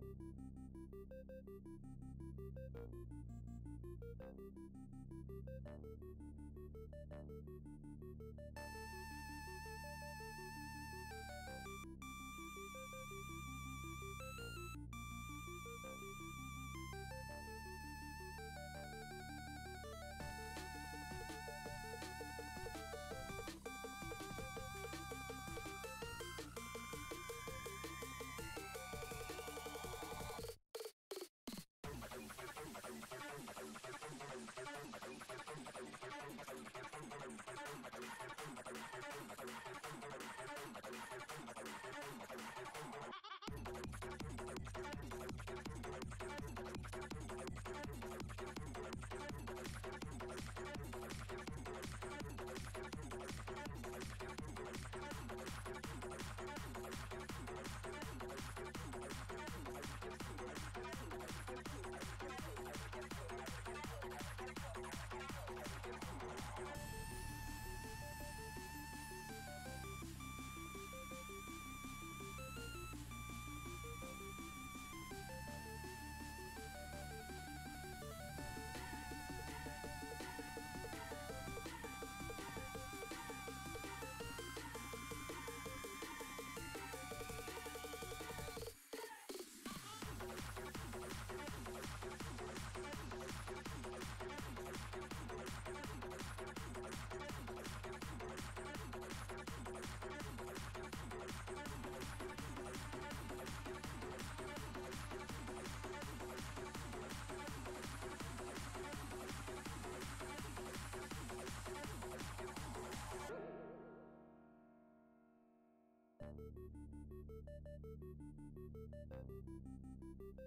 Thank you.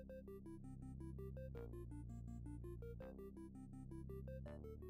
Thank you.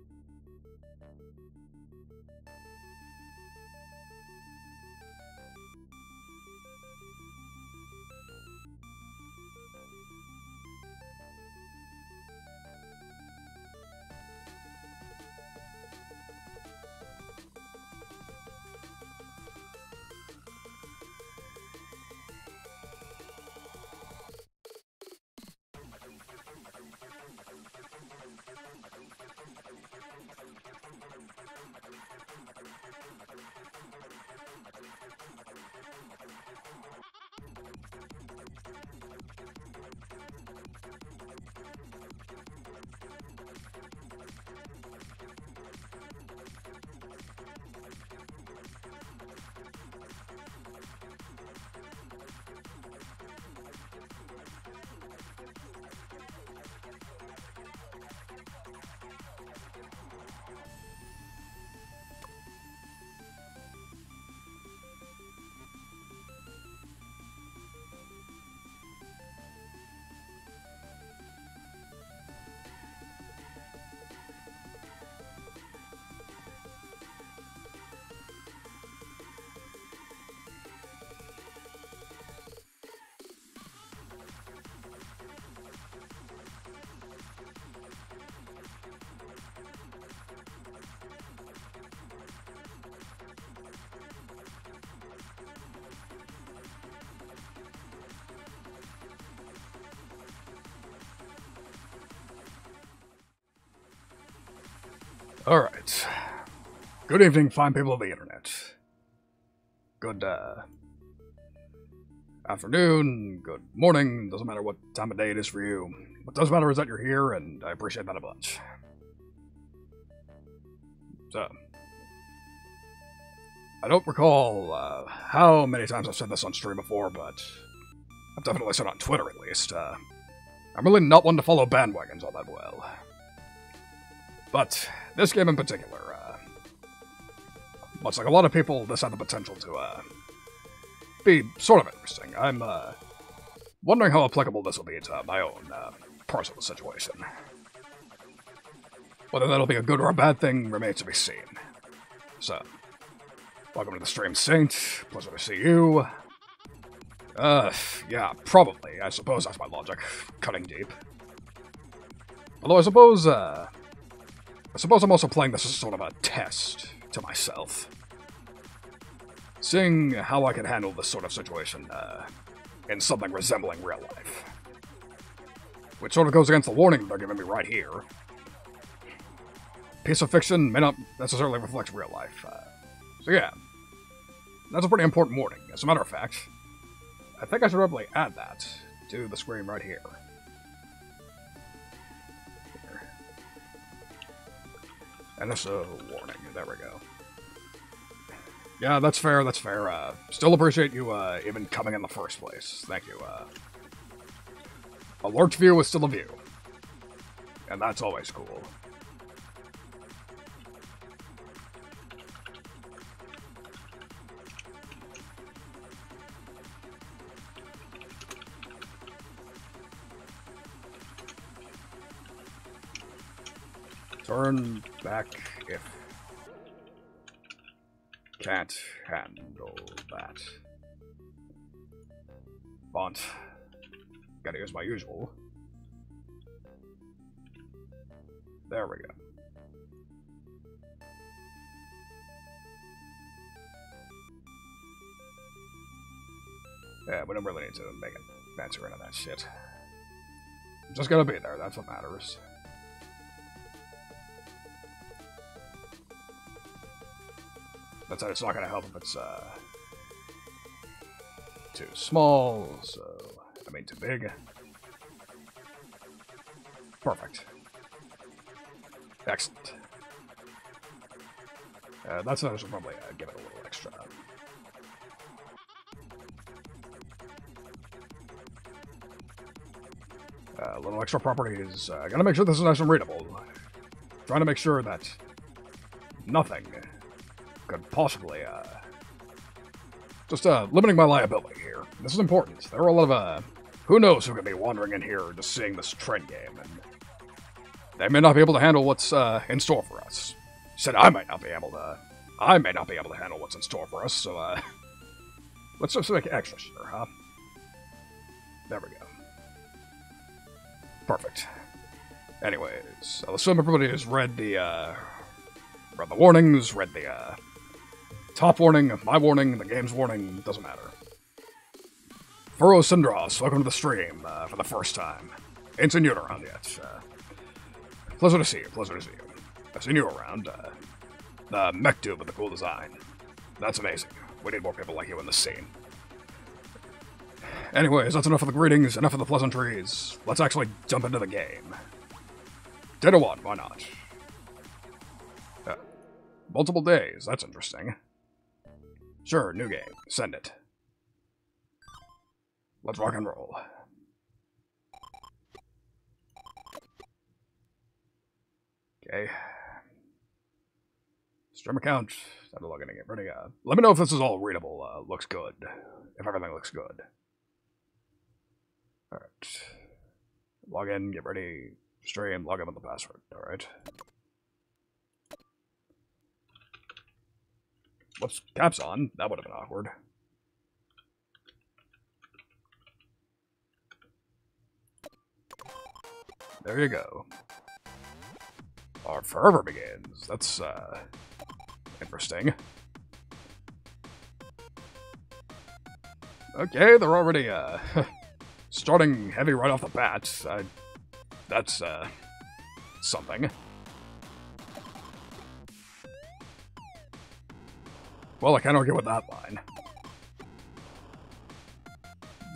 Alright. Good evening, fine people of the internet. Good, uh. Afternoon, good morning, doesn't matter what time of day it is for you. What does matter is that you're here, and I appreciate that a bunch. So. I don't recall uh, how many times I've said this on stream before, but I've definitely said on Twitter at least. Uh, I'm really not one to follow bandwagons all that well. But this game in particular, uh, like a lot of people, this had the potential to uh, be sort of interesting. I'm uh, wondering how applicable this will be to my own uh, personal situation. Whether that'll be a good or a bad thing remains to be seen. So, welcome to the stream, Saint. Pleasure to see you. Uh, yeah, probably. I suppose that's my logic. Cutting deep. Although I suppose, uh, I suppose I'm also playing this as sort of a test to myself. Seeing how I can handle this sort of situation uh, in something resembling real life. Which sort of goes against the warning they're giving me right here. Piece of fiction may not necessarily reflect real life. Uh, so yeah, that's a pretty important warning. As a matter of fact, I think I should probably add that to the screen right here. And this a warning. There we go. Yeah, that's fair, that's fair. Uh, still appreciate you uh, even coming in the first place. Thank you. Uh, a lurked view is still a view. And that's always cool. Turn back if can't handle that. Font. Gotta use my usual. There we go. Yeah, we don't really need to make it fancy into that shit. just gotta be there, that's what matters. That's it's not going to help if it's uh, too small, so, I mean too big. Perfect. Excellent. Uh, that's should probably uh, give it a little extra. Uh, a little extra properties. Uh, gotta make sure this is nice and readable. Trying to make sure that nothing could possibly, uh... Just, uh, limiting my liability here. This is important. There are a lot of, uh... Who knows who could be wandering in here just seeing this trend game, and... they may not be able to handle what's uh, in store for us. Said I might not be able to. I may not be able to handle what's in store for us. So uh, let's just make it extra sure, huh? There we go. Perfect. Anyways, I'll assume everybody has read the uh, read the warnings, read the uh, top warning, my warning, the game's warning. Doesn't matter. Furo Syndros, welcome to the stream uh, for the first time. Ain't seen you around yet. Uh, pleasure to see you. Pleasure to see you. I've seen you around. Uh, the mech dude with the cool design. That's amazing. We need more people like you in the scene. Anyways, that's enough of the greetings, enough of the pleasantries. Let's actually jump into the game. Data 1, why not? Uh, multiple days, that's interesting. Sure, new game. Send it. Let's rock and roll. Okay. Stream account. Time to log in get ready. Uh, let me know if this is all readable. Uh, looks good. If everything looks good. Alright. Log in, get ready, stream, log in with the password. Alright. Whoops, caps on. That would have been awkward. There you go. Our fervor begins. That's, uh, interesting. Okay, they're already, uh, starting heavy right off the bat. I, that's, uh, something. Well, I can't argue with that line.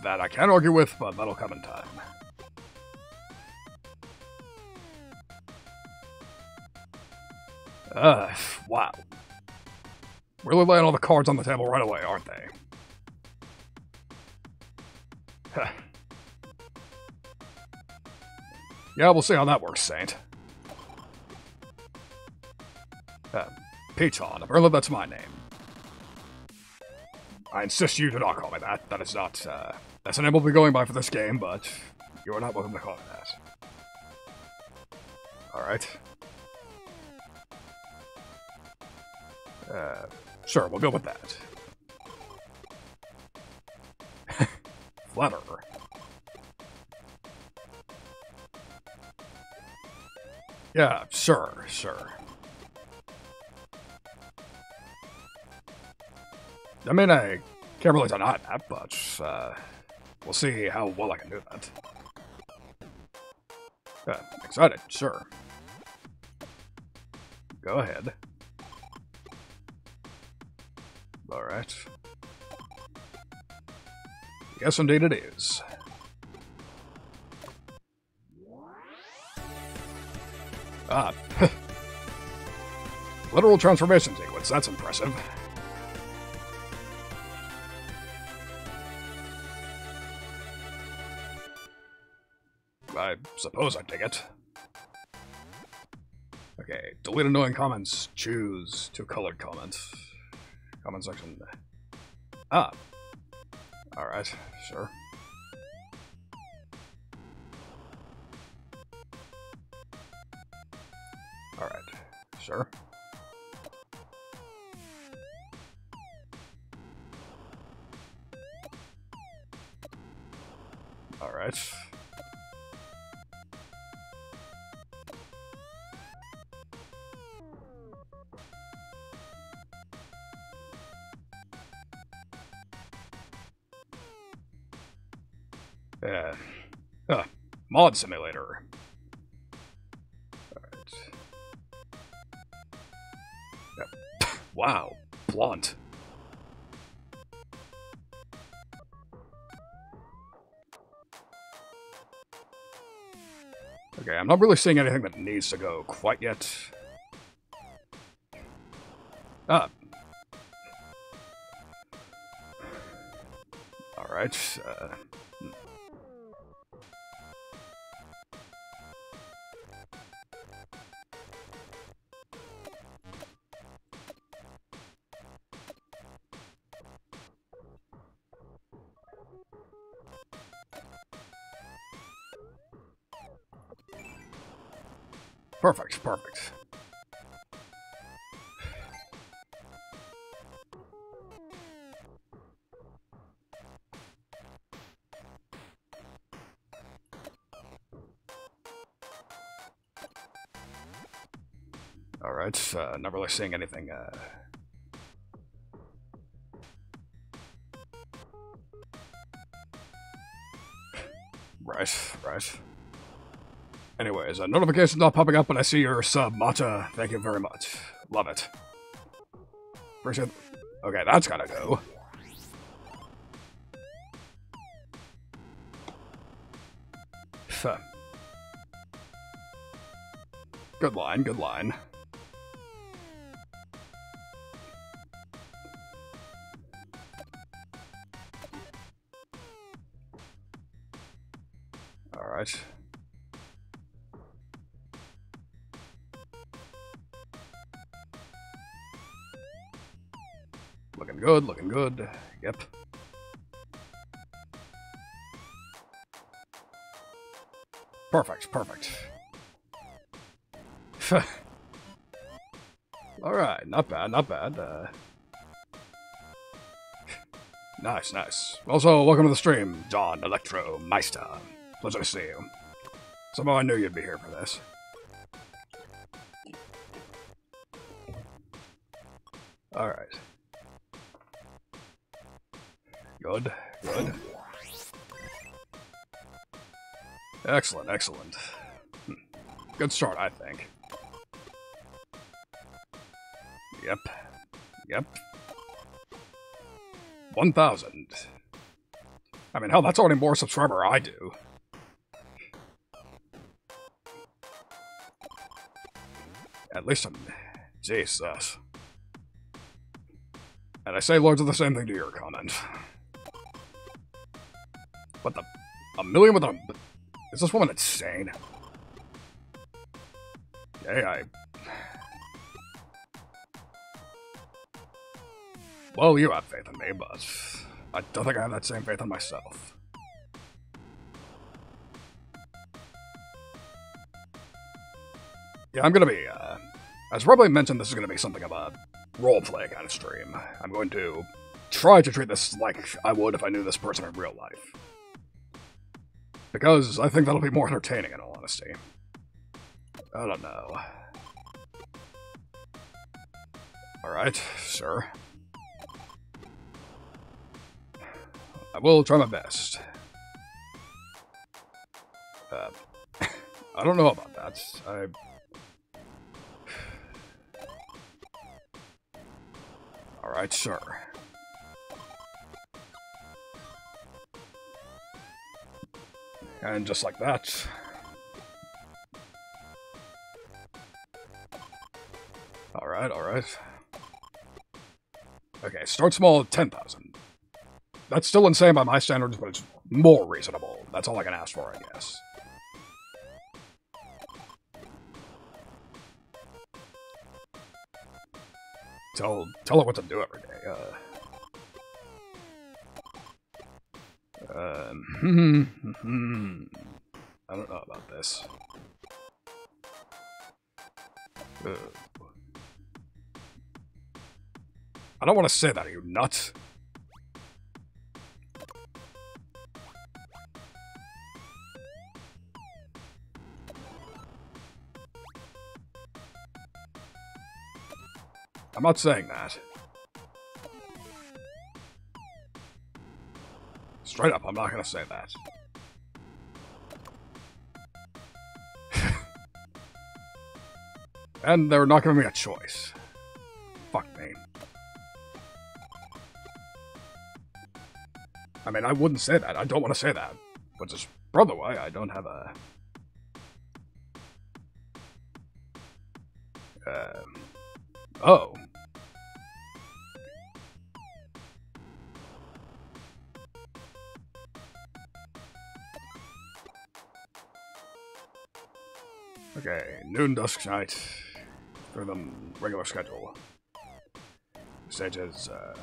That I can't argue with, but that'll come in time. Uh, wow. Really laying all the cards on the table right away, aren't they? yeah, we'll see how that works, Saint. Uh, Piton, apparently that's my name. I insist you do not call me that. That is not, uh, that's a name we'll be going by for this game, but you are not welcome to call me that. Alright. Uh, sure, we'll go with that. Flutter. Yeah, sure, sure. I mean, I can't really deny that, but uh, we'll see how well I can do that. Uh, excited, sure. Go ahead. Alright. Yes, indeed it is. Ah. Literal transformation sequence, that's impressive. I suppose I dig it. Okay, delete annoying comments. Choose two colored comments. Comment section. Ah. Alright, sure. Alright, sure. Alright. Mod simulator. Yep. wow, blunt. Okay, I'm not really seeing anything that needs to go quite yet. Ah. Alright, uh... Perfect, perfect. Alright, uh, not really seeing anything, uh... Anyways, a notification's not popping up, but I see your sub, Mata. Thank you very much. Love it. Appreciate Okay, that's gotta go. Good line, good line. Good, looking good. Yep. Perfect, perfect. Alright, not bad, not bad. Uh, nice, nice. Also, welcome to the stream, John Electro Meister. Pleasure to see you. Somehow I knew you'd be here for this. Excellent, excellent. Hmm. Good start, I think. Yep. Yep. 1,000. I mean, hell, that's already more subscriber I do. At least I'm... Jesus. And I say loads of the same thing to your comment. What the... A million with a... Is this woman insane? Okay, I... Well, you have faith in me, but... I don't think I have that same faith in myself. Yeah, I'm gonna be, uh... As probably mentioned, this is gonna be something of a roleplay kind of stream. I'm going to try to treat this like I would if I knew this person in real life. Because I think that'll be more entertaining, in all honesty. I don't know. Alright, sir. I will try my best. Uh, I don't know about that. I... Alright, sure. And just like that... Alright, alright. Okay, start small at 10,000. That's still insane by my standards, but it's more reasonable. That's all I can ask for, I guess. Tell tell her what to do every day. Uh, um, I don't know about this. Uh, I don't want to say that, you nuts. I'm not saying that. Straight up, I'm not gonna say that. and they're not giving me a choice. Fuck me. I mean, I wouldn't say that. I don't want to say that. But just brother why I don't have a... Um... Oh. Okay, noon, dusk, night. For the regular schedule. Stages, uh,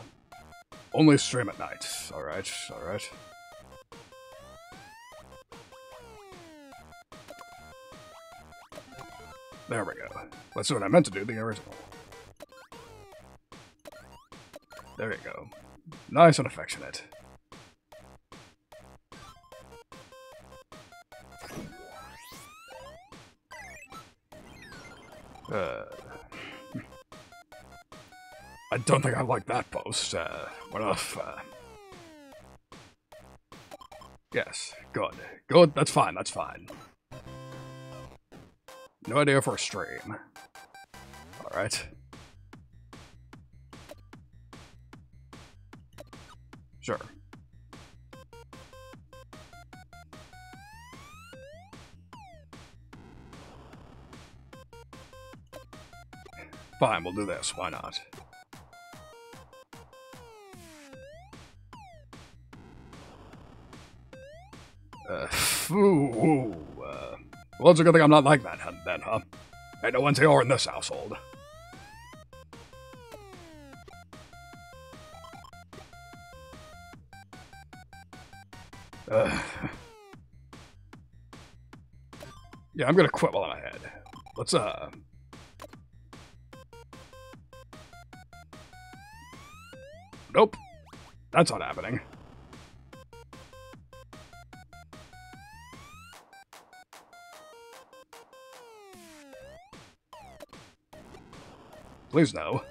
only stream at night. Alright, alright. There we go. Let's do what I meant to do, the original. There you go. Nice and affectionate. I don't think I like that post. Uh, what if, uh... Yes, good. Good, that's fine, that's fine. No idea for a stream. Alright. Sure. Fine, we'll do this. Why not? Ooh, uh, well, it's a good thing I'm not like that, then, huh? Ain't no one's here in this household. Uh, yeah, I'm gonna quit while I'm ahead. Let's, uh... Nope. That's not happening. Please no.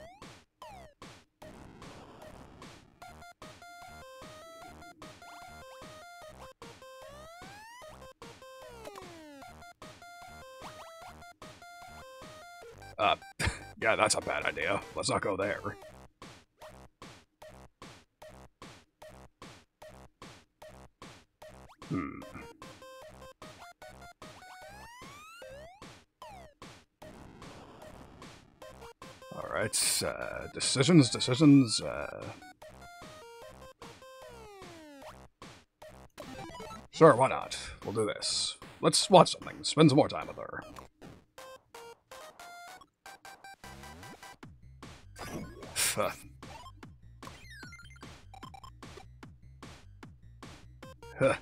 Uh, yeah, that's a bad idea. Let's not go there. Decisions, decisions, uh... Sure, why not? We'll do this. Let's watch something, spend some more time with her. Huh.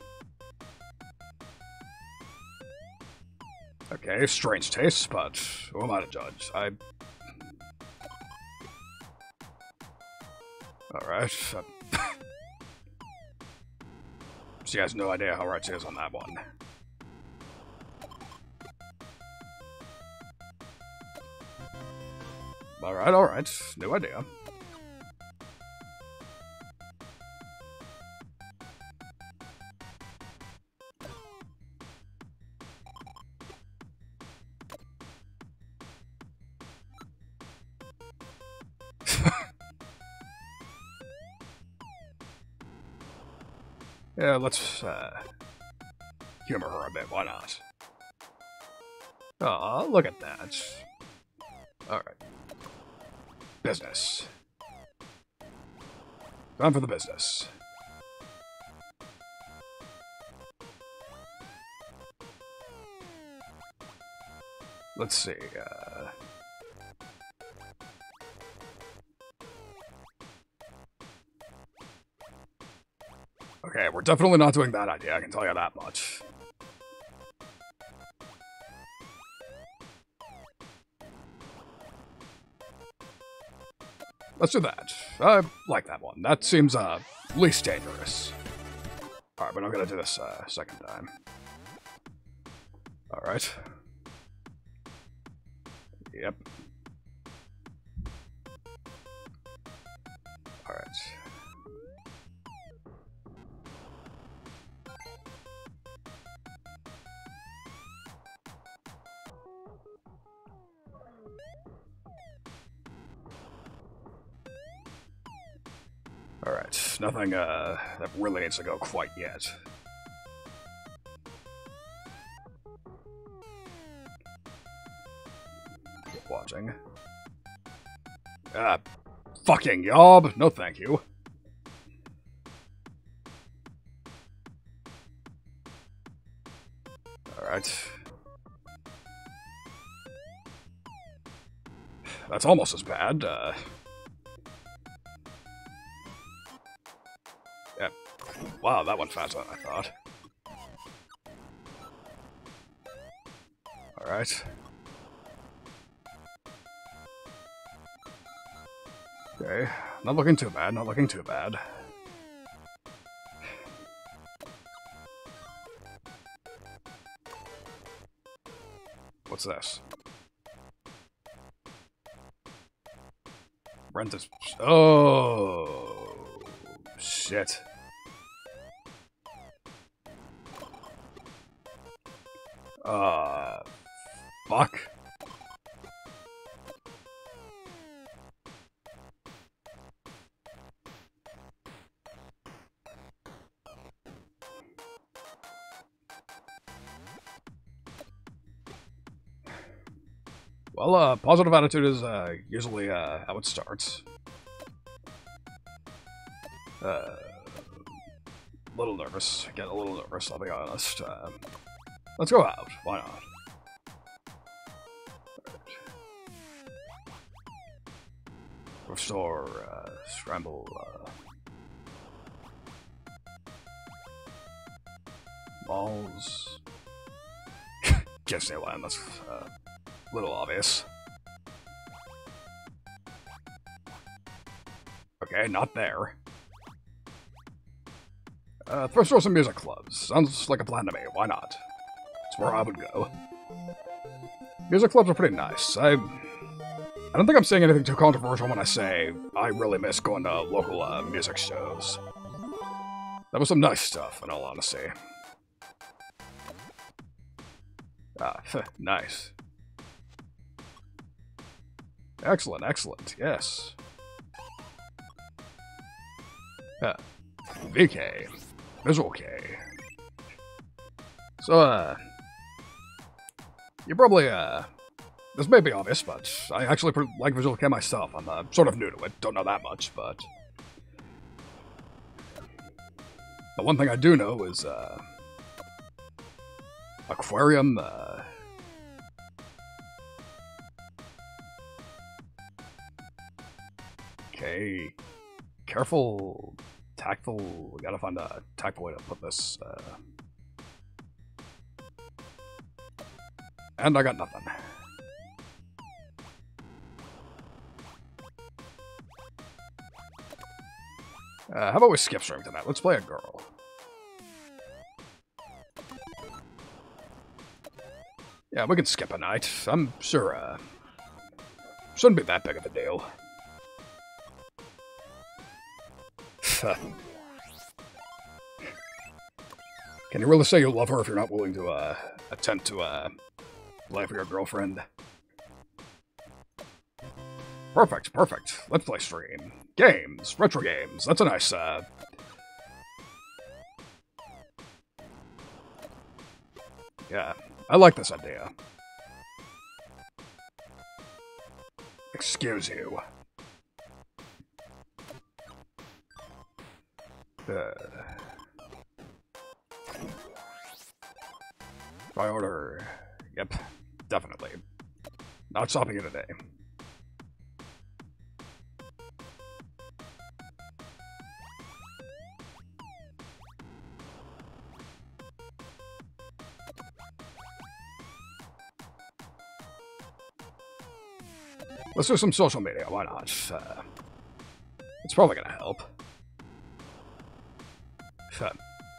okay, strange taste, but who am I to judge? I... Uh, alright. she has no idea how right she is on that one. Alright, alright. No idea. Let's uh, humor her a bit. Why not? Aw, look at that. Alright. Business. Time for the business. Let's see, uh... we're definitely not doing that idea, I can tell you that much. Let's do that. I like that one. That seems, uh, least dangerous. Alright, but I'm gonna do this, uh, second time. Alright. Nothing uh, that really needs to go quite yet. Keep watching. Ah, fucking yob! No thank you. Alright. That's almost as bad. Uh, wow, that one faster than I thought. Alright. Okay, not looking too bad, not looking too bad. What's this? Rent this? Oh! Shit. Positive attitude is uh, usually uh, how it starts. Uh, a little nervous. Get a little nervous, I'll be honest. Uh, let's go out. Why not? Restore, uh, scramble, uh, malls. Disneyland, that's uh, a little obvious. Not there. Uh, thrift stores and music clubs. Sounds like a plan to me. Why not? It's where I would go. Music clubs are pretty nice. I, I don't think I'm saying anything too controversial when I say I really miss going to local uh, music shows. That was some nice stuff, in all honesty. Ah, nice. Excellent, excellent, yes. Uh, VK. Visual Kei. So, uh... You probably, uh... This may be obvious, but I actually like Visual Kei myself. I'm uh, sort of new to it, don't know that much, but... The one thing I do know is, uh... Aquarium, uh... Okay. Careful, tactful. We gotta find a tactful way to put this. Uh... And I got nothing. Uh, how about we skip straight tonight? Let's play a girl. Yeah, we can skip a night. I'm sure, uh... Shouldn't be that big of a deal. Can you really say you love her if you're not willing to, uh, attempt to, uh, lie for your girlfriend? Perfect, perfect. Let's play stream. Games, retro games. That's a nice, uh... Yeah, I like this idea. Excuse you. Uh, by order. Yep, definitely. Not stopping it today. Let's do some social media, why not? Uh, it's probably gonna help.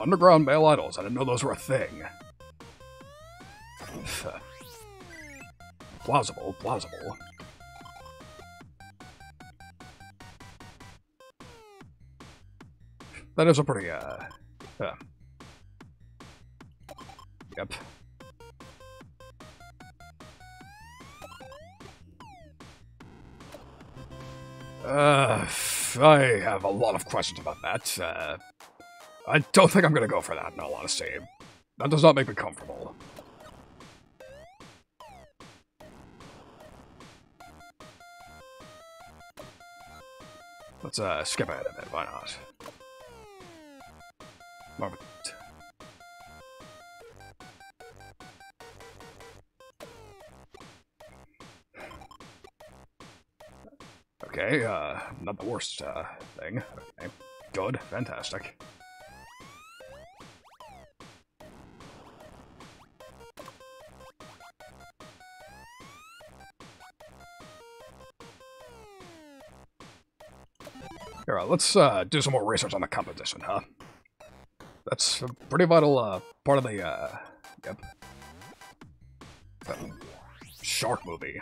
Underground male idols. I didn't know those were a thing. plausible, plausible. That is a pretty, uh... uh yep. Uh, I have a lot of questions about that. Uh, I don't think I'm gonna go for that, in all honesty. That does not make me comfortable. Let's uh, skip ahead a bit, why not? Moment. Okay, uh, not the worst uh, thing. Okay, good, fantastic. Alright, let's uh, do some more research on the composition, huh? That's a pretty vital uh, part of the, uh, yep. shark movie.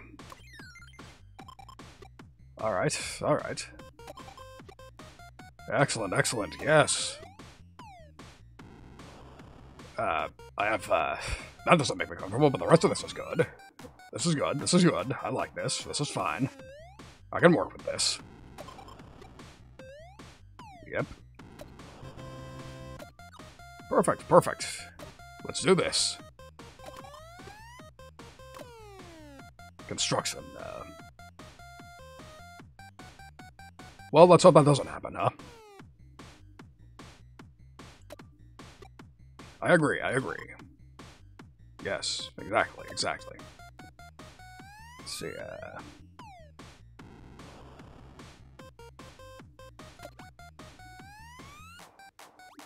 Alright, alright. Excellent, excellent, yes. Uh, I have, uh, that doesn't make me comfortable, but the rest of this is good. This is good, this is good. I like this, this is fine. I can work with this. Yep. Perfect, perfect. Let's do this. Construction, uh... Well, let's hope that doesn't happen, huh? I agree, I agree. Yes, exactly, exactly. Let's see, uh...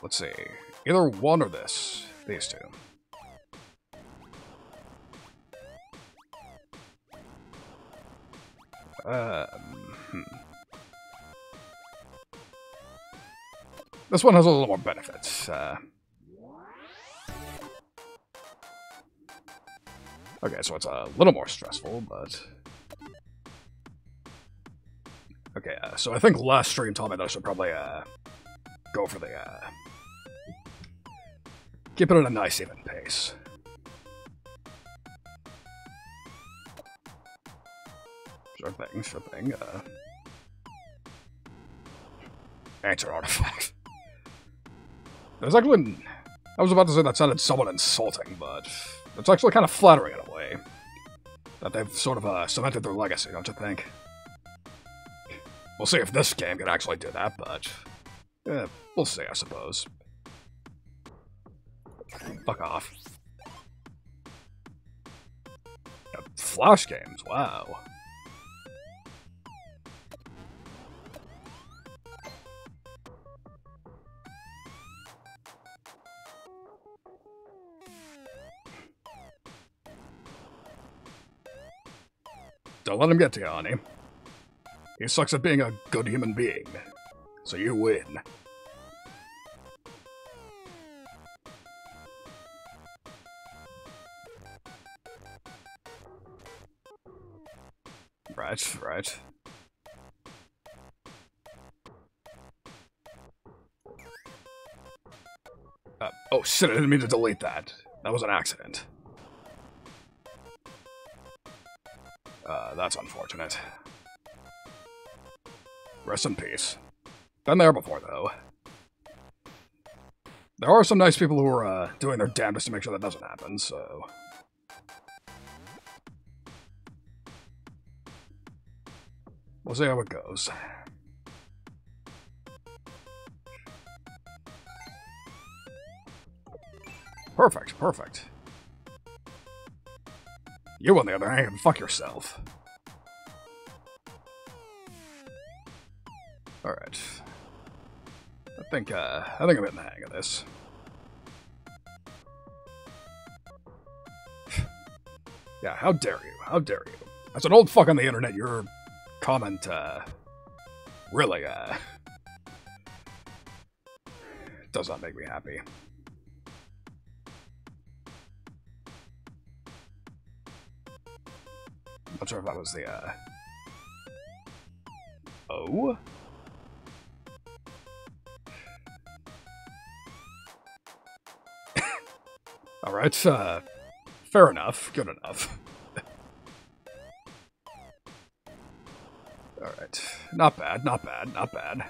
Let's see. Either one or this. These two. Um, hmm. This one has a little more benefits. Uh, okay, so it's a little more stressful, but... Okay, uh, so I think last stream told me that I should probably uh, go for the uh, Keep it at a nice even pace. Sure thing, sure thing. Uh, answer artifact. There's actually... I was about to say that sounded somewhat insulting, but it's actually kind of flattering in a way. That they've sort of uh, cemented their legacy, don't you think? We'll see if this game can actually do that, but... Eh, we'll see, I suppose. Fuck off. Flash games, wow. Don't let him get to you, honey. He sucks at being a good human being. So you win. Right, right. Uh, oh shit, I didn't mean to delete that. That was an accident. Uh, that's unfortunate. Rest in peace. Been there before, though. There are some nice people who are uh, doing their damnedest to make sure that doesn't happen, so... We'll see how it goes. Perfect, perfect. You, on the other hand, fuck yourself. Alright. I think, uh, I think I'm in the hang of this. yeah, how dare you? How dare you? As an old fuck on the internet, you're comment, uh, really, uh, does not make me happy. Not sure if that was the, uh... Oh? Alright, uh, fair enough, good enough. Alright. Not bad, not bad, not bad.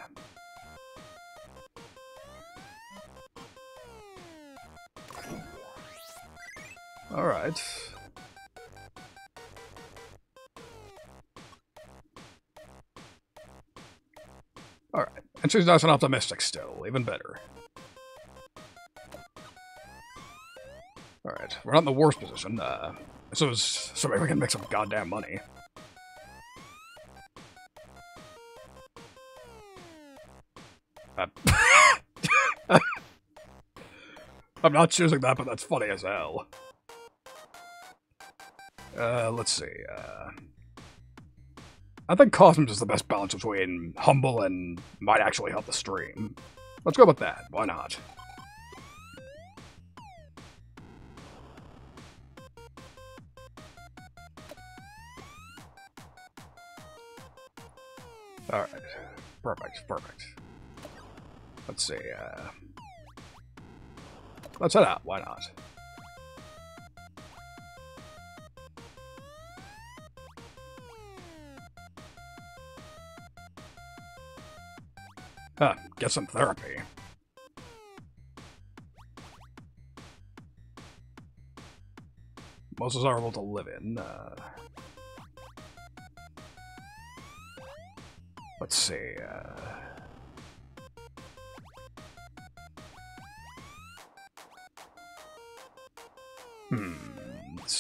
Alright. Alright. And she's nice and optimistic still, even better. Alright, we're not in the worst position. Uh, so, so maybe we can make some goddamn money. Not choosing that, but that's funny as hell. Uh, let's see, uh... I think Cosmos is the best balance between humble and might actually help the stream. Let's go with that. Why not? Alright. Perfect, perfect. Let's see, uh... Let's head out, why not? Huh, get some therapy. Most desirable to live in. Uh, let's see. Uh,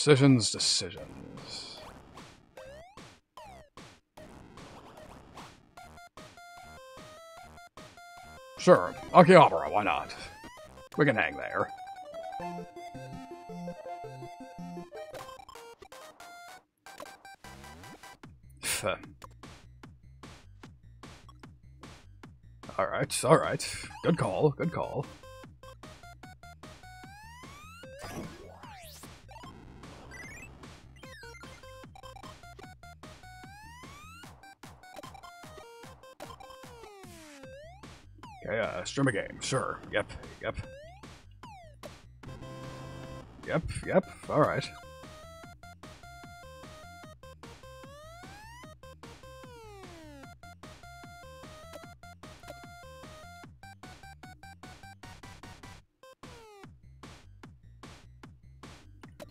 Decisions, decisions. Sure, Akihabara, why not? We can hang there. alright, alright. Good call, good call. Stream a game. Sure. Yep, yep. Yep, yep, alright.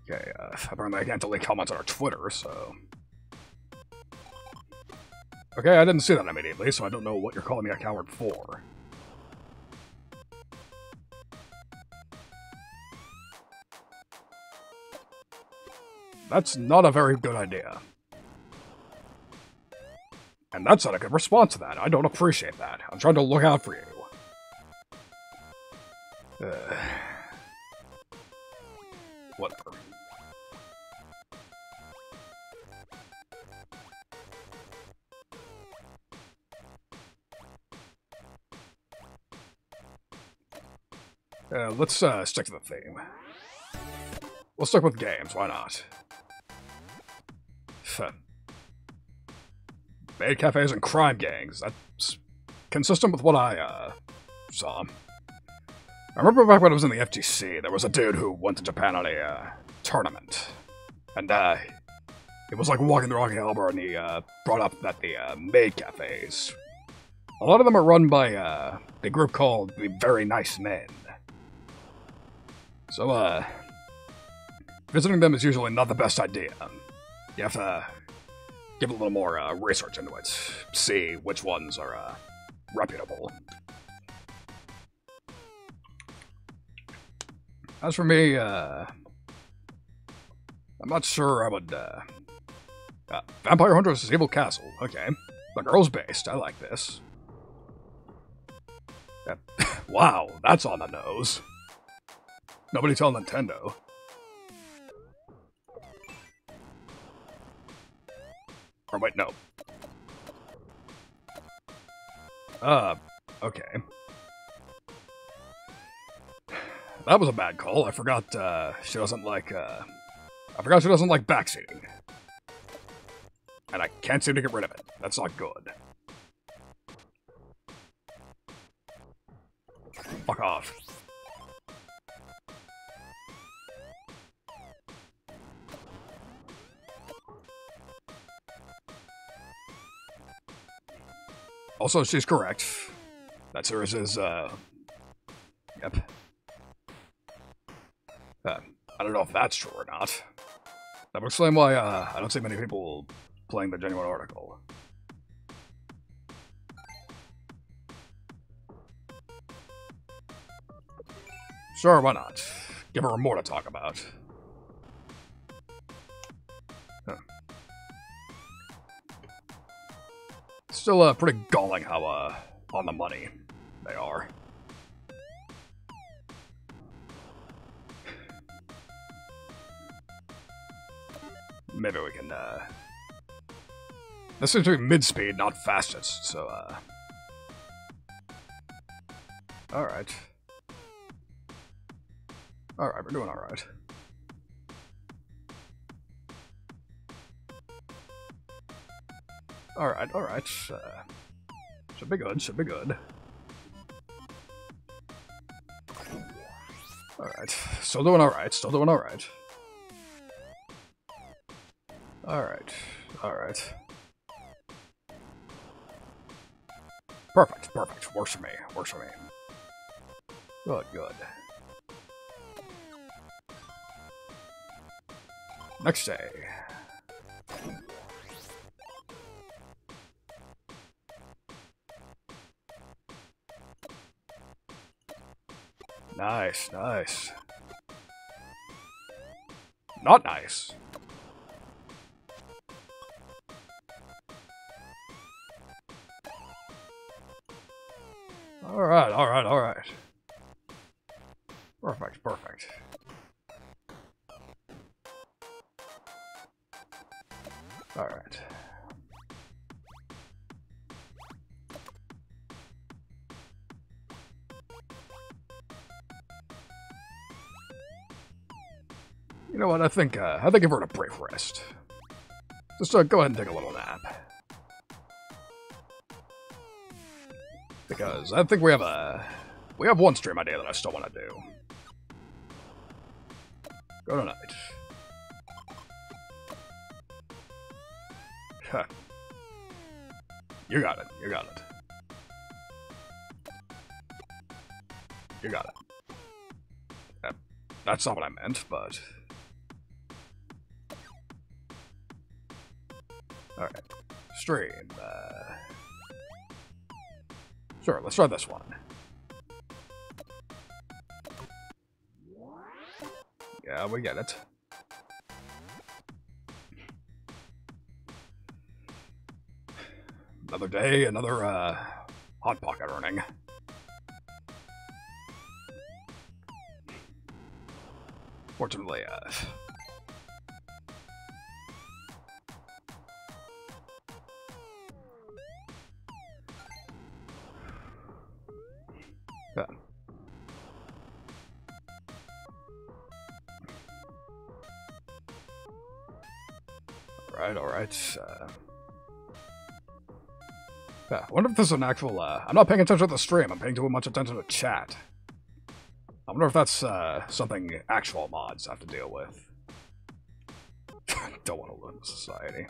Okay, uh, apparently I can't delete comments on our Twitter, so... Okay, I didn't see that immediately, so I don't know what you're calling me a coward for. That's not a very good idea. And that's not a good response to that. I don't appreciate that. I'm trying to look out for you. Uh, whatever. Uh, let's uh, stick to the theme. We'll stick with games, why not? Maid cafes and crime gangs. That's consistent with what I uh, saw. I remember back when I was in the FGC, there was a dude who went to Japan on a uh, tournament. And uh, it was like walking through Akihabara and he uh, brought up that the uh, maid cafes, a lot of them are run by uh, a group called the Very Nice Men. So, uh, visiting them is usually not the best idea. You have to give a little more uh, research into it, see which ones are uh, reputable. As for me, uh, I'm not sure I would. Uh, uh, Vampire Hunter's Evil Castle. Okay, the girl's based. I like this. Wow, that's on the nose. Nobody tell Nintendo. Or wait, no. Uh, okay. That was a bad call. I forgot, uh, she doesn't like, uh... I forgot she doesn't like backseating. And I can't seem to get rid of it. That's not good. Fuck off. Also, she's correct. That Cirrus is, uh... Yep. Uh, I don't know if that's true or not. That would explain why, uh, I don't see many people playing the genuine article. Sure, why not? Give her more to talk about. Still uh, pretty galling how uh, on the money they are. Maybe we can uh, This seems to be mid-speed, not fastest, so, uh... Alright. Alright, we're doing alright. Alright, alright. Uh, should be good, should be good. Alright, still doing alright, still doing alright. Alright, alright. Perfect, perfect. Worse for me, worse for me. Good, good. Next day. Nice, nice. Not nice. Alright, alright, alright. Perfect, perfect. Alright. Know what? I think uh, I think give her a brief rest. Just uh, go ahead and take a little nap. Because I think we have a we have one stream idea that I still want to do. Go tonight. Huh. You got it. You got it. You got it. That's not what I meant, but... Alright. Stream. Uh... Sure, let's try this one. Yeah, we get it. Another day, another, uh, Hot Pocket earning. Fortunately, uh... Uh... Yeah, I wonder if this is an actual, uh... I'm not paying attention to the stream, I'm paying too much attention to chat. I wonder if that's, uh, something actual mods have to deal with. Don't want to live in society.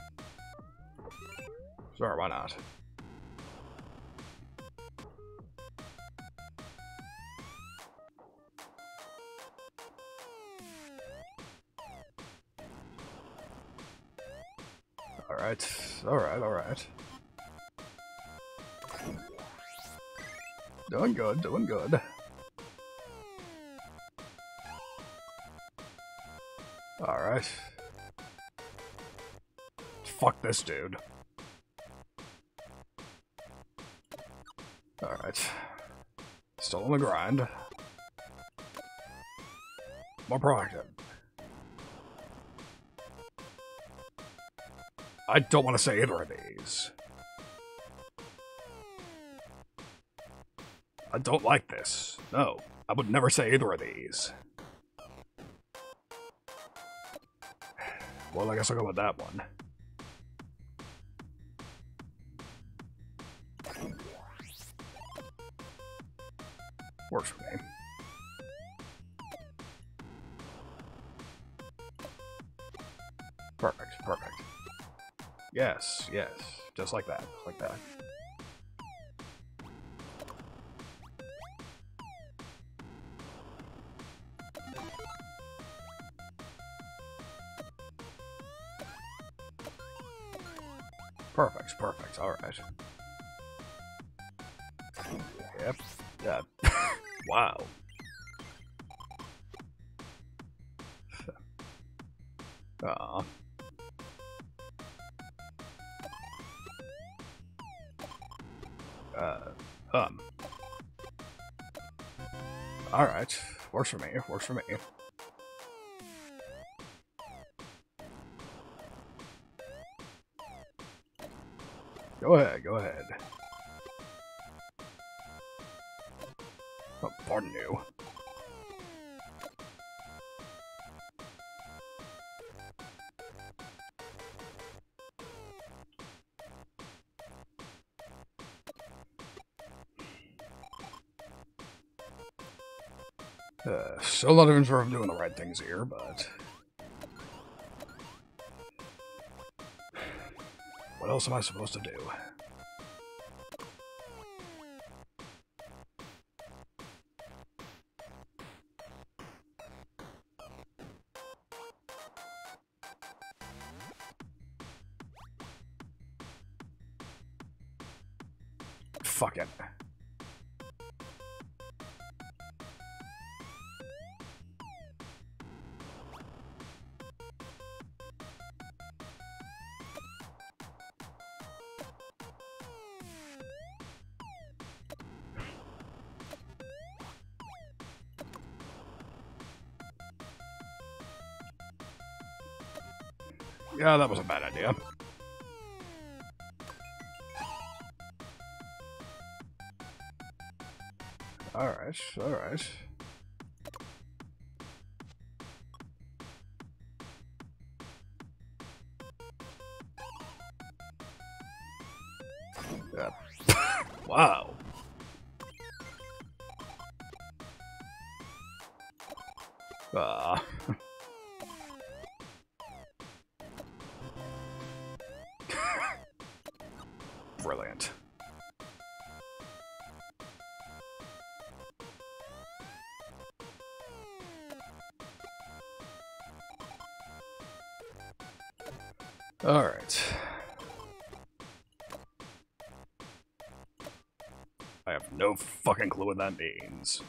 Sure, why not? Alright, alright, alright. Doing good, doing good. Alright. Fuck this dude. Alright. Still on the grind. More proactive. I don't want to say either of these. I don't like this. No, I would never say either of these. Well, I guess I'll go with that one. Works for me. Yes, yes. Just like that, like that. Perfect, perfect, alright. Yep, Alright, works for me, works still not even sure if I'm doing the right things here, but... What else am I supposed to do? Fuck it. Yeah, that was a bad idea. Alright, alright. Fucking clue what that means.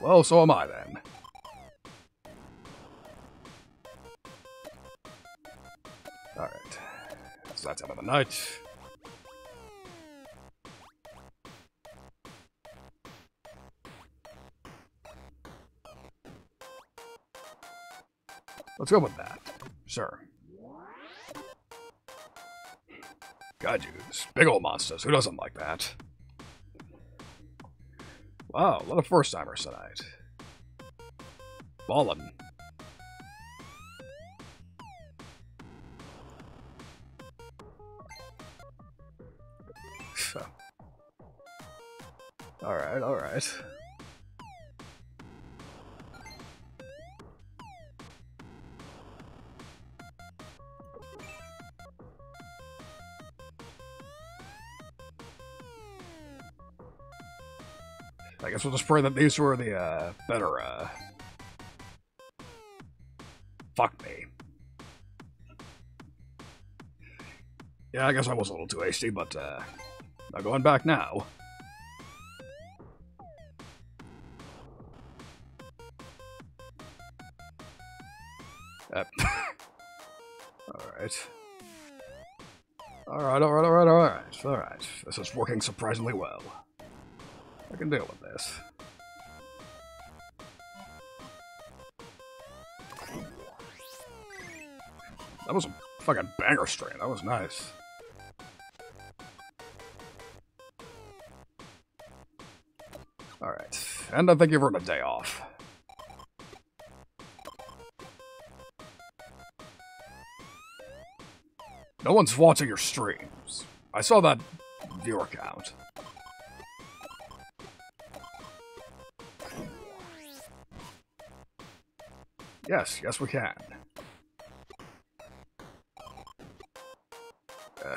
Well, so am I then. Alright. That's out of the night. Let's go with that. Sure. You big old monsters. Who doesn't like that? Wow, a lot of first timers tonight. Ballin'. alright, alright. Guess we'll just pray that these were the uh, better. Uh... Fuck me. Yeah, I guess I was a little too hasty, but uh, not going back now. Uh, alright. Alright, alright, alright, alright, alright. This is working surprisingly well. Can deal with this. That was a fucking banger strain. That was nice. Alright. And I think you've earned a day off. No one's watching your streams. I saw that viewer count. Yes, yes we can. Uh,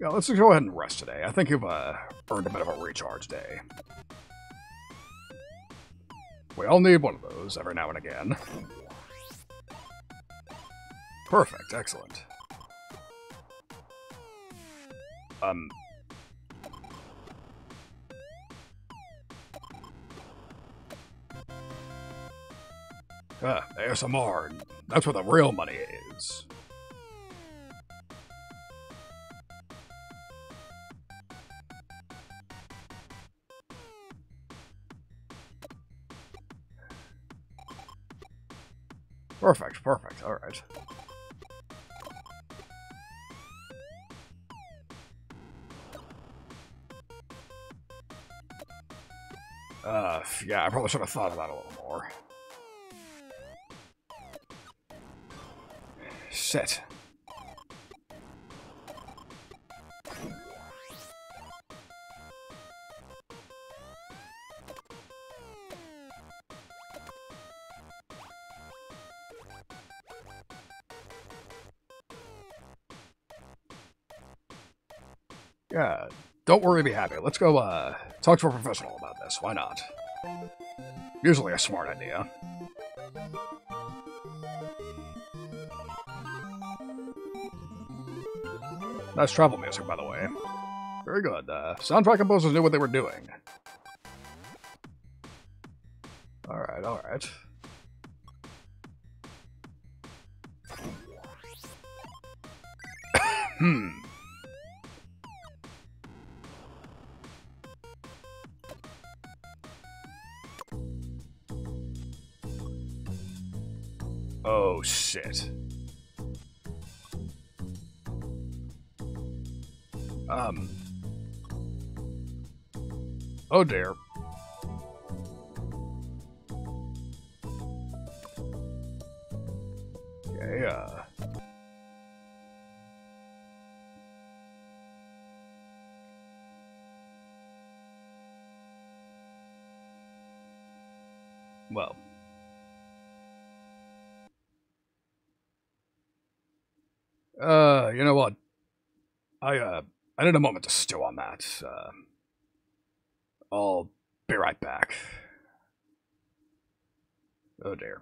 yeah, let's go ahead and rest today. I think you've uh, earned a bit of a recharge day. We all need one of those every now and again. Perfect, excellent. Um, Ah, ASMR. That's where the real money is. Perfect, perfect, alright. Uh, yeah, I probably should have thought of that a little more. Shit. Yeah, don't worry, be happy. Let's go, uh, talk to a professional about this. Why not? Usually a smart idea. Nice travel music, by the way. Very good. Uh, soundtrack composers knew what they were doing. Okay, uh... Well, Uh, you know what? I, uh, I need a moment to stew on that. Uh, I'll be right back. Oh dear.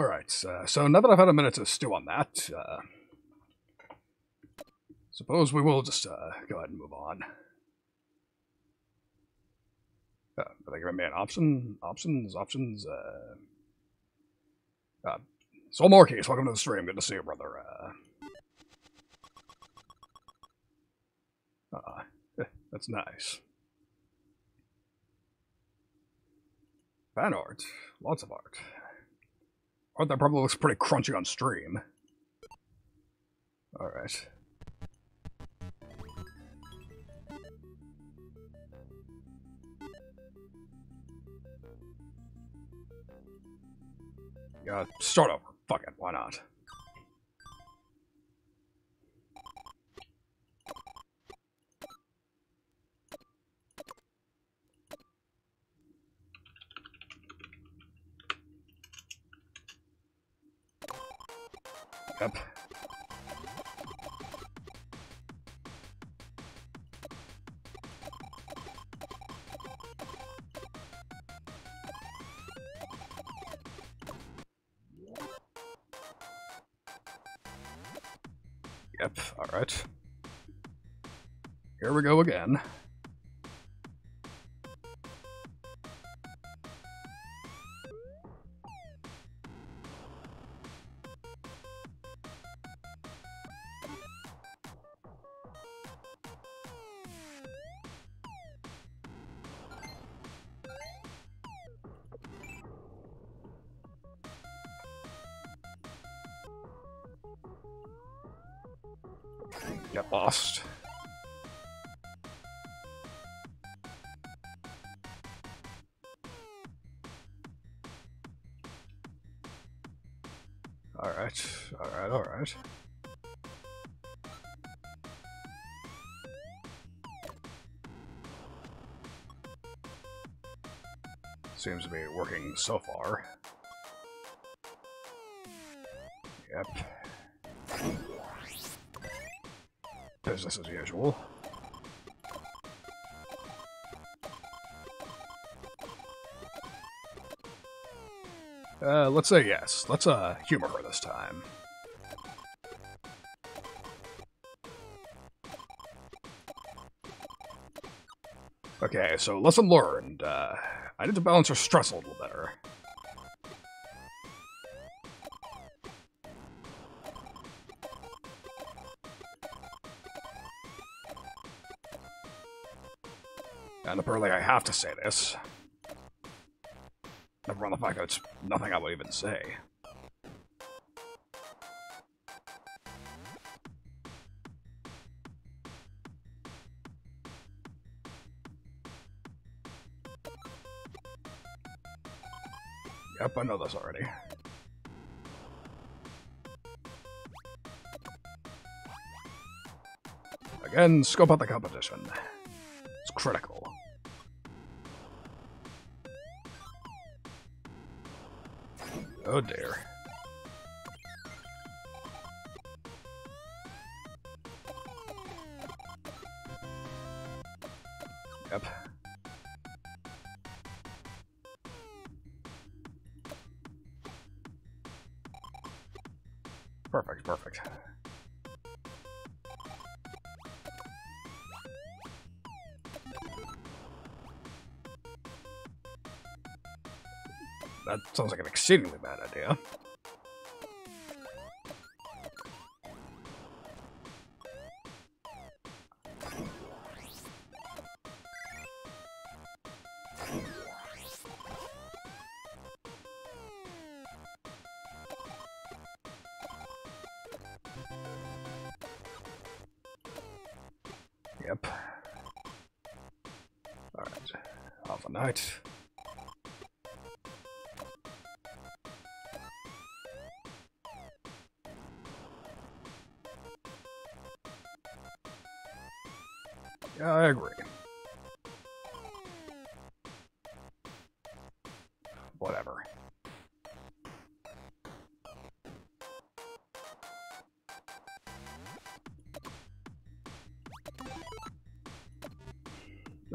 Alright, uh, so now that I've had a minute to stew on that, uh, suppose we will just uh, go ahead and move on. Uh, are they giving me an option? Options? Options? Uh, uh, Soul Marquis, welcome to the stream. Good to see you, brother. Uh, uh, that's nice. Fan art. Lots of art. Art that probably looks pretty crunchy on stream. We go again. Seems to be working so far. Yep. Business as usual. Uh, let's say yes. Let's, uh, humor her this time. Okay, so lesson learned. Uh, I need to balance her stress a little better. And apparently I have to say this. Never mind the fact that it's nothing I would even say. Yep, I know this already. Again, scope out the competition. It's critical. Oh dear. Exceedingly bad idea.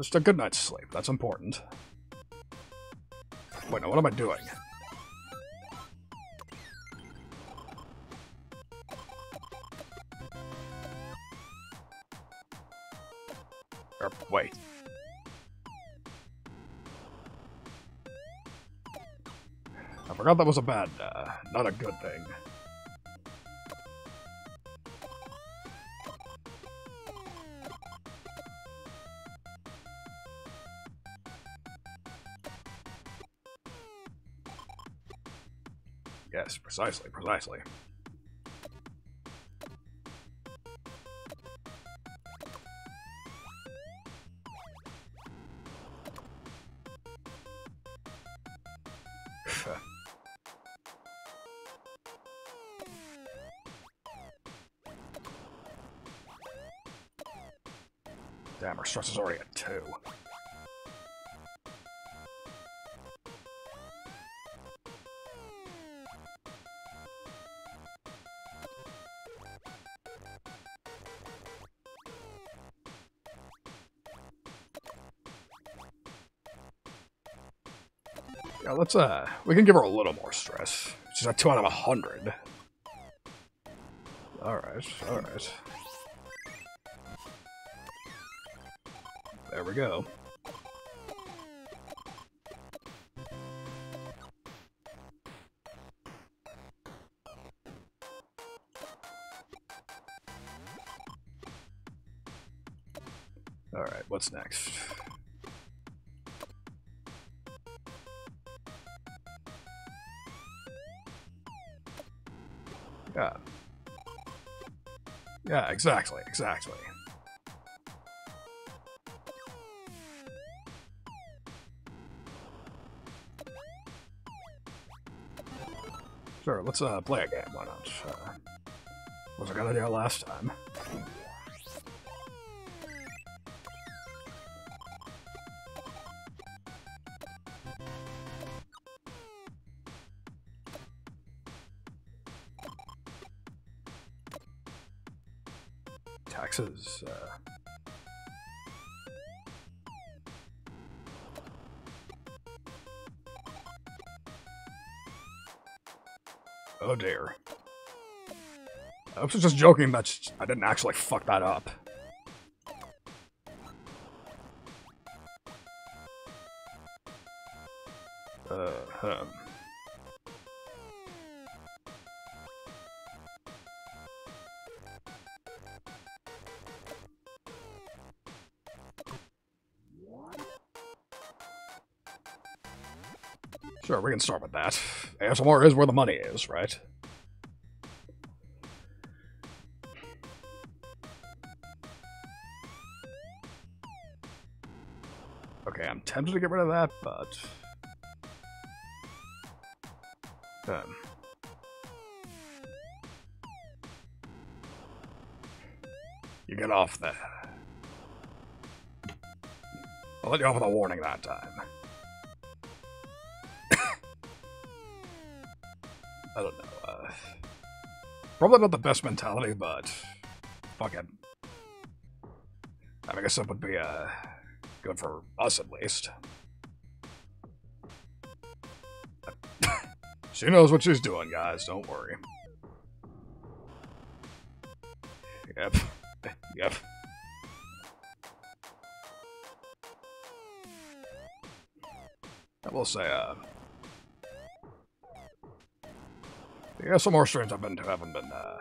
Just a good night's sleep. That's important. Wait, now what am I doing? Er, wait. I forgot that was a bad, uh, not a good thing. Precisely, precisely. Damn, our stress is already at 2. Let's, uh, we can give her a little more stress. She's at 2 out of a 100. Alright, alright. There we go. Alright, what's next? Yeah, exactly, exactly. Sure, let's uh, play a game, why not? Uh, was a good idea last time. Taxes, uh... Oh dear. I was just joking that I didn't actually fuck that up. Can start with that. ASMR is where the money is, right? Okay, I'm tempted to get rid of that, but... You get off there. I'll let you off with a warning that time. I don't know. Uh, probably not the best mentality, but fucking. I guess that would be uh, good for us at least. she knows what she's doing, guys. Don't worry. Yep. yep. I will say, uh, Yeah, some more streams I've been to haven't been, uh...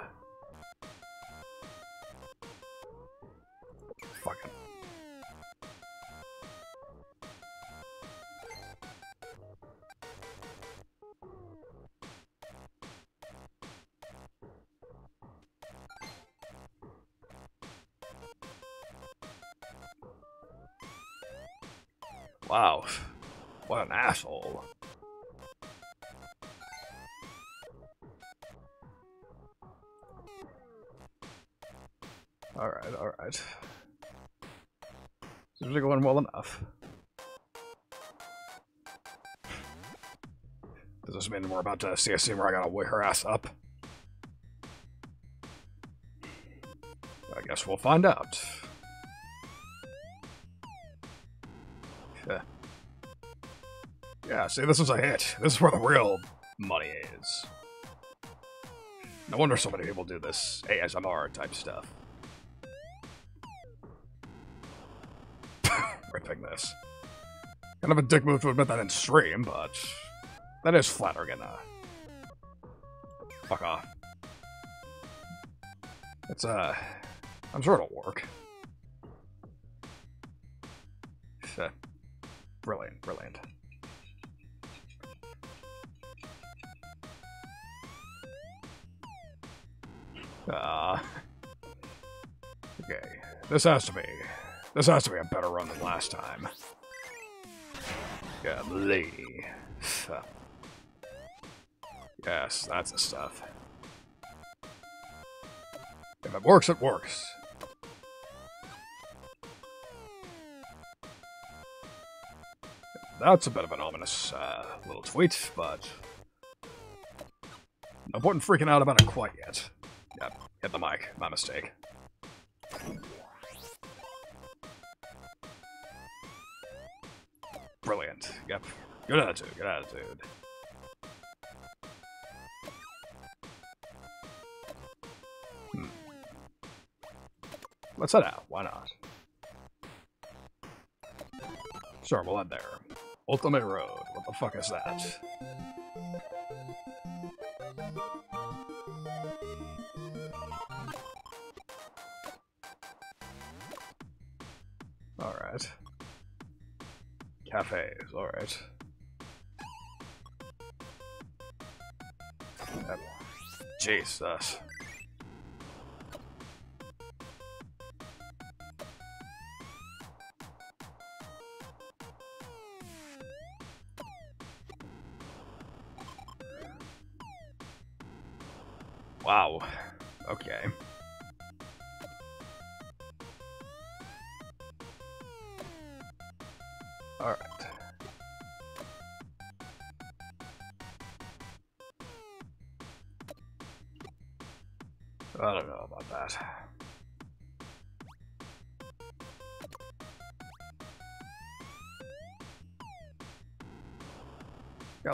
Going well enough. Does this mean we're about to see a scene where I gotta wake her ass up? I guess we'll find out. Yeah. Yeah, see, this is a hit. This is where the real money is. No wonder so many people do this ASMR type stuff. This. Kind of a dick move to admit that in stream, but That is flattering enough. Fuck off. It's, uh... I'm sure it'll work. Uh, brilliant, brilliant. Ah. okay. This has to be... This has to be a better run than last time. Yeah, lady. Yes, that's the stuff. If it works, it works. That's a bit of an ominous uh, little tweet, but no point in freaking out about it quite yet. Yep, hit the mic. My mistake. Brilliant. Yep. Good attitude, good attitude. Hmm. Let's head out. Why not? Sure, we'll head there. Ultimate Road. What the fuck is that? Alright. Cafes, alright. Jesus.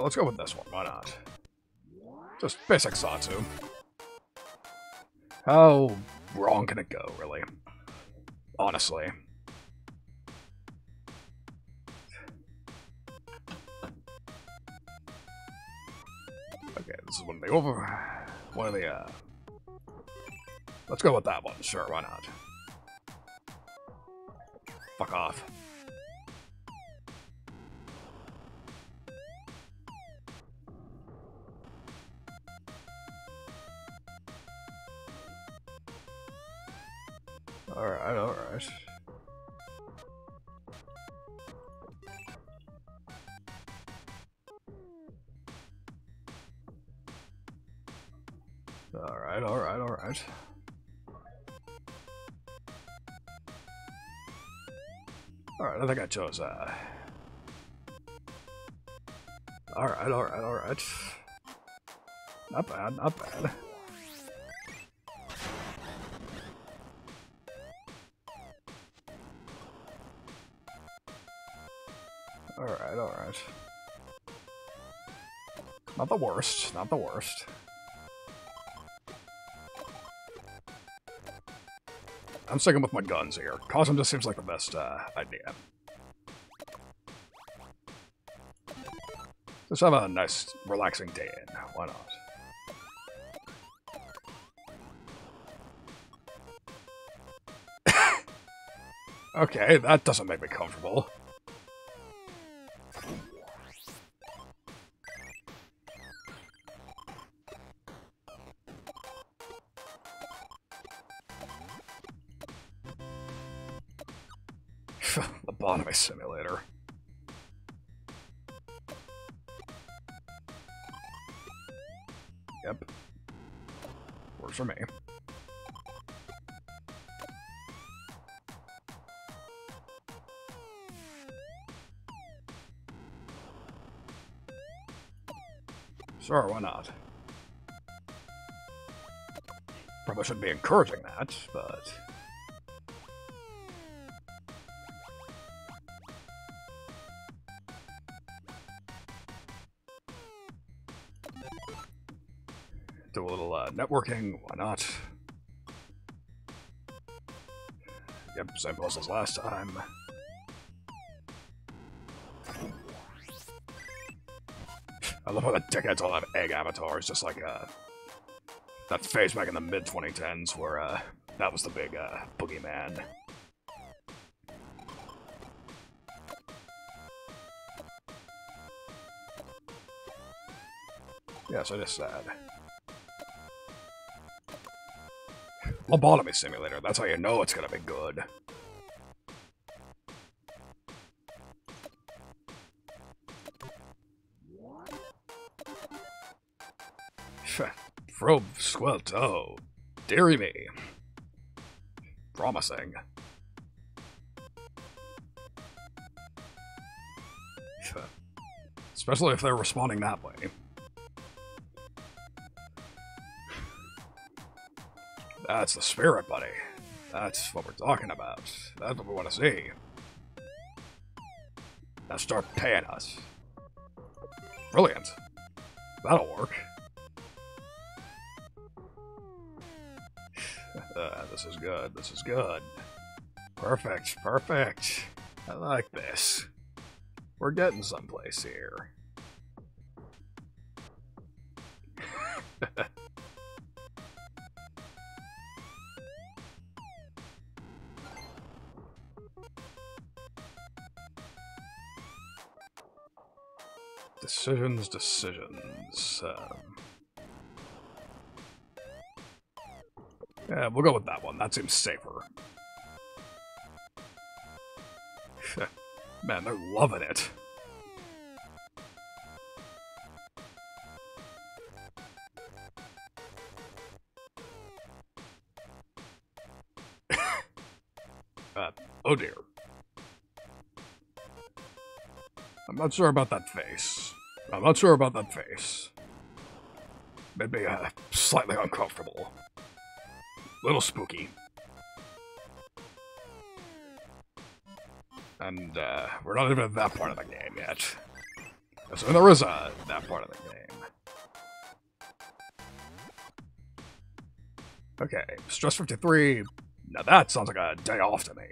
Let's go with this one. Why not? Just basic Satsu. How wrong can it go, really? Honestly. Okay, this is one of the over... One of the, uh... Let's go with that one. Sure, why not? Fuck off. Uh Alright, alright, alright. Not bad, not bad. Alright, alright. Not the worst, not the worst. I'm sticking with my guns here. Cosm just seems like the best uh, idea. Just have a nice, relaxing day in. Why not? okay, that doesn't make me comfortable. Sure, why not? Probably shouldn't be encouraging that, but... Do a little uh, networking, why not? Yep, same as last time. I love how the dickheads all have egg avatars, just like uh, that phase back in the mid 2010s where uh, that was the big uh, boogeyman. Yes, I just said. Lobotomy simulator, that's how you know it's gonna be good. Probe Squelto. Deary me. Promising. Especially if they're responding that way. That's the spirit, buddy. That's what we're talking about. That's what we want to see. Now start paying us. Brilliant. That'll work. This is good. This is good. Perfect. Perfect. I like this. We're getting someplace here. decisions, decisions. Um, yeah, we'll go with that one. That seems safer. Man, they're loving it. uh, oh dear. I'm not sure about that face. I'm not sure about that face. Made me uh, slightly uncomfortable. Little spooky. And uh, we're not even at that part of the game yet. So there is uh, that part of the game. Okay, Stress 53. Now that sounds like a day off to me.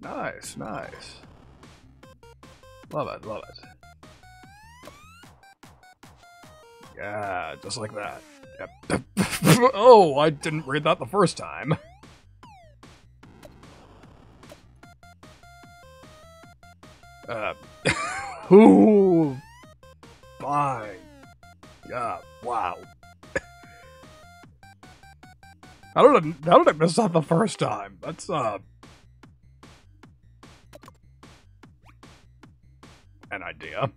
Nice, nice. Love it, love it. Yeah, just like that. Yep. oh, I didn't read that the first time. Uh, ooh, fine. Yeah, wow. How did I, how did I miss that the first time? That's, uh, an idea.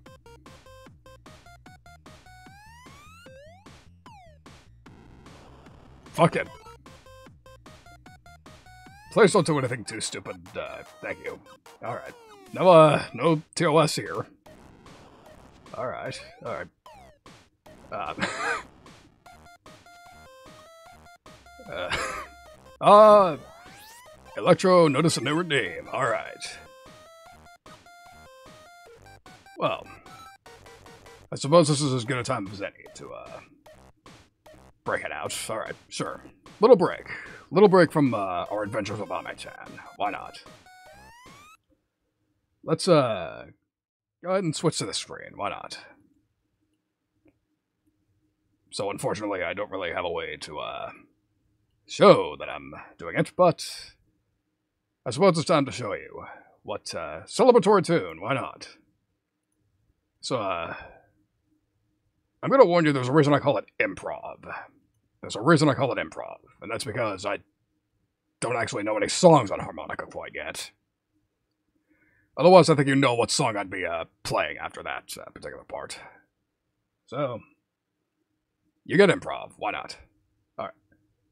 Fuck it. Please don't do anything too stupid. Uh, thank you. Alright. No, uh, no TOS here. Alright, alright. Um. uh, uh, Electro, notice a new name. Alright. Well, I suppose this is as good a time as any to, uh, break it out. Alright, sure. Little break. Little break from, uh, our adventures with Ame-chan. Why not? Let's, uh, go ahead and switch to the screen. Why not? So, unfortunately, I don't really have a way to, uh, show that I'm doing it, but I suppose it's time to show you what, uh, celebratory tune. Why not? So, uh, I'm going to warn you there's a reason I call it improv. There's a reason I call it improv, and that's because I don't actually know any songs on harmonica quite yet. Otherwise, I think you know what song I'd be uh, playing after that uh, particular part. So, you get improv. Why not? All right.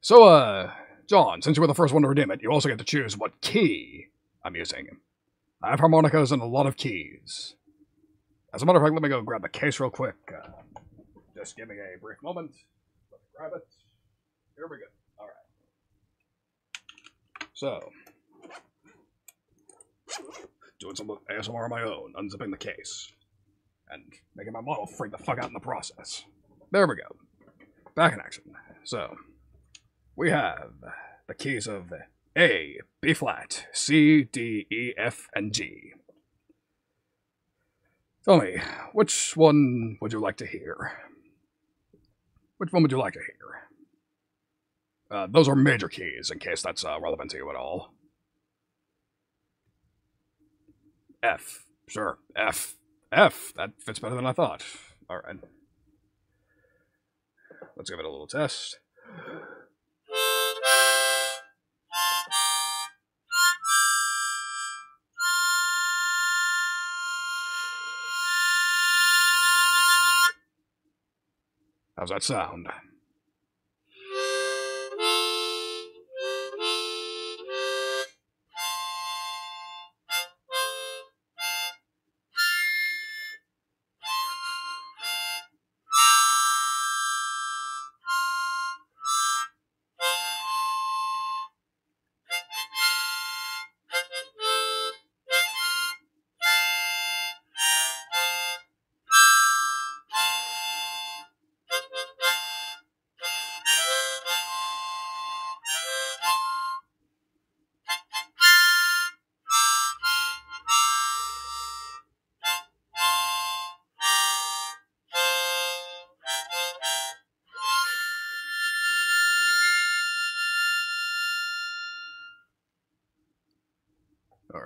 So, uh, John, since you were the first one to redeem it, you also get to choose what key I'm using. I have harmonicas and a lot of keys. As a matter of fact, let me go grab the case real quick. Uh, just give me a brief moment. Let me grab it. Here we go. All right. So, doing some ASMR on my own, unzipping the case, and making my model freak the fuck out in the process. There we go. Back in action. So, we have the keys of A, B flat, C, D, E, F, and G. Tell me, which one would you like to hear? Which one would you like to hear? Uh, those are major keys, in case that's uh, relevant to you at all. F. Sure, F. F. That fits better than I thought. Alright. Let's give it a little test. How's that sound?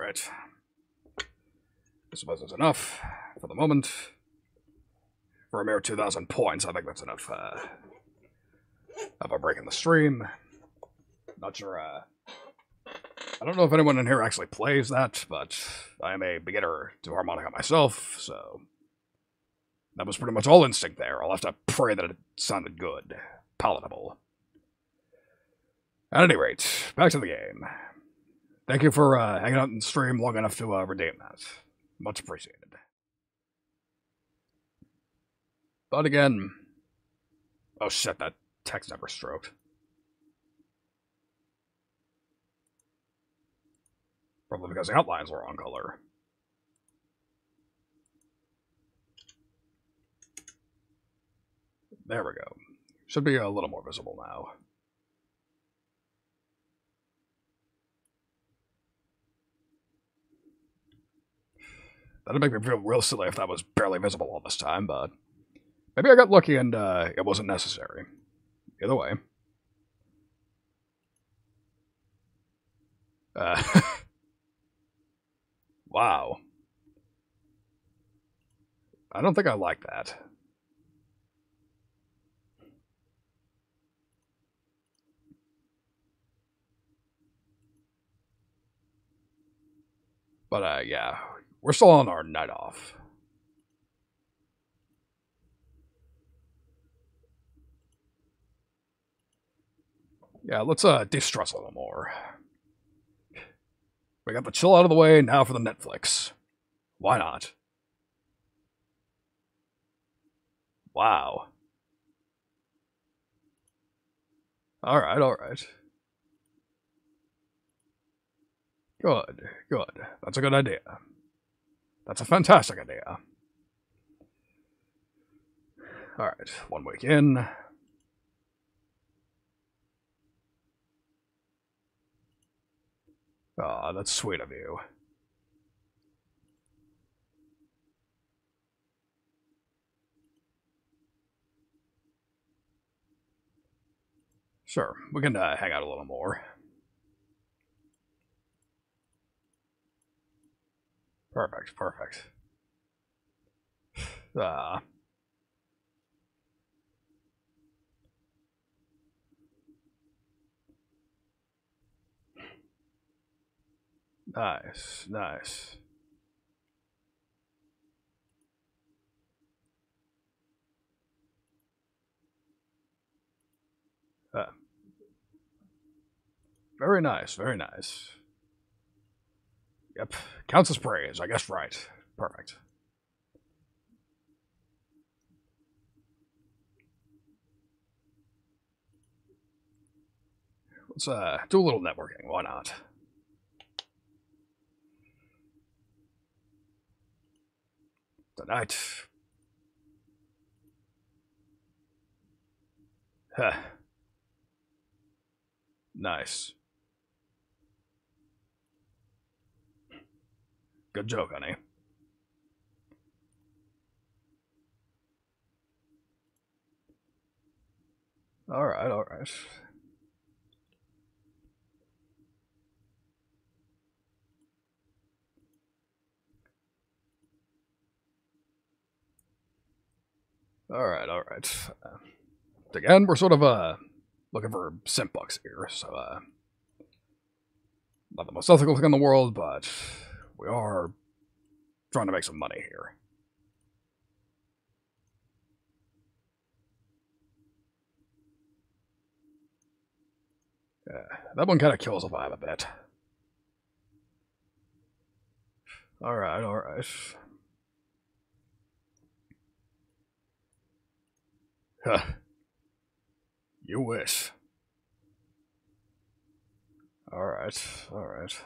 Alright. I suppose that's enough for the moment. For a mere 2,000 points, I think that's enough uh, of a break in the stream. Not sure, uh, I don't know if anyone in here actually plays that, but I am a beginner to harmonica myself, so that was pretty much all instinct there. I'll have to pray that it sounded good, palatable. At any rate, back to the game. Thank you for uh, hanging out in the stream long enough to uh, redeem that. Much appreciated. But again, oh shit, that text never stroked. Probably because the outlines were on color. There we go. Should be a little more visible now. That'd make me feel real silly if that was barely visible all this time, but maybe I got lucky and uh, it wasn't necessary. Either way. Uh, wow. I don't think I like that. But uh, yeah, we're still on our night off. Yeah, let's uh distress a little more. We got the chill out of the way, now for the Netflix. Why not? Wow. Alright, alright. Good, good. That's a good idea. That's a fantastic idea. Alright, one week in. Ah, oh, that's sweet of you. Sure, we can uh, hang out a little more. Perfect, perfect. Ah. Nice, nice. Uh, very nice, very nice. Yep. Counts as praise. I guess right. Perfect. Let's uh, do a little networking. Why not? Tonight. Huh. Nice. Good joke, honey. Alright, alright. Alright, alright. Uh, again, we're sort of, uh, looking for simp bucks here, so, uh, not the most ethical thing in the world, but we are trying to make some money here. Yeah, that one kind of kills the vibe a bit. Alright, alright. Huh. You wish. Alright, alright.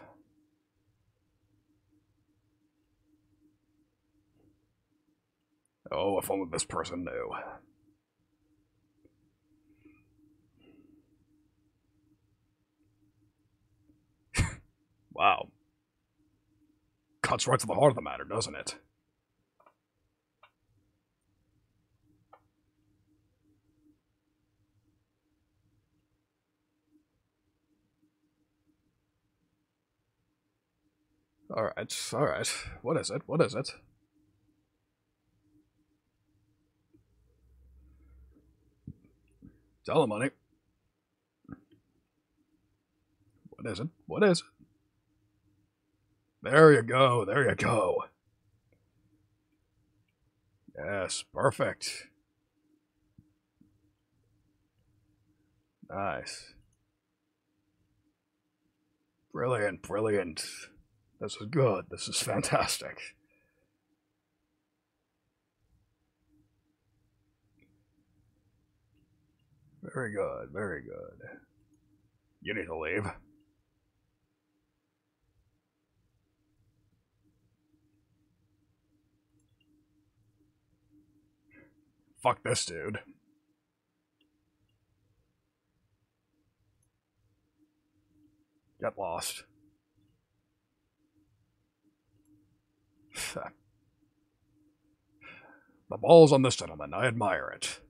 Oh, if only this person knew. wow. Cuts right to the heart of the matter, doesn't it? Alright, alright. What is it? What is it? Tell the money. What is it? What is it? There you go. There you go. Yes, perfect. Nice. Brilliant, brilliant. This is good. This is fantastic. Very good, very good. You need to leave. Fuck this dude. Get lost. the ball's on this gentleman. I admire it.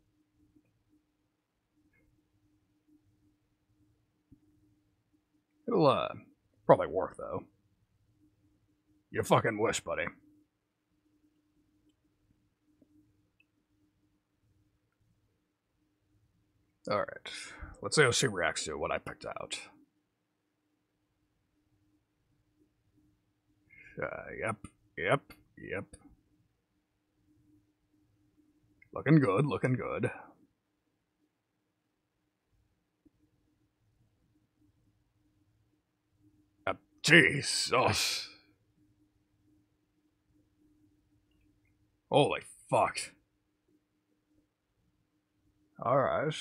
It'll, uh, probably work, though. You fucking wish, buddy. Alright. Let's see how she reacts to what I picked out. Uh, yep, yep, yep. Looking good, looking good. Jesus. Holy fuck. Alright.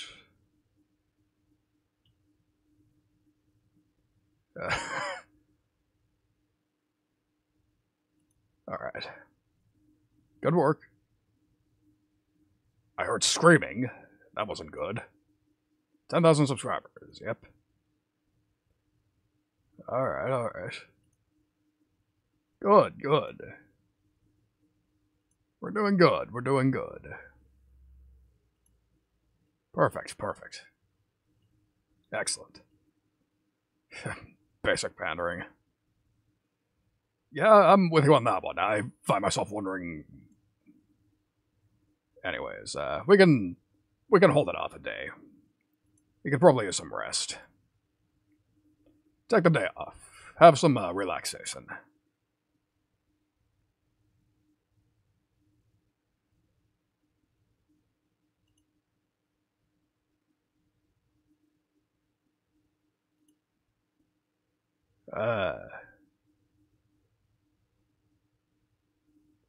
Uh, Alright. Good work. I heard screaming. That wasn't good. 10,000 subscribers, yep. Alright, alright. Good, good. We're doing good, we're doing good. Perfect, perfect. Excellent. Basic pandering. Yeah, I'm with you on that one. I find myself wondering... Anyways, uh, we can... We can hold it off a day. We could probably use some rest. Take the day off. Have some uh, relaxation. Uh,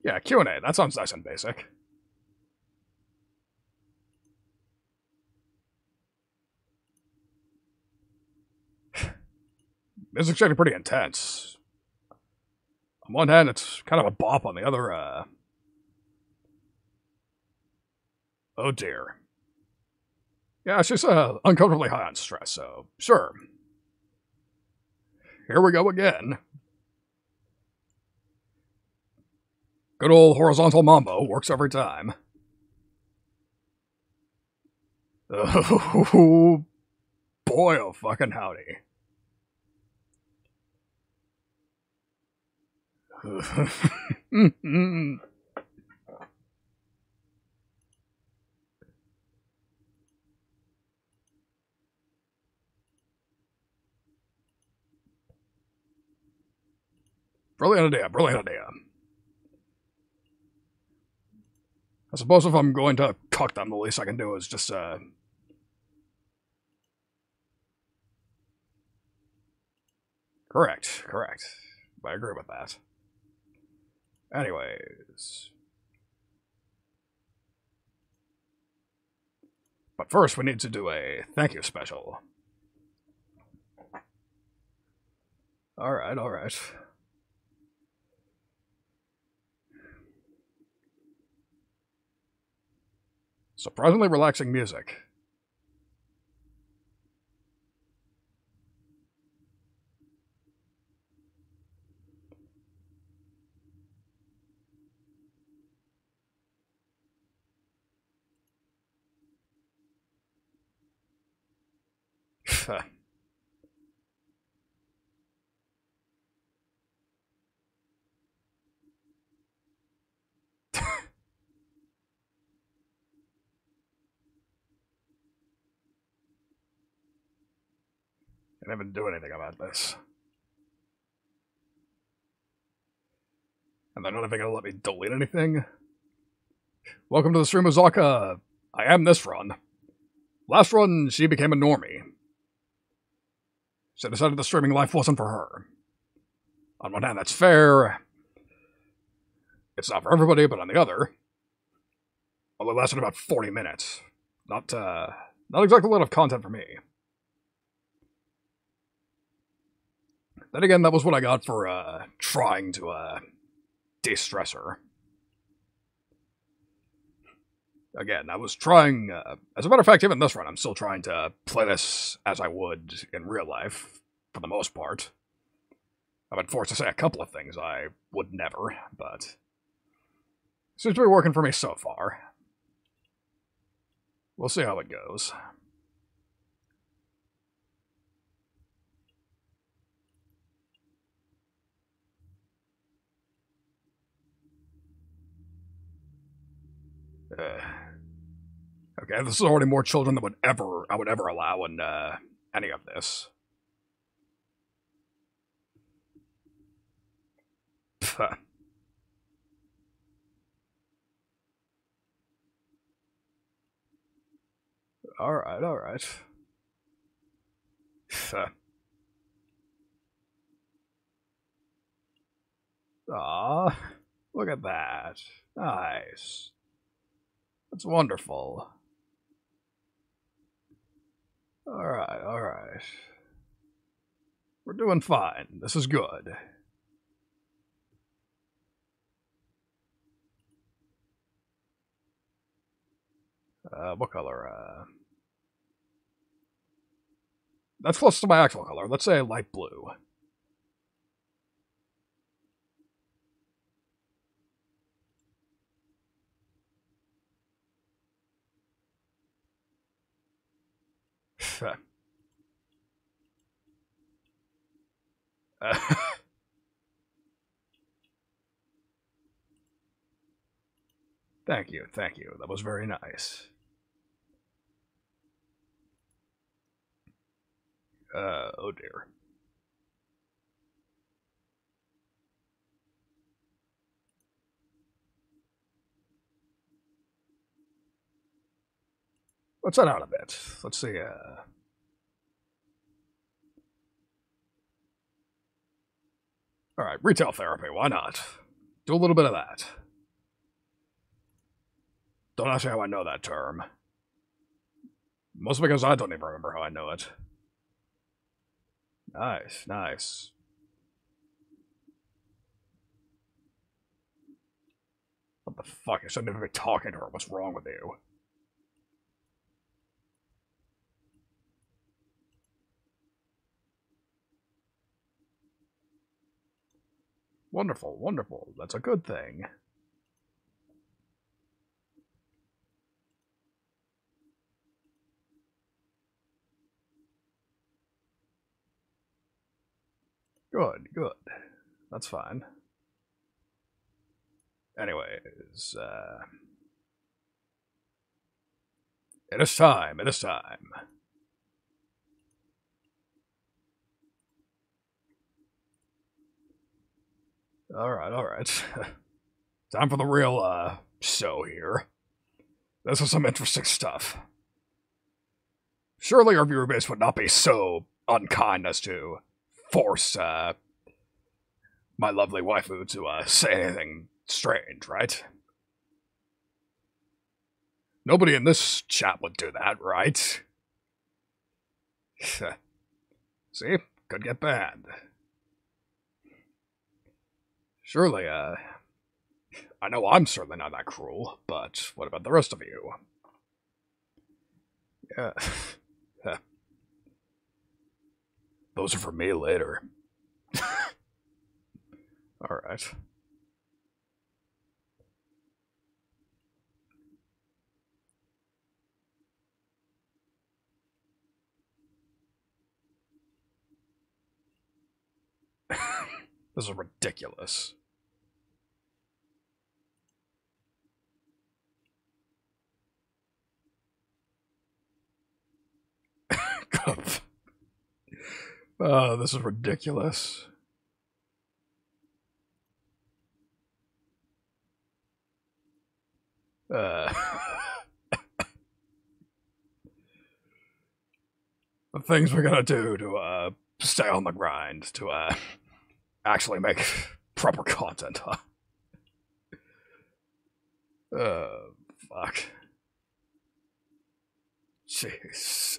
yeah, Q&A. That sounds nice and basic. This is actually pretty intense. On one hand, it's kind of a bop. On the other, uh... Oh dear. Yeah, she's uh, uncomfortably high on stress, so sure. Here we go again. Good old horizontal mambo works every time. Oh, boy, oh fucking howdy. brilliant idea, brilliant idea. I suppose if I'm going to cook them, the least I can do is just, uh... Correct, correct. I agree with that. Anyways... But first, we need to do a thank you special. Alright, alright. Surprisingly relaxing music. Can even do anything about this. And they're not even to let me delete anything? Welcome to the stream, Ozaka. I am this run. Last run, she became a normie. She decided the streaming life wasn't for her. On one hand, that's fair. It's not for everybody, but on the other, only lasted about 40 minutes. Not, uh, not exactly a lot of content for me. Then again, that was what I got for uh, trying to uh, de-stress her. Again, I was trying, uh, as a matter of fact, even this run, I'm still trying to play this as I would in real life, for the most part. I've been forced to say a couple of things I would never, but seems to be working for me so far. We'll see how it goes. Uh, okay, this is already more children than would ever I would ever allow in uh, any of this. all right, all right. Ah, look at that. Nice. That's wonderful. Alright, alright. We're doing fine. This is good. Uh, what color? Uh... That's close to my actual color. Let's say light blue. Uh, thank you, thank you. That was very nice. Uh, oh dear. Let's head out a bit. Let's see. Uh... All right, retail therapy. Why not? Do a little bit of that. Don't ask me how I know that term. Mostly because I don't even remember how I know it. Nice, nice. What the fuck? I shouldn't even be talking to her. What's wrong with you? Wonderful, wonderful. That's a good thing. Good, good. That's fine. Anyways, uh... It is time, it is time. Alright, alright. time for the real, uh, show here. This is some interesting stuff. Surely our viewer base would not be so unkind as to force, uh, my lovely waifu to, uh, say anything strange, right? Nobody in this chat would do that, right? See? Could get banned. Surely, uh... I know I'm certainly not that cruel, but what about the rest of you? Yeah. Those are for me later. Alright. this is ridiculous. oh, this is ridiculous. Uh, the things we're gonna do to uh, stay on the grind, to uh, actually make proper content, huh? Uh, fuck. Jesus.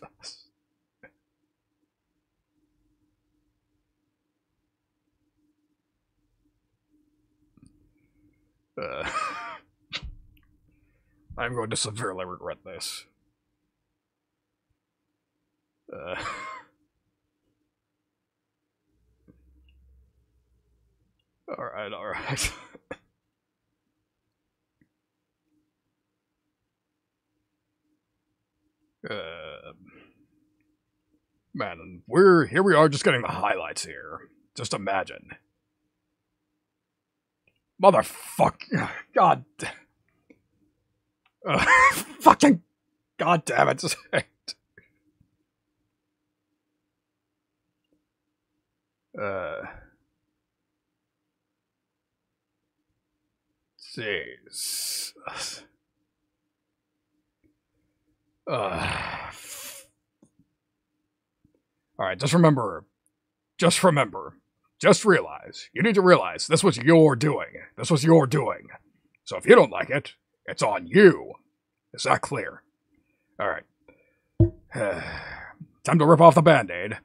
Uh, I'm going to severely regret this. Uh, alright, alright. uh, man, we're here we are just getting the highlights here. Just imagine. Motherfuck. God. Uh, fucking. God damn it. uh. Jeez. Uh. Alright, just remember. Just remember. Just realize, you need to realize this was your doing. This was your doing. So if you don't like it, it's on you. Is that clear? All right. Time to rip off the band aid.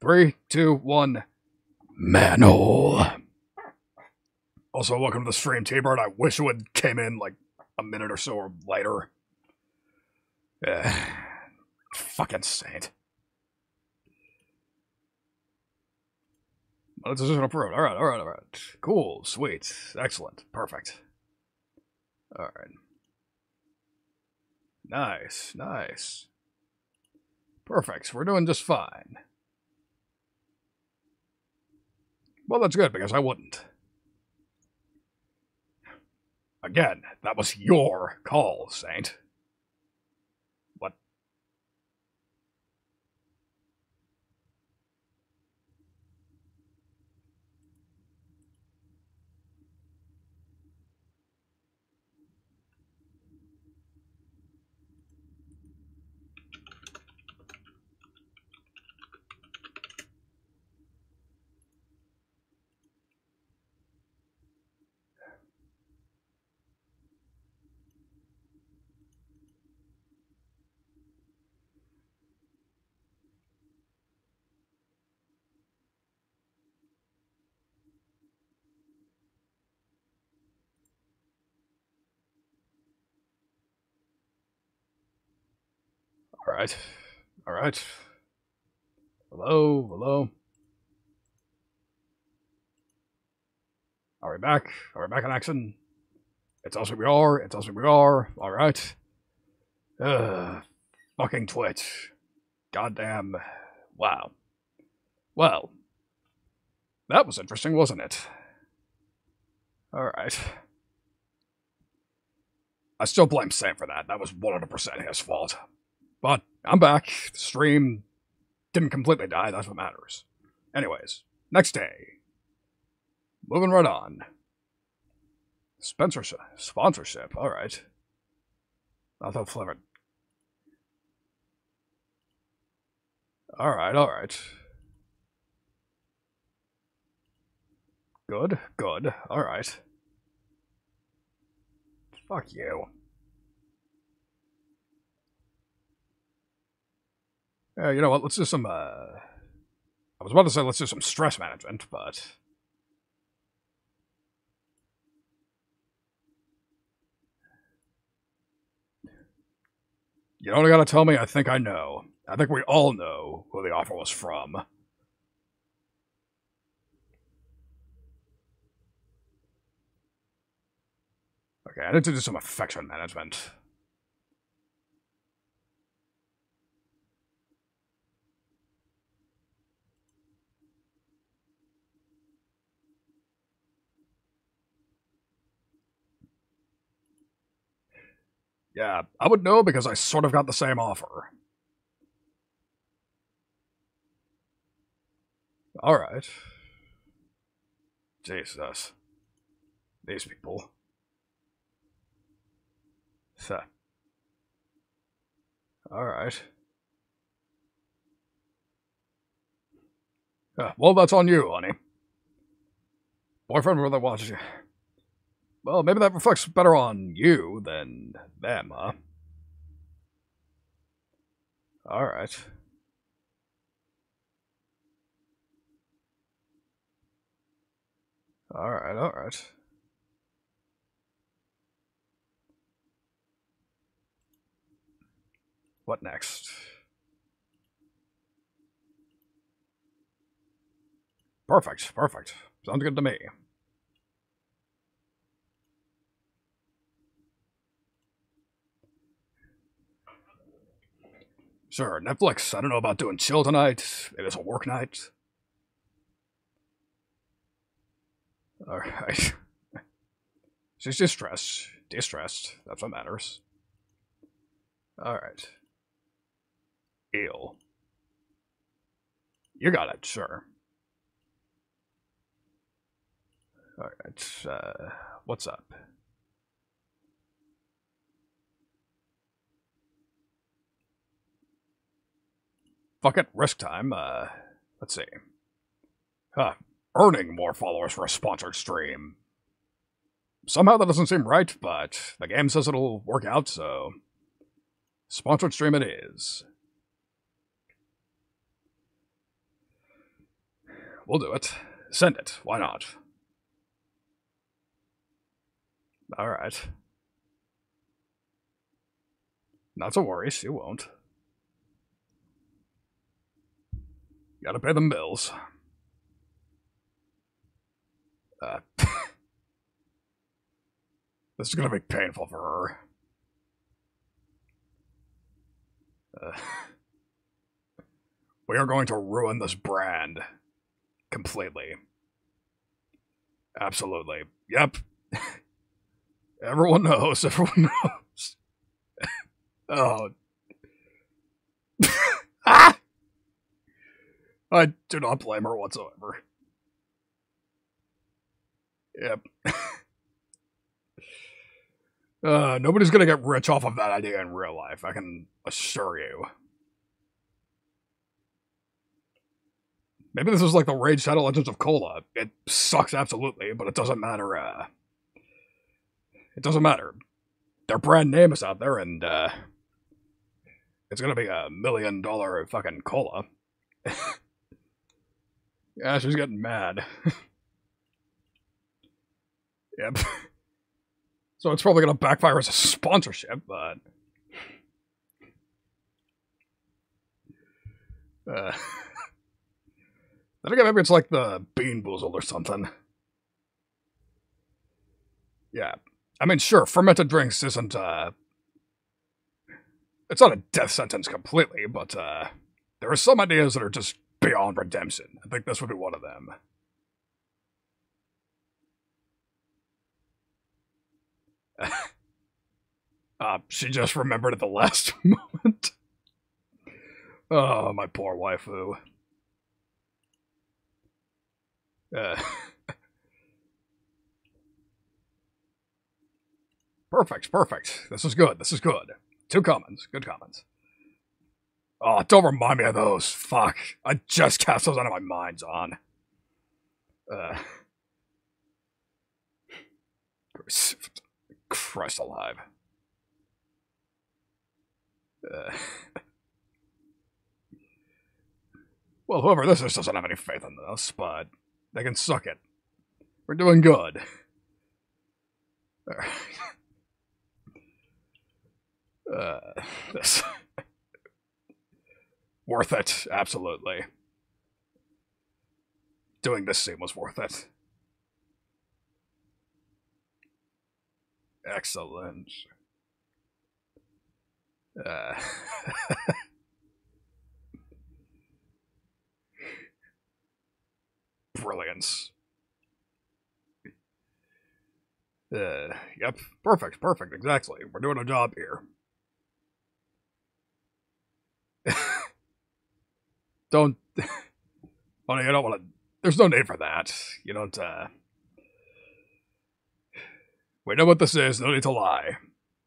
Three, two, one. Manhole. Also, welcome to the stream, T-Bird. I wish it would came in like a minute or so later. Fucking saint. Decision approved. All right, all right, all right. Cool, sweet, excellent, perfect. All right. Nice, nice. Perfect. We're doing just fine. Well, that's good because I wouldn't. Again, that was your call, Saint. All right. All right. Hello, hello. Are we back? Are we back in action? It's us we are. It's us we are. All right. Ugh. Fucking Twitch. Goddamn. Wow. Well. That was interesting, wasn't it? Alright. I still blame Sam for that. That was 100% his fault. But I'm back. The stream didn't completely die. That's what matters. Anyways, next day. Moving right on. Sponsorship. Sponsorship. All right. Not that flavor. All right. All right. Good. Good. All right. Fuck you. Yeah, you know what? Let's do some. Uh, I was about to say let's do some stress management, but You don't gotta tell me, I think I know. I think we all know who the offer was from. Okay, I need to do some affection management. Yeah, I would know because I sort of got the same offer. Alright. Jesus. These people. So. Alright. Uh, well, that's on you, honey. Boyfriend really watches you. Well, maybe that reflects better on you than them, huh? Alright. Alright, alright. What next? Perfect, perfect. Sounds good to me. Sure, Netflix. I don't know about doing chill tonight. Maybe it's a work night. Alright. She's distressed. Distressed. That's what matters. Alright. Eel. You got it, sure. Alright, uh, what's up? Fuck it, risk time. Uh, let's see. Huh, earning more followers for a sponsored stream. Somehow that doesn't seem right, but the game says it'll work out, so. Sponsored stream it is. We'll do it. Send it. Why not? Alright. Not to worry, you won't. Gotta pay them bills. Uh, this is gonna be painful for her. Uh, we are going to ruin this brand completely. Absolutely. Yep. everyone knows. Everyone knows. oh. ah! I do not blame her whatsoever. Yep. uh, nobody's gonna get rich off of that idea in real life, I can assure you. Maybe this is like the Raid Shadow Legends of Cola. It sucks absolutely, but it doesn't matter, uh... It doesn't matter. Their brand name is out there, and, uh... It's gonna be a million dollar fucking cola. Yeah, she's getting mad. yep. So it's probably going to backfire as a sponsorship, but. Uh, then again, maybe it's like the Bean Boozled or something. Yeah. I mean, sure, fermented drinks isn't, uh. It's not a death sentence completely, but, uh. There are some ideas that are just Beyond Redemption. I think this would be one of them. uh, she just remembered at the last moment. oh, my poor waifu. Uh, perfect, perfect. This is good. This is good. Two comments. Good comments. Oh, don't remind me of those. Fuck. I just cast those out of my mind's on. Uh. Christ alive. Uh. well, whoever this is doesn't have any faith in this, but they can suck it. We're doing good. Uh, this. Worth it, absolutely. Doing this scene was worth it. Excellent. Uh, brilliance. Uh, yep, perfect, perfect, exactly. We're doing a job here. Don't, I don't want to, there's no need for that. You don't, uh, we know what this is, no need to lie.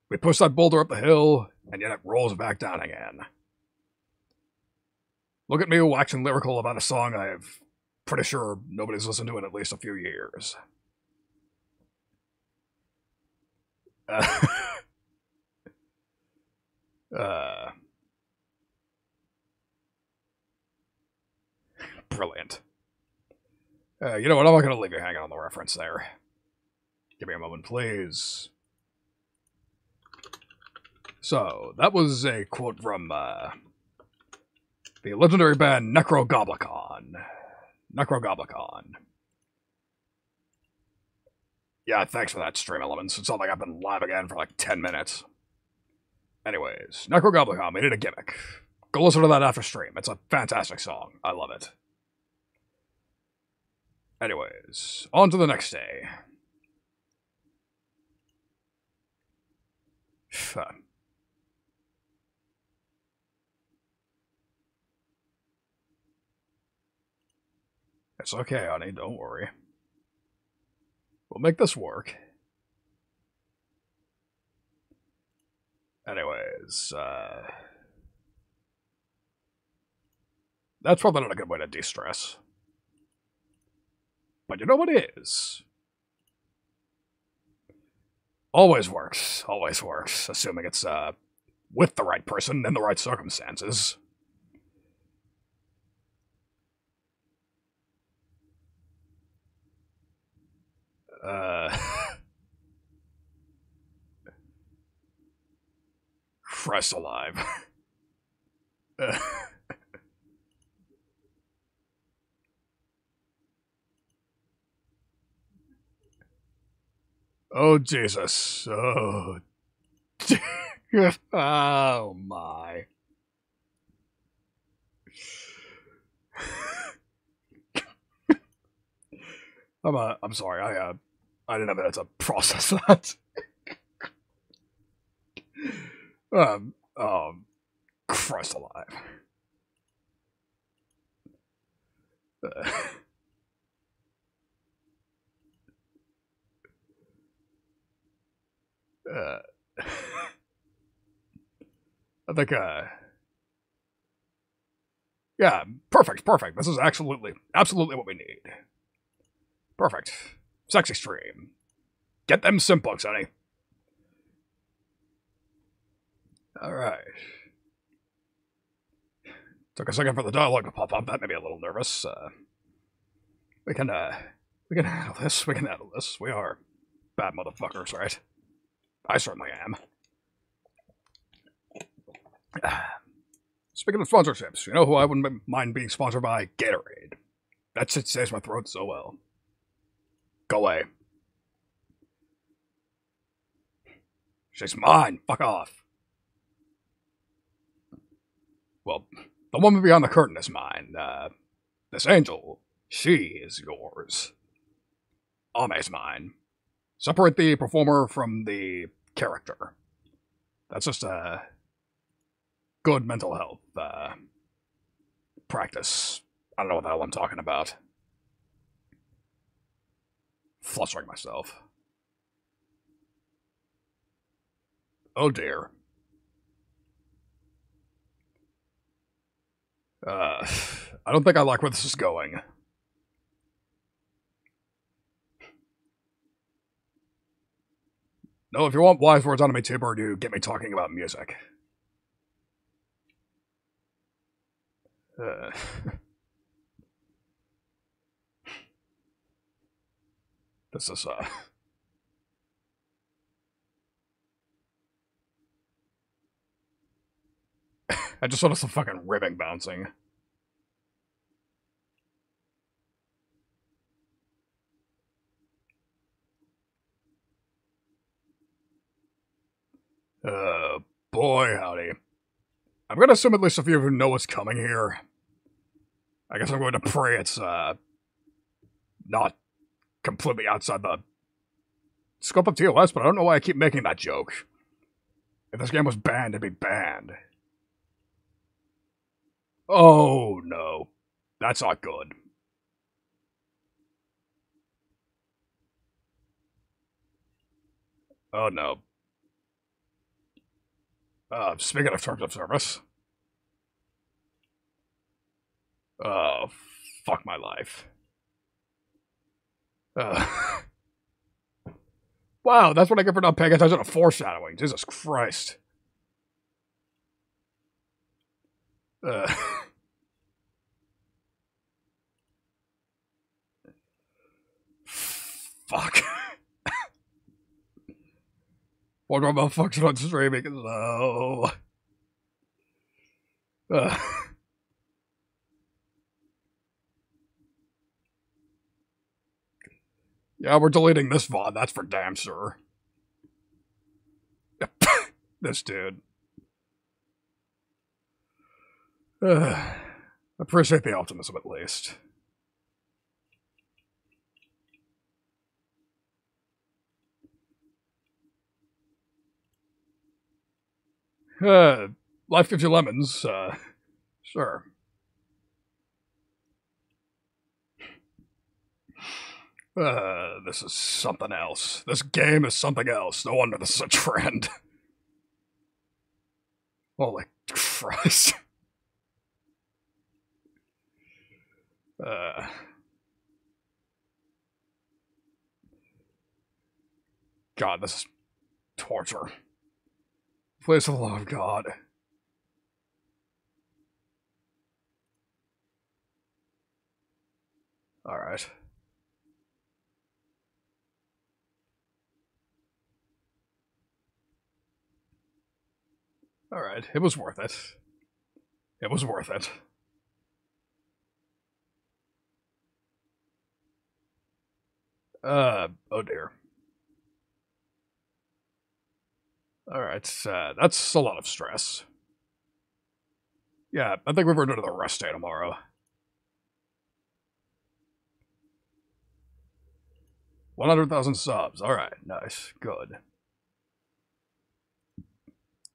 We push that boulder up the hill, and yet it rolls back down again. Look at me waxing lyrical about a song I've pretty sure nobody's listened to in at least a few years. Uh, uh, brilliant. Uh, you know what? I'm not going to leave you hanging on the reference there. Give me a moment, please. So, that was a quote from uh, the legendary band Nekrogoblikon. Nekrogoblikon. Yeah, thanks for that, Stream Elements. It's not like I've been live again for like 10 minutes. Anyways, Nekrogoblikon made it a gimmick. Go listen to that after stream. It's a fantastic song. I love it. Anyways, on to the next day. Fun. It's okay, honey, don't worry. We'll make this work. Anyways, uh... That's probably not a good way to de-stress. But you know what is? Always works. Always works. Assuming it's uh, with the right person in the right circumstances. Uh. Christ alive. uh. Oh, Jesus. Oh. oh, my. I'm, uh, I'm sorry. I, uh, I didn't have minute to process that. um, um, Christ alive. Uh. Uh, think, uh, yeah, perfect, perfect. This is absolutely, absolutely what we need. Perfect. Sexy stream. Get them simp honey. All right. Took a second for the dialogue to pop up. That made me a little nervous. Uh, we can, uh, we can handle this. We can handle this. We are bad motherfuckers, right? I certainly am. Speaking of sponsorships, you know who I wouldn't mind being sponsored by? Gatorade. That shit saves my throat so well. Go away. She's mine. Fuck off. Well, the woman behind the curtain is mine. Uh, this angel, she is yours. Ame's mine. Separate the performer from the character. That's just a good mental health uh, practice. I don't know what the hell I'm talking about. Flustering myself. Oh dear. Uh, I don't think I like where this is going. No, if you want wise words out of me, you get me talking about music. Uh, this is, uh... I just saw some fucking ribbing bouncing. Uh, boy, howdy. I'm gonna assume at least a few of you know what's coming here. I guess I'm going to pray it's, uh, not completely outside the scope of TOS, but I don't know why I keep making that joke. If this game was banned, it'd be banned. Oh, no. That's not good. Oh, no. Uh, speaking of terms of service. Oh, fuck my life. Uh, wow, that's what I get for not paying attention to foreshadowing. Jesus Christ. Uh, fuck. What about malfunction on streaming? No. Uh. Yeah, we're deleting this VOD, that's for damn sure. this dude. Uh, appreciate the optimism at least. Uh, life gives you lemons. Uh, sure. Uh, this is something else. This game is something else. No wonder this is a trend. Holy Christ. Uh. God, this is torture. For the love of God. Alright. Alright, it was worth it. It was worth it. Uh, oh dear. Alright, uh, that's a lot of stress. Yeah, I think we're going to the rest day tomorrow. One hundred thousand subs. All right, nice, good,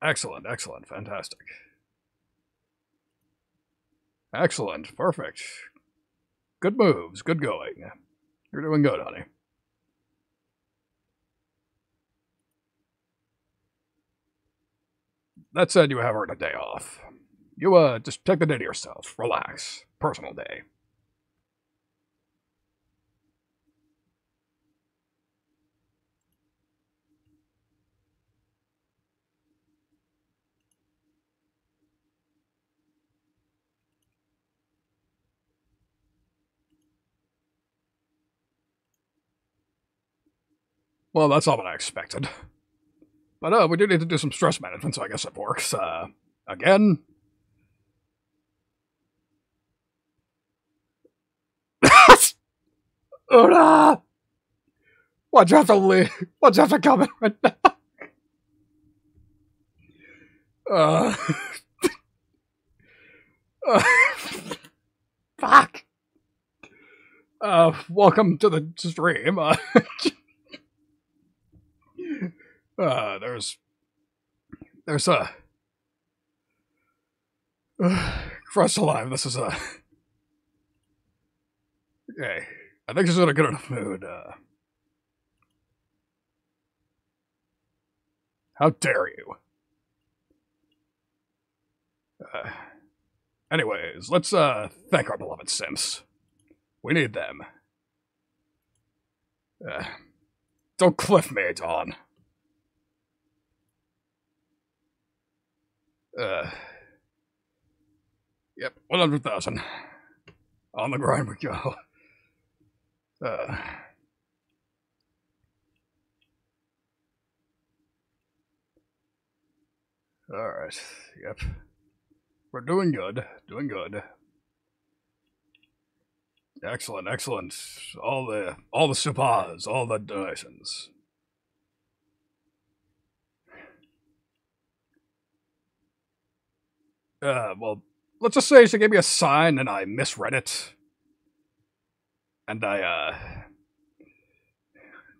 excellent, excellent, fantastic, excellent, perfect. Good moves, good going. You're doing good, honey. That said, you have earned a day off. You, uh, just take the day to yourself. Relax. Personal day. Well, that's not what I expected. But uh, we do need to do some stress management, so I guess it works. Uh, again. Una! Have to leave? Why'd you have to come in right now? Uh, uh, fuck. Uh, welcome to the stream. Uh, uh, there's there's a. Uh, Christ alive, this is a. Okay, I think she's in a good enough mood. Uh, how dare you? Uh, anyways, let's uh thank our beloved Sims. We need them. Uh, don't cliff me, Dawn. Uh, yep, 100,000. On the grind we go. Uh, Alright, yep. We're doing good, doing good. Excellent, excellent. All the all the supers, all the donations. Uh, well, let's just say she gave me a sign and I misread it. And I, uh,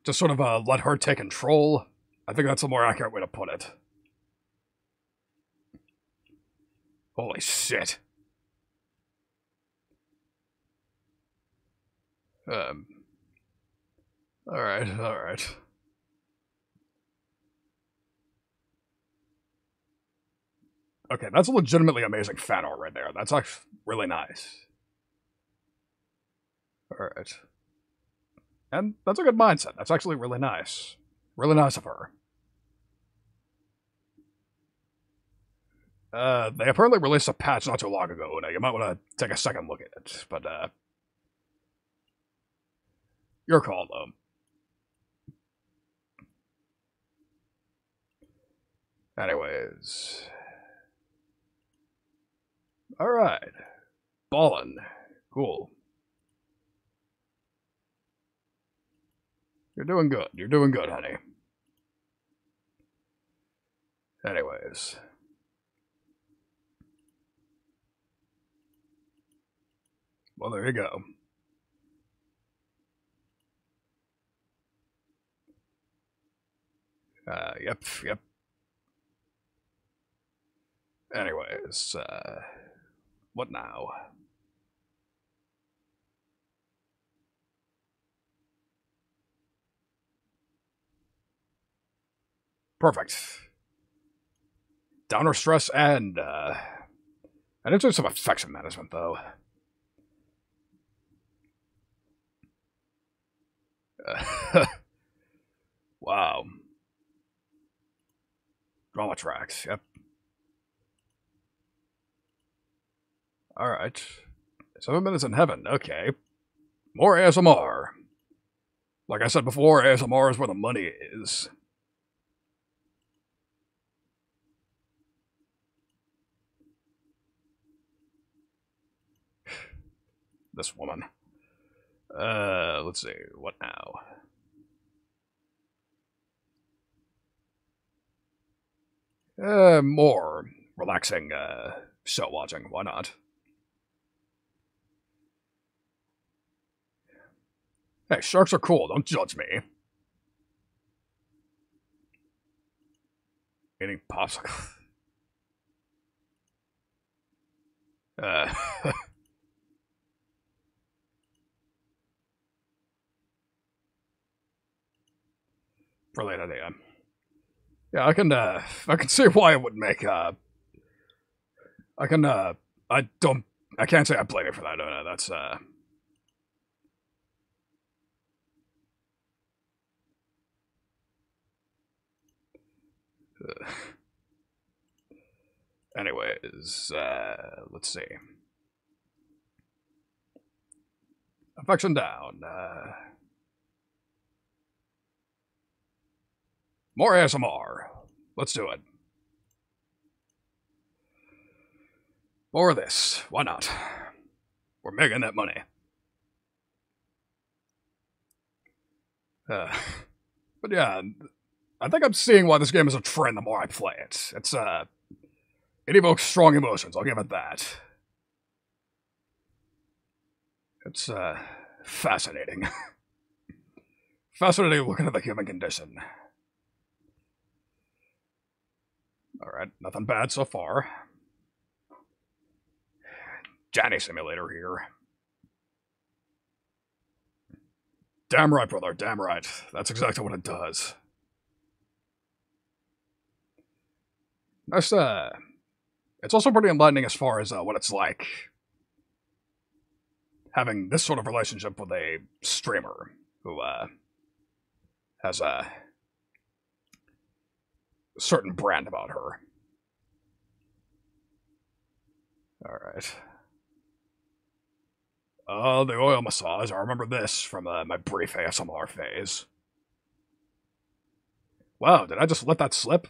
just sort of, uh, let her take control. I think that's a more accurate way to put it. Holy shit. Um. Alright, alright. Okay, that's a legitimately amazing fan art right there. That's actually really nice. Alright. And that's a good mindset. That's actually really nice. Really nice of her. Uh, they apparently released a patch not too long ago. Now, you might want to take a second look at it. But, uh, your call, though. Anyways. Alright. Ballin'. Cool. You're doing good. You're doing good, honey. Anyways. Well, there you go. Uh, yep, yep. Anyways, uh, what now? Perfect. Downer stress and, uh, I did do some affection management, though. Wow. Drama tracks, yep. Alright. Seven minutes in heaven, okay. More ASMR. Like I said before, ASMR is where the money is. this woman. Uh, let's see, what now? Uh, more relaxing, uh, show watching. Why not? Hey, sharks are cool. Don't judge me. Eating popsicle. uh. Brilliant idea. Yeah, I can, uh, I can see why it would make, uh, I can, uh, I don't, I can't say I blame you for that, no, that's, uh, anyways, uh, let's see. Affection down, uh, More ASMR. Let's do it. More of this. Why not? We're making that money. Uh, but yeah, I think I'm seeing why this game is a trend the more I play it. It's, uh, it evokes strong emotions, I'll give it that. It's, uh, fascinating. fascinating looking at the human condition. Alright, nothing bad so far. Janny Simulator here. Damn right, brother, damn right. That's exactly what it does. That's, uh... It's also pretty enlightening as far as uh, what it's like having this sort of relationship with a streamer who, uh, has a certain brand about her. Alright. Oh, the oil massage. I remember this from uh, my brief ASMR phase. Wow, did I just let that slip?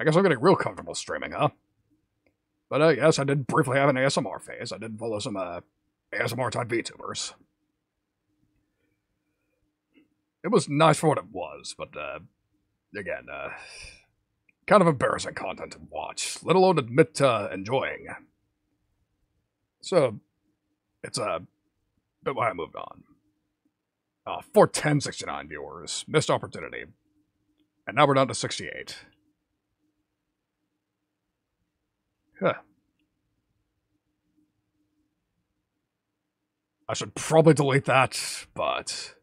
I guess I'm getting real comfortable streaming, huh? But uh, yes, I did briefly have an ASMR phase. I did follow some uh, ASMR type VTubers. It was nice for what it was, but uh, again, uh, kind of embarrassing content to watch, let alone admit to enjoying. So, it's a uh, but why I moved on. Uh, 41069 viewers. Missed opportunity. And now we're down to 68. Huh. I should probably delete that, but...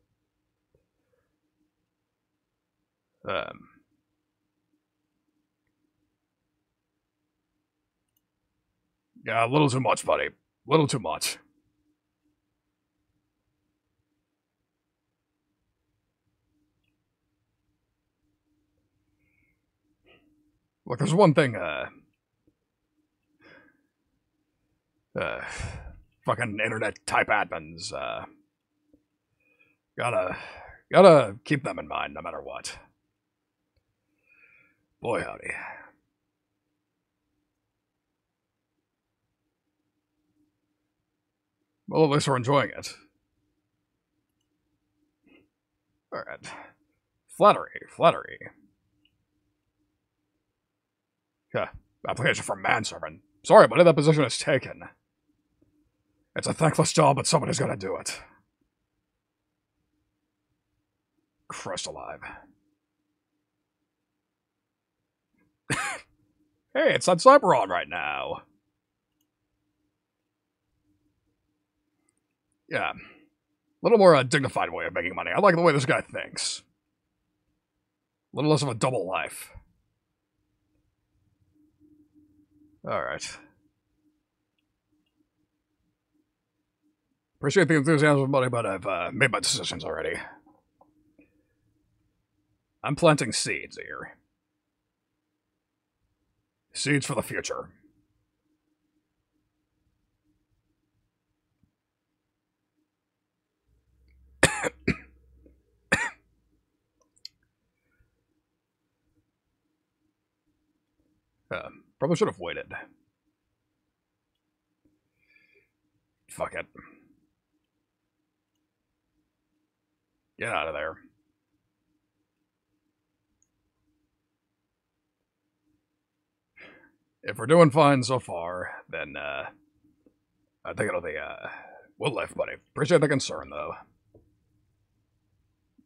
Um... Yeah, a little too much, buddy. A little too much. Look, there's one thing, uh... Uh... Fucking internet type admins, uh... Gotta... Gotta keep them in mind no matter what. Boy, howdy. Well, at least we're enjoying it. Alright. Flattery, flattery. Yeah, application for manservant. Sorry, buddy, that position is taken. It's a thankless job, but somebody's gotta do it. Christ alive. hey, it's on Cyberon right now. Yeah. A little more a uh, dignified way of making money. I like the way this guy thinks. A little less of a double life. Alright. Appreciate the enthusiasm, buddy, but I've uh, made my decisions already. I'm planting seeds here. Seeds for the future. um. Probably should have waited. Fuck it. Get out of there. If we're doing fine so far, then, uh, I think it'll be, uh, we'll live, buddy. Appreciate the concern, though.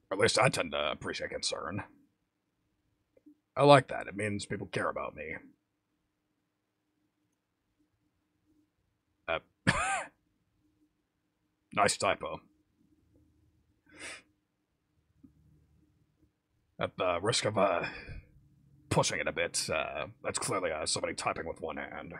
Or at least I tend to appreciate concern. I like that. It means people care about me. Nice typo. At the risk of uh, pushing it a bit, uh, that's clearly uh, somebody typing with one hand.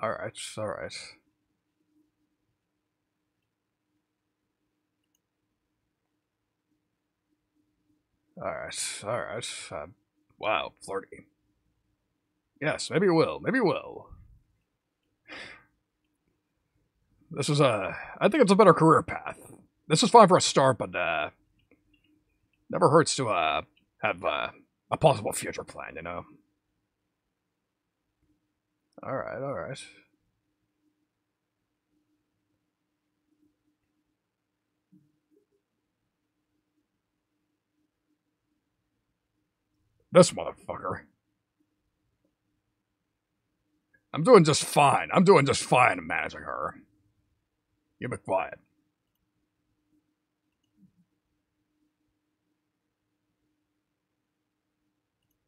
Alright, alright. Alright, alright. Uh, Wow, flirty. Yes, maybe you will. Maybe you will. This is a. I think it's a better career path. This is fine for a start, but uh, never hurts to uh have uh, a possible future plan. You know. All right. All right. This motherfucker. I'm doing just fine. I'm doing just fine managing her. You be quiet.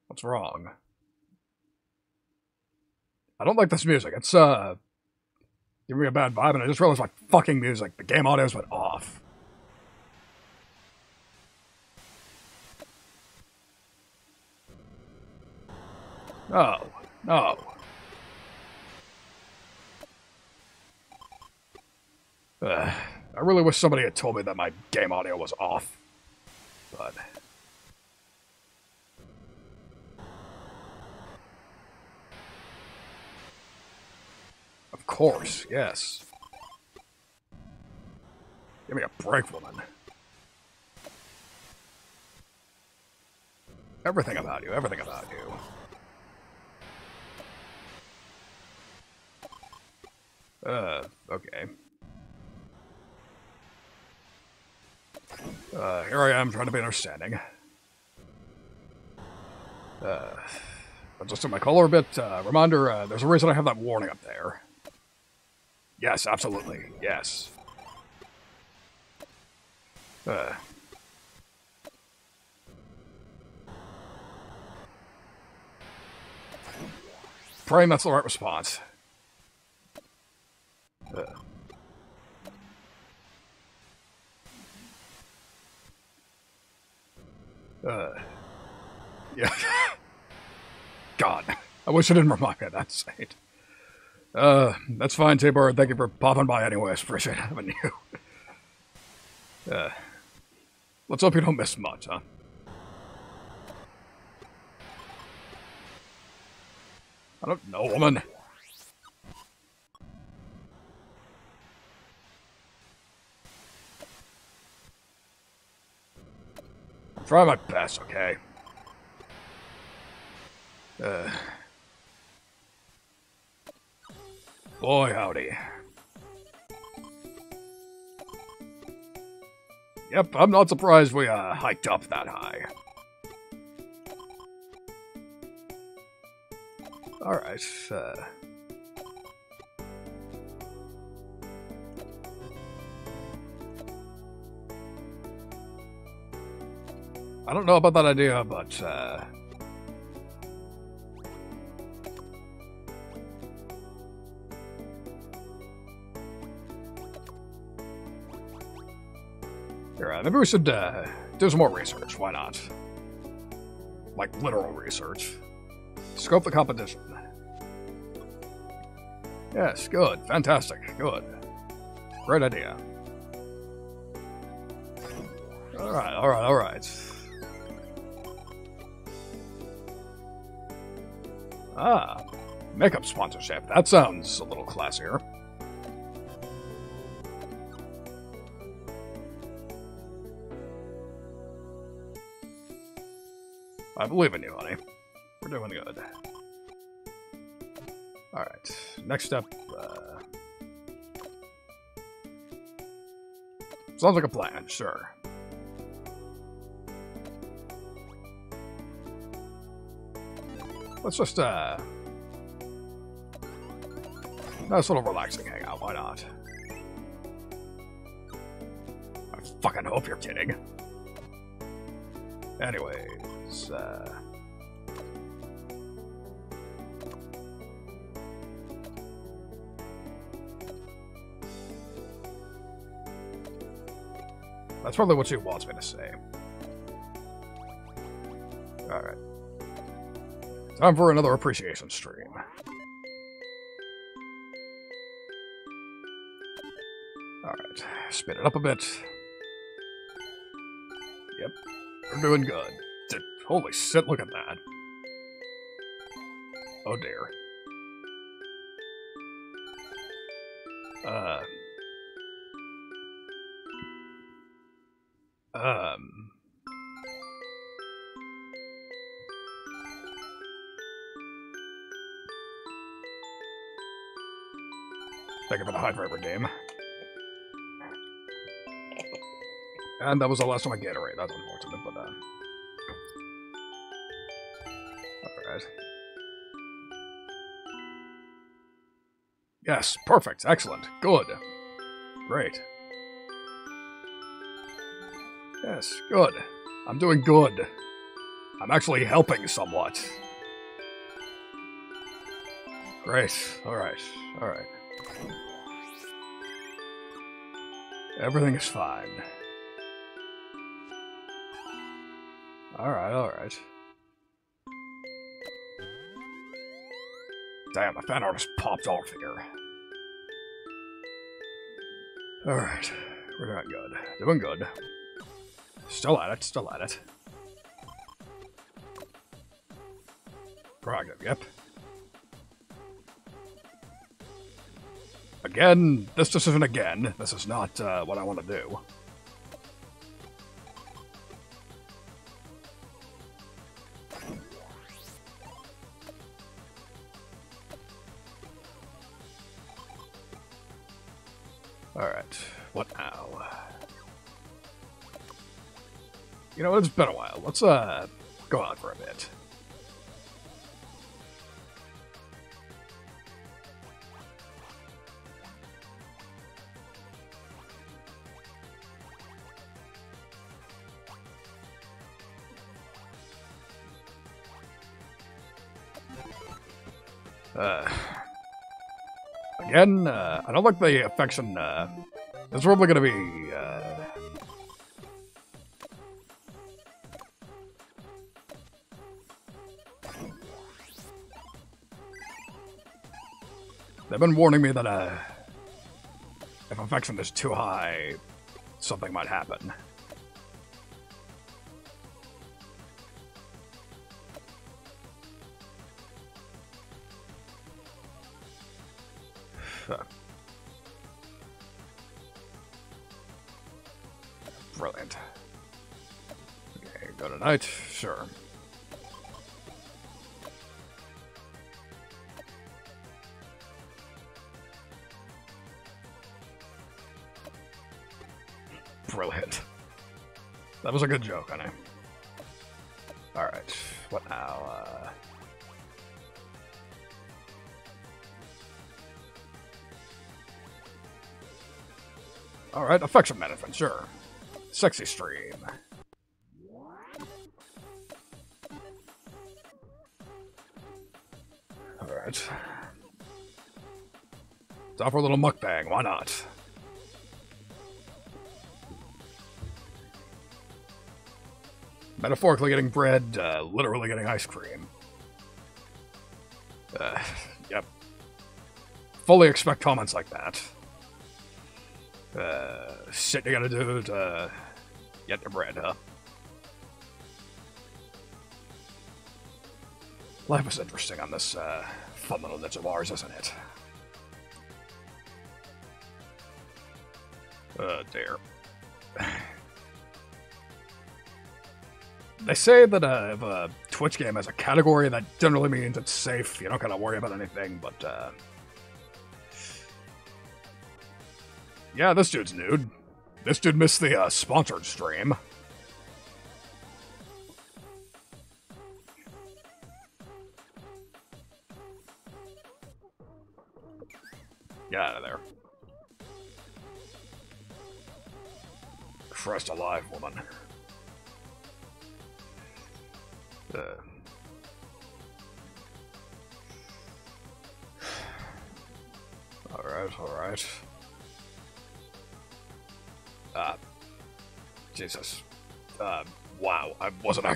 What's wrong? I don't like this music. It's, uh, giving me a bad vibe, and I just realized my fucking music. The game audios went off. Oh, no. I really wish somebody had told me that my game audio was off. But... Of course, yes. Give me a break, woman. Everything about you, everything about you. Uh, okay. Uh, here I am trying to be understanding. Uh, adjusting my color a bit. Uh, reminder, uh, there's a reason I have that warning up there. Yes, absolutely. Yes. Uh. Praying that's the right response. Uh. Uh. Yeah. God. I wish I didn't remind me of that saint. Uh, that's fine, Tabor. Thank you for popping by anyways. Appreciate having you. Uh, let's hope you don't miss much, huh? I don't know, woman. Trying my best, okay? Uh... Boy, howdy. Yep, I'm not surprised we uh, hiked up that high. Alright, uh... I don't know about that idea, but, uh... Here, uh, maybe we should uh, do some more research. Why not? Like literal research. Scope the competition. Yes, good. Fantastic. Good. Great idea. Alright, alright, alright. Ah, makeup sponsorship. That sounds a little classier. I believe in you, honey. We're doing good. Alright, next up, uh... Sounds like a plan, sure. Let's just, uh... Nice little relaxing hangout, why not? I fucking hope you're kidding. Anyways, uh... That's probably what she wants me to say. Time for another appreciation stream. Alright, spin it up a bit. Yep, we're doing good. D holy shit, look at that. Oh dear. Uh... You for the high driver game. And that was the last one I get, Gatorade. That's unfortunate, but uh. Alright. Yes, perfect, excellent, good. Great. Yes, good. I'm doing good. I'm actually helping somewhat. Great. Alright. Alright. Everything is fine. Alright, alright. Damn, the fan artist popped off here. Alright, we're doing good. Doing good. Still at it, still at it. Prerogative, yep. Again, this isn't again. This is not uh, what I want to do. Alright, what now? You know, it's been a while. Let's, uh, go out Uh, again, uh, I don't like the affection. Uh, it's probably going to be. Uh, they've been warning me that uh, if affection is too high, something might happen. Was a good joke, honey. Alright, what now? Uh... Alright, affection management, sure. Sexy stream. Alright. Time for a little mukbang, why not? Metaphorically getting bread, uh, literally getting ice cream. Uh, yep. Fully expect comments like that. Uh, shit you gotta do to get the bread, huh? Life is interesting on this uh, fun little niche of ours, isn't it? Oh dear. They say that uh, if a Twitch game has a category, that generally means it's safe. You don't gotta worry about anything, but uh, yeah, this dude's nude. This dude missed the uh, sponsored stream.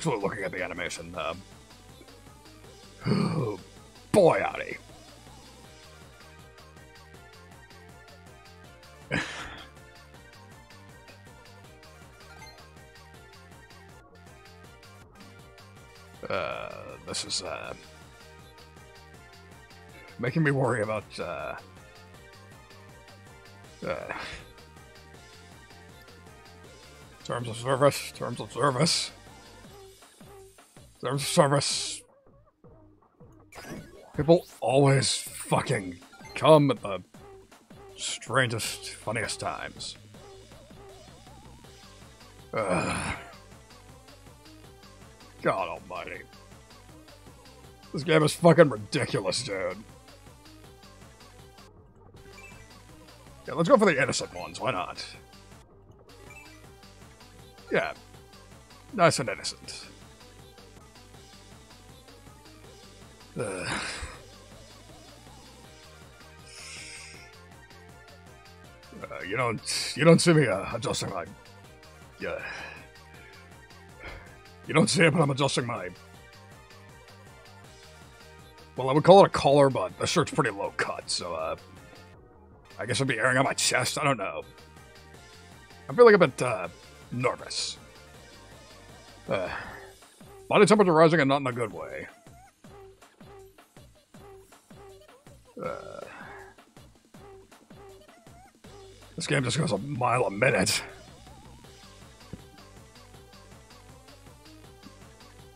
Actually looking at the animation. Um, boy, howdy. uh, this is uh, making me worry about uh, uh, terms of service, terms of service, of service. People always fucking come at the strangest, funniest times. Ugh. God almighty. This game is fucking ridiculous, dude. Yeah, let's go for the innocent ones, why not? Yeah. Nice and innocent. Uh, you don't you don't see me uh, adjusting my yeah. You don't see it, but I'm adjusting my. Well, I would call it a collar, but the shirt's pretty low cut, so uh, I guess I'd be airing out my chest. I don't know. I'm feeling a bit uh, nervous. Uh, body temperature rising and not in a good way. Uh, this game just goes a mile a minute.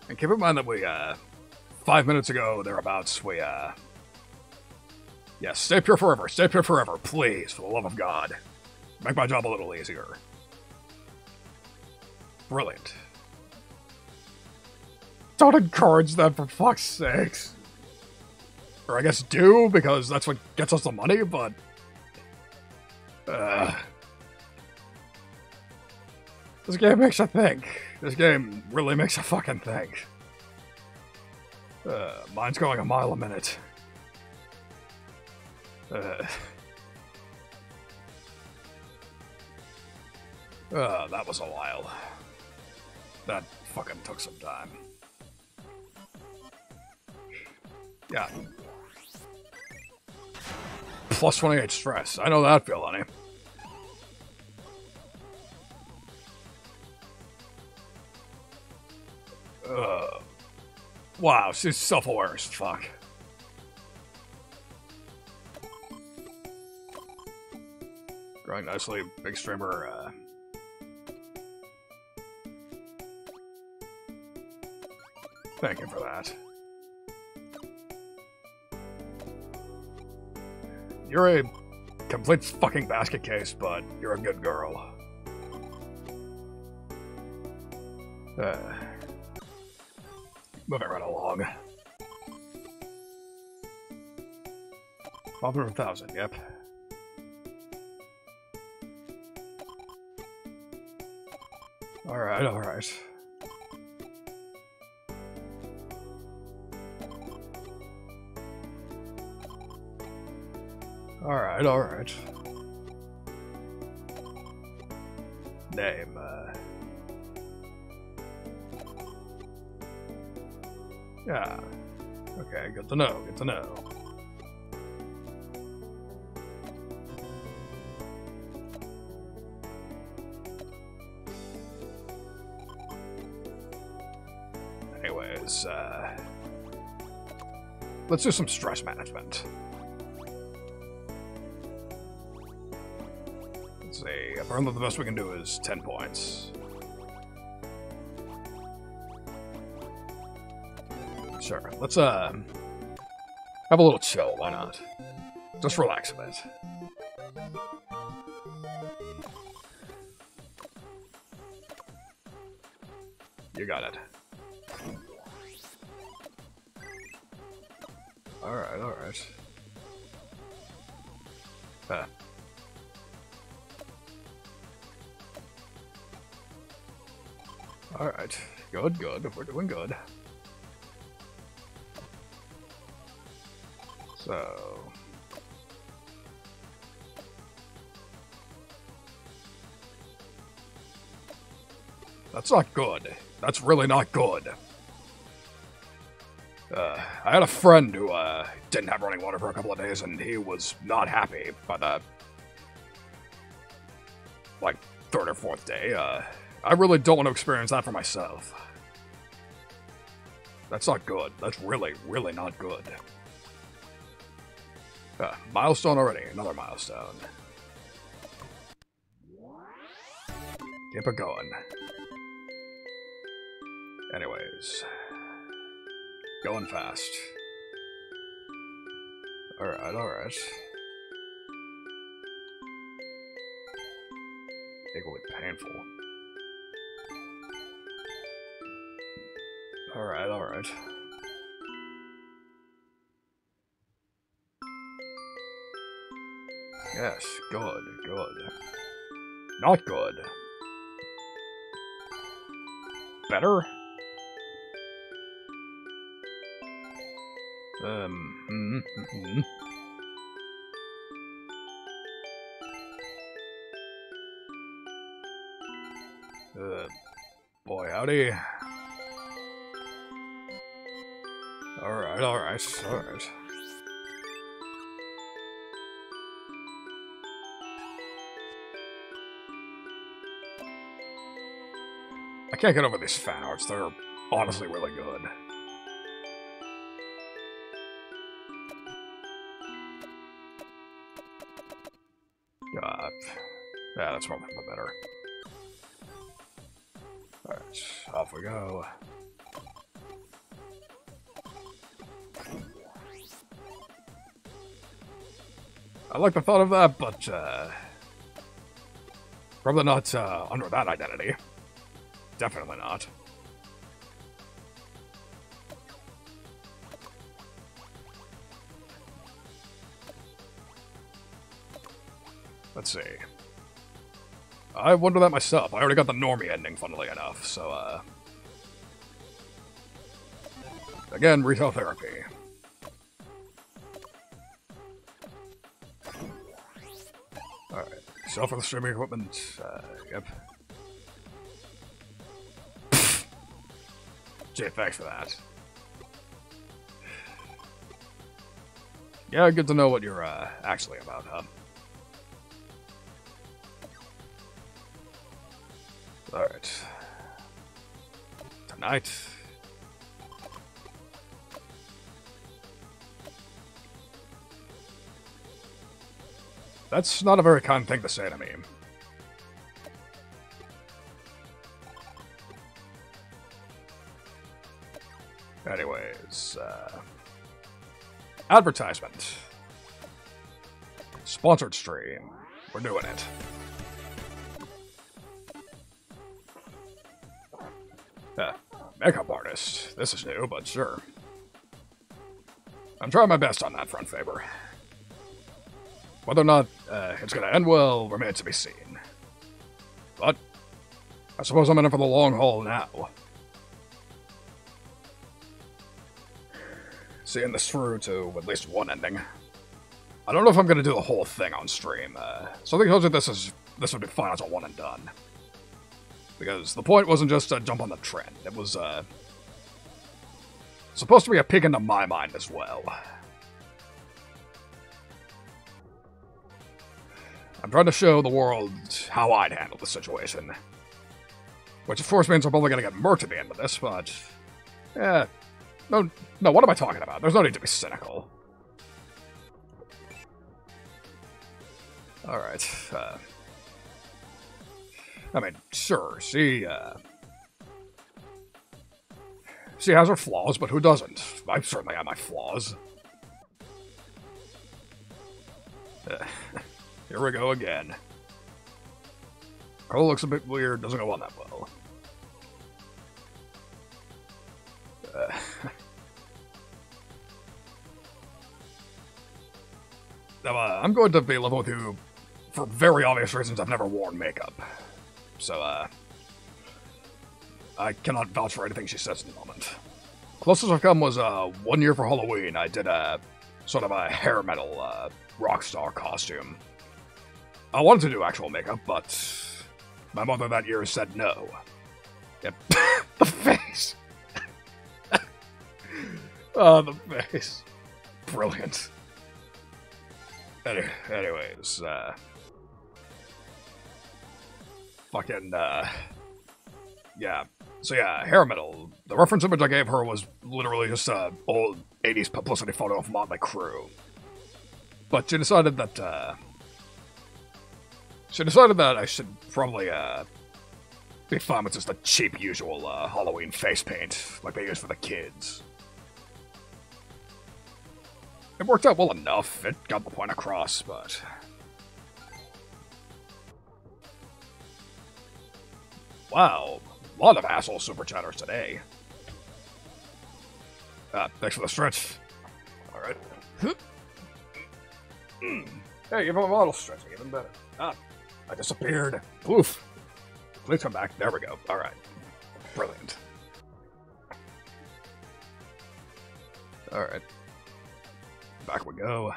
And keep in mind that we, uh, five minutes ago, thereabouts, we, uh, yes, yeah, stay pure forever, stay pure forever, please, for the love of God. Make my job a little easier. Brilliant. Don't encourage them, for fuck's sakes. Or I guess do, because that's what gets us the money, but... Uh, this game makes you think. This game really makes you fucking think. Uh, mine's going a mile a minute. Uh, uh, that was a while. That fucking took some time. Yeah. Plus 28 stress. I know that feel, honey. Uh, wow, she's self-aware as fuck. Growing nicely, big streamer, uh... Thank you for that. You're a complete fucking basket case, but you're a good girl. Uh... Moving right along. 500,000, yep. Alright, alright. Alright, alright. Name, uh... Yeah. Okay, good to know, good to know. Anyways, uh... Let's do some stress management. Let's see, apparently the best we can do is 10 points. Sure. Let's uh have a little chill. Why not? Just relax a bit. You got it. Alright, alright. Alright. Good, good. We're doing good. So... That's not good. That's really not good. Uh, I had a friend who uh, didn't have running water for a couple of days, and he was not happy by the like third or fourth day. Uh, I really don't want to experience that for myself. That's not good. That's really, really not good. Uh, milestone already. Another milestone. Keep it going. Anyways. Going fast. Alright, alright. Equally painful. Alright, alright. Yes, good, good. Not good. Better? Um. Mm, mm, mm. Uh, boy, howdy. Alright, alright, alright. I can't get over these arts. They're honestly really good. Yeah, that's probably better. Alright, off we go. I like the thought of that, but, uh, probably not, uh, under that identity. Definitely not. Let's see. I wonder that myself. I already got the normie ending, funnily enough, so, uh... Again, retail therapy. Sell for the streaming equipment. Uh, yep. Gee, thanks for that. Yeah, good to know what you're, uh, actually about, huh? Alright. Tonight. That's not a very kind thing to say to me. Anyways, uh, advertisement. Sponsored stream. We're doing it. Uh, makeup artist. This is new, but sure. I'm trying my best on that front, Faber. Whether or not uh, it's going to end well remains to be seen. But I suppose I'm in it for the long haul now. Seeing this through to at least one ending. I don't know if I'm going to do the whole thing on stream. Uh, something tells me this is this would be fine as a one and done. Because the point wasn't just to jump on the trend. It was uh, supposed to be a peek into my mind as well. I'm trying to show the world how I'd handle the situation. Which of course means I'm probably going to get murked at the end of this, but... Yeah. No, no, what am I talking about? There's no need to be cynical. Alright, uh... I mean, sure, she, uh... She has her flaws, but who doesn't? I certainly have my flaws. Here we go again. Oh, looks a bit weird, doesn't go on that well. Uh, now, uh, I'm going to be level with you for very obvious reasons. I've never worn makeup, so uh, I cannot vouch for anything she says in the moment. Closest I've come was uh, one year for Halloween. I did a sort of a hair metal uh, rock star costume. I wanted to do actual makeup, but my mother that year said no. Yep, the face. oh, the face. Brilliant. Any- anyways, uh. Fucking, uh. Yeah. So yeah, hair metal. The reference image I gave her was literally just a old 80s publicity photo of Motley Crue. But she decided that, uh. She decided that I should probably, uh. Be fine with just the cheap usual, uh, Halloween face paint, like they use for the kids. It worked out well enough. It got the point across, but... Wow, a lot of asshole super chatters today. Ah, thanks for the stretch. Alright. hey, give him a model stretching, even better. Ah, I disappeared. Oof. Please come back. There we go. Alright. Brilliant. Alright. back we go.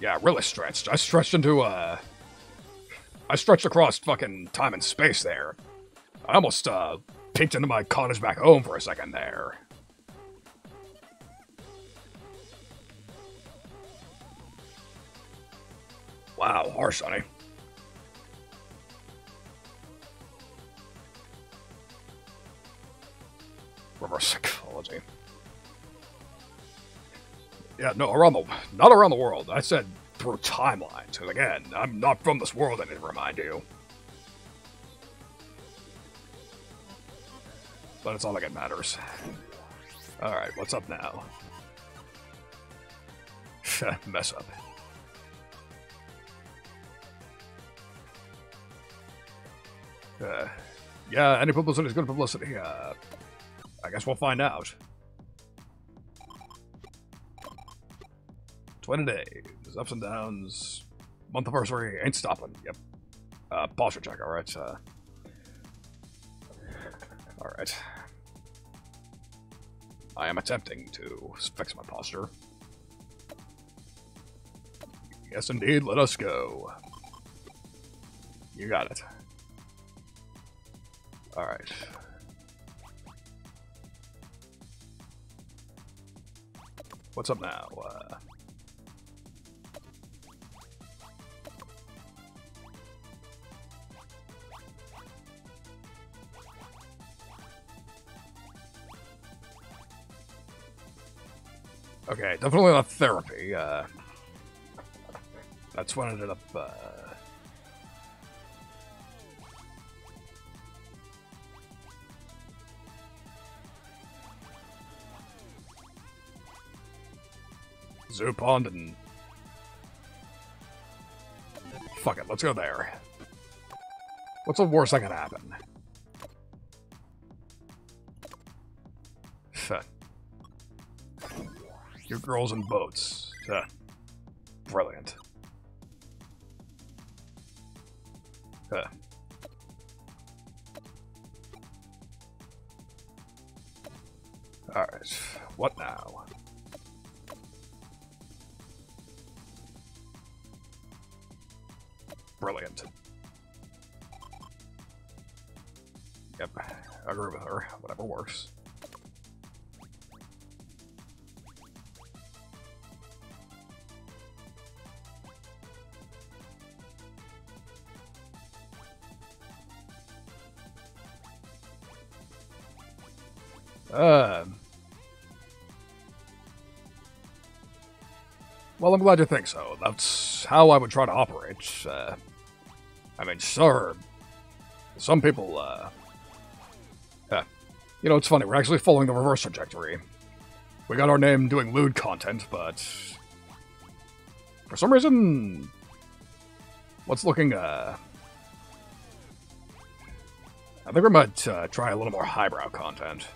Yeah, really stretched. I stretched into, uh... I stretched across fucking time and space there. I almost, uh, peeked into my cottage back home for a second there. Wow, harsh, honey. Reverse psychology. Yeah, no, around the not around the world. I said through timelines. And again, I'm not from this world. I need to remind you. But it's all that matters. All right, what's up now? Mess up. Uh, yeah, any publicity is good publicity. Uh, I guess we'll find out. 20 days, ups and downs. Month anniversary, ain't stopping. Yep. Uh, posture check, alright. Uh, alright. I am attempting to fix my posture. Yes, indeed, let us go. You got it. Alright. What's up now? Uh, okay, definitely not therapy. Uh, that's what ended up. Uh, Zoo Pond and... Fuck it, let's go there. What's the worst that can happen? Your girls in boats. Uh, brilliant. Uh. Alright, what now? Brilliant. Yep, I agree with her. Whatever works. Uh, well, I'm glad you think so. That's how I would try to operate. Uh, I mean, sir, some people, uh, yeah. You know, it's funny, we're actually following the reverse trajectory. We got our name doing lewd content, but for some reason, what's looking, uh, I think we might uh, try a little more highbrow content.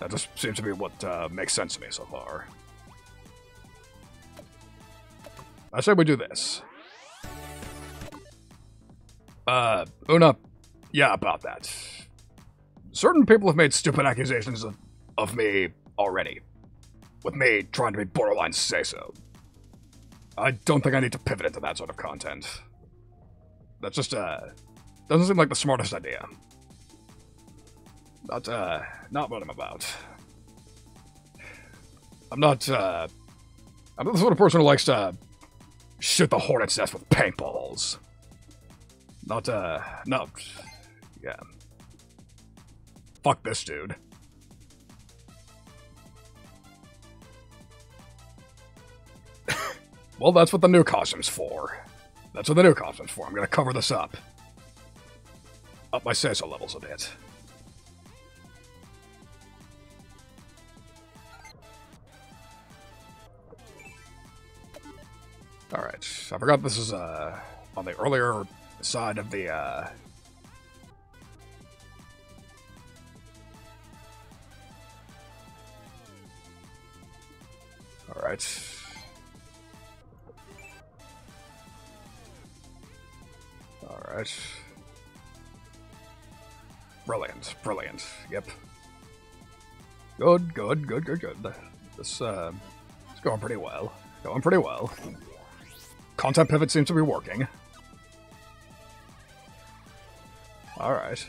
That just seems to be what uh, makes sense to me so far. I say we do this. Uh, Una, yeah, about that. Certain people have made stupid accusations of, of me already, with me trying to be borderline say so. I don't think I need to pivot into that sort of content. That's just, uh, doesn't seem like the smartest idea. Not, uh, not what I'm about. I'm not, uh, I'm not the sort of person who likes to shoot the hornet's nest with paintballs. Not, uh, no. Yeah. Fuck this dude. well, that's what the new costume's for. That's what the new costume's for. I'm gonna cover this up. Up my say-so levels a bit. Alright, I forgot this is uh, on the earlier side of the... Uh... Alright. Alright. Brilliant, brilliant, yep. Good, good, good, good, good. This, uh, it's going pretty well. Going pretty well. Content pivot seems to be working. Alright.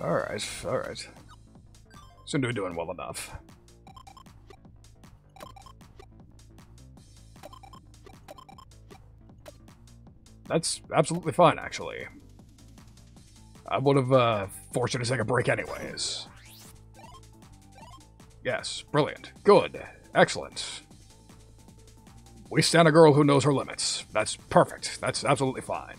Alright, alright. Seem to be doing well enough. That's absolutely fine, actually. I would have uh, forced you to take a break anyways. Yes, brilliant. Good. Excellent. We stand a girl who knows her limits. That's perfect. That's absolutely fine.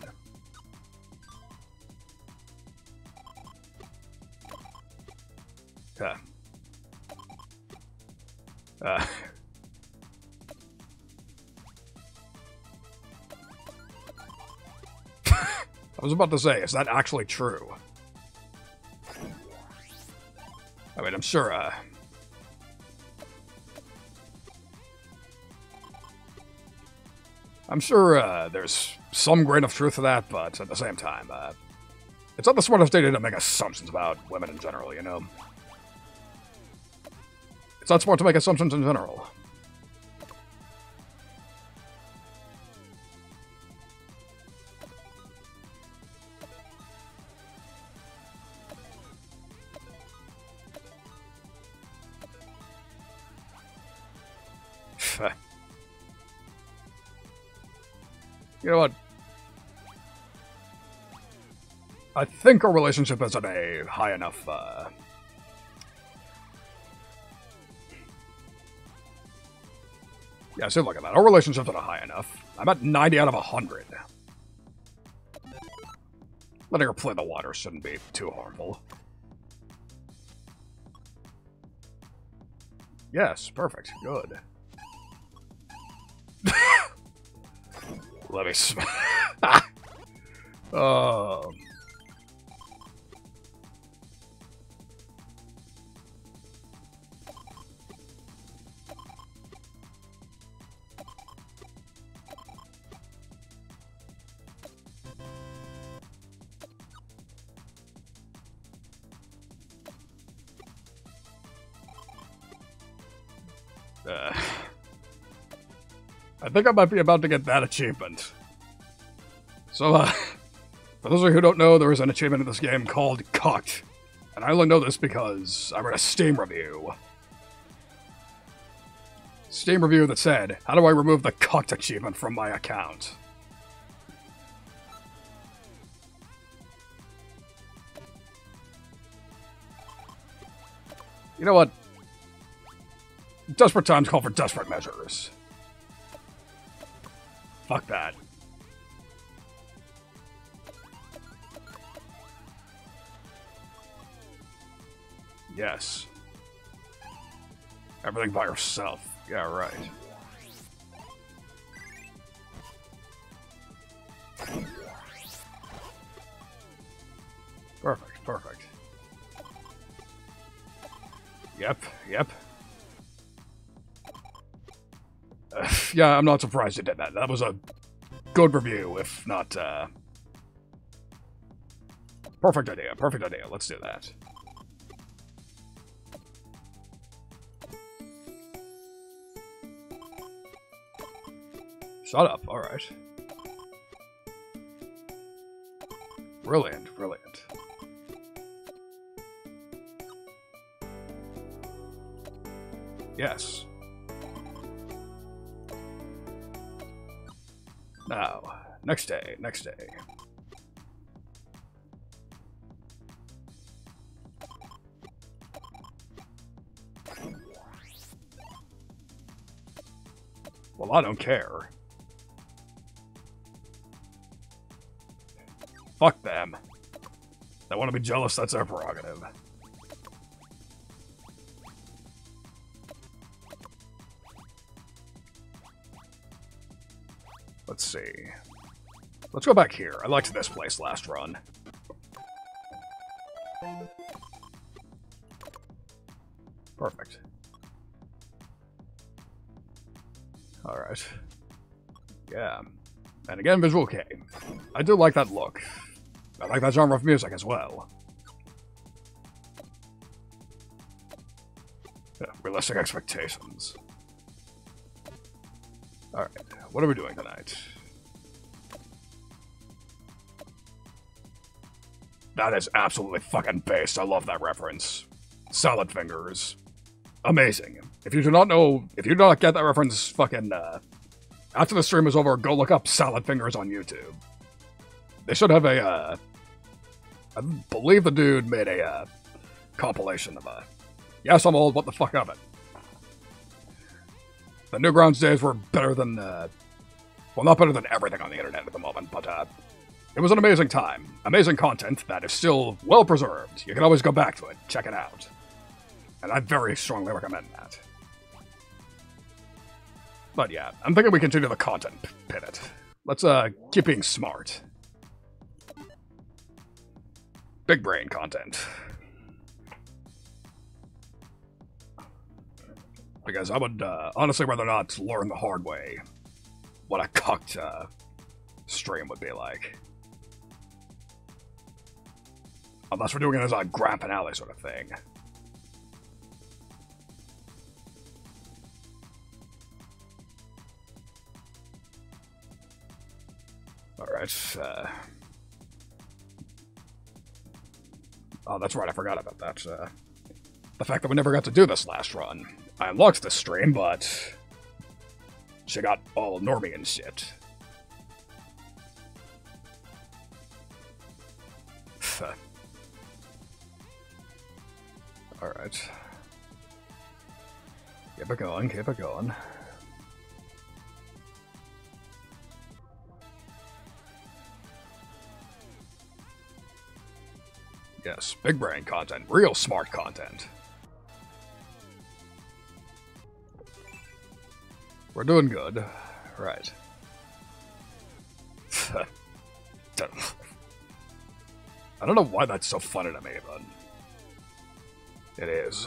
Uh, uh, I was about to say, is that actually true? I mean, I'm sure, uh... I'm sure, uh, there's some grain of truth to that, but at the same time, uh... It's not the smartest thing to make assumptions about women in general, you know? It's not smart to make assumptions in general. I think our relationship is at a high enough, uh... Yeah, so look at that. Our relationship's at a high enough. I'm at 90 out of 100. Letting her play the water shouldn't be too harmful. Yes, perfect. Good. Let me sm- think I might be about to get that achievement. So, uh, for those of you who don't know, there is an achievement in this game called Cucked. And I only know this because I read a Steam review. Steam review that said, How do I remove the Cucked achievement from my account? You know what? Desperate times call for desperate measures. Fuck that. Yes. Everything by yourself. Yeah, right. Perfect, perfect. Yep, yep. Yeah, I'm not surprised you did that. That was a good review, if not, uh... Perfect idea, perfect idea. Let's do that. Shut up, alright. Brilliant, brilliant. Yes. Now, next day, next day. Well, I don't care. Fuck them. They want to be jealous, that's their prerogative. Let's see. Let's go back here. I liked this place last run. Perfect. Alright. Yeah. And again, visual Kei. I do like that look. I like that genre of music as well. Realistic expectations. Alright, what are we doing tonight? That is absolutely fucking based. I love that reference. Salad fingers. Amazing. If you do not know, if you do not get that reference, fucking, uh, after the stream is over, go look up Salad Fingers on YouTube. They should have a, uh, I believe the dude made a, uh, compilation of, uh, yes, I'm old, what the fuck of it? The Newgrounds days were better than, uh, well, not better than everything on the internet at the moment, but, uh, it was an amazing time. Amazing content that is still well preserved. You can always go back to it, check it out. And I very strongly recommend that. But yeah, I'm thinking we continue the content pivot. Let's uh keep being smart. Big brain content. Because I would uh, honestly rather not learn the hard way what a cocked uh, stream would be like. Unless we're doing it as a grand finale sort of thing. Alright, uh... Oh, that's right, I forgot about that. Uh, the fact that we never got to do this last run. I unlocked this stream, but... She got all normie and shit. Alright. Keep it going, keep it going. Yes, big brain content, real smart content. We're doing good. Right. I don't know why that's so funny to me, but it is.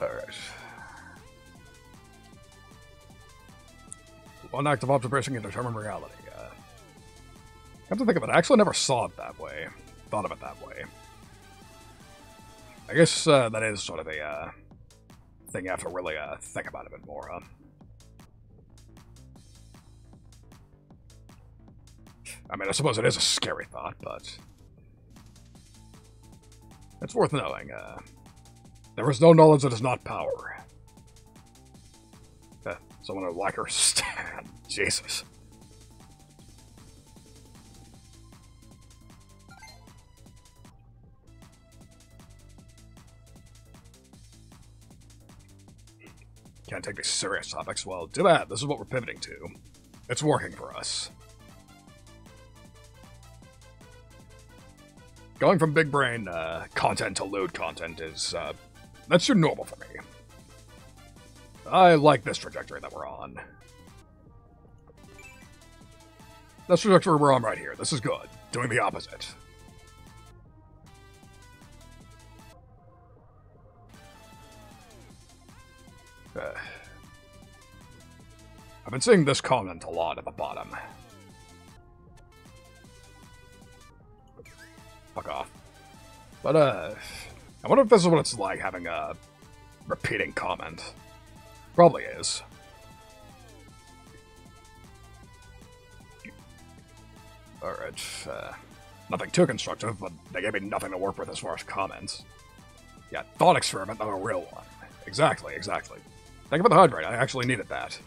Alright. One act of observation can determine reality. Uh, come to think of it, I actually never saw it that way. Thought of it that way. I guess uh, that is sort of a uh, thing have to really uh, think about it a bit more, huh? I mean, I suppose it is a scary thought, but... It's worth knowing. Uh, there is no knowledge that is not power. Uh, someone like her stand. Jesus. Can't take these serious topics. Well, too bad. This is what we're pivoting to. It's working for us. Going from big brain uh, content to lewd content is, uh, that's too normal for me. I like this trajectory that we're on. This trajectory we're on right here. This is good. Doing the opposite. I've been seeing this comment a lot at the bottom. Fuck off. But, uh, I wonder if this is what it's like having a repeating comment. Probably is. Alright, uh, nothing too constructive, but they gave me nothing to work with as far as comments. Yeah, thought experiment, not a real one. Exactly, exactly. Thank you for the hydrate, I actually needed that.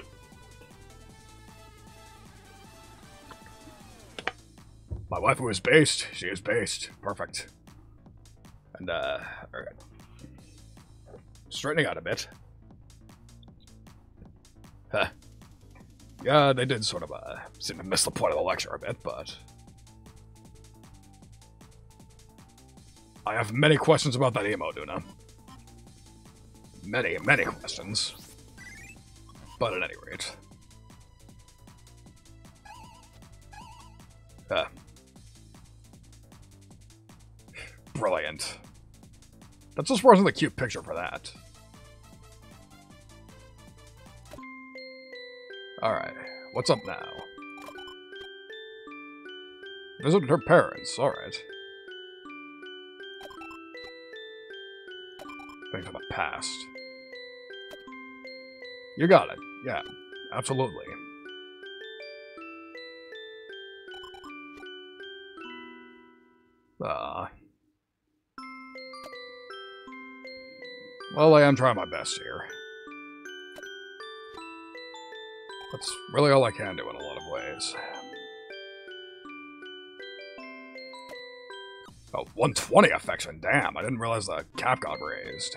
My wife was based. She is based. Perfect. And, uh, alright. Straightening out a bit. Huh. Yeah, they did sort of, uh, seem to miss the point of the lecture a bit, but... I have many questions about that emo, Duna. Many, many questions. But at any rate... Uh, Brilliant. That's just wasn't a cute picture for that. Alright, what's up now? Visited her parents, alright. Thing from the past. You got it. Yeah, absolutely. Ah. Well, I am trying my best here. That's really all I can do in a lot of ways. Oh, 120 affection, damn, I didn't realize the cap got raised.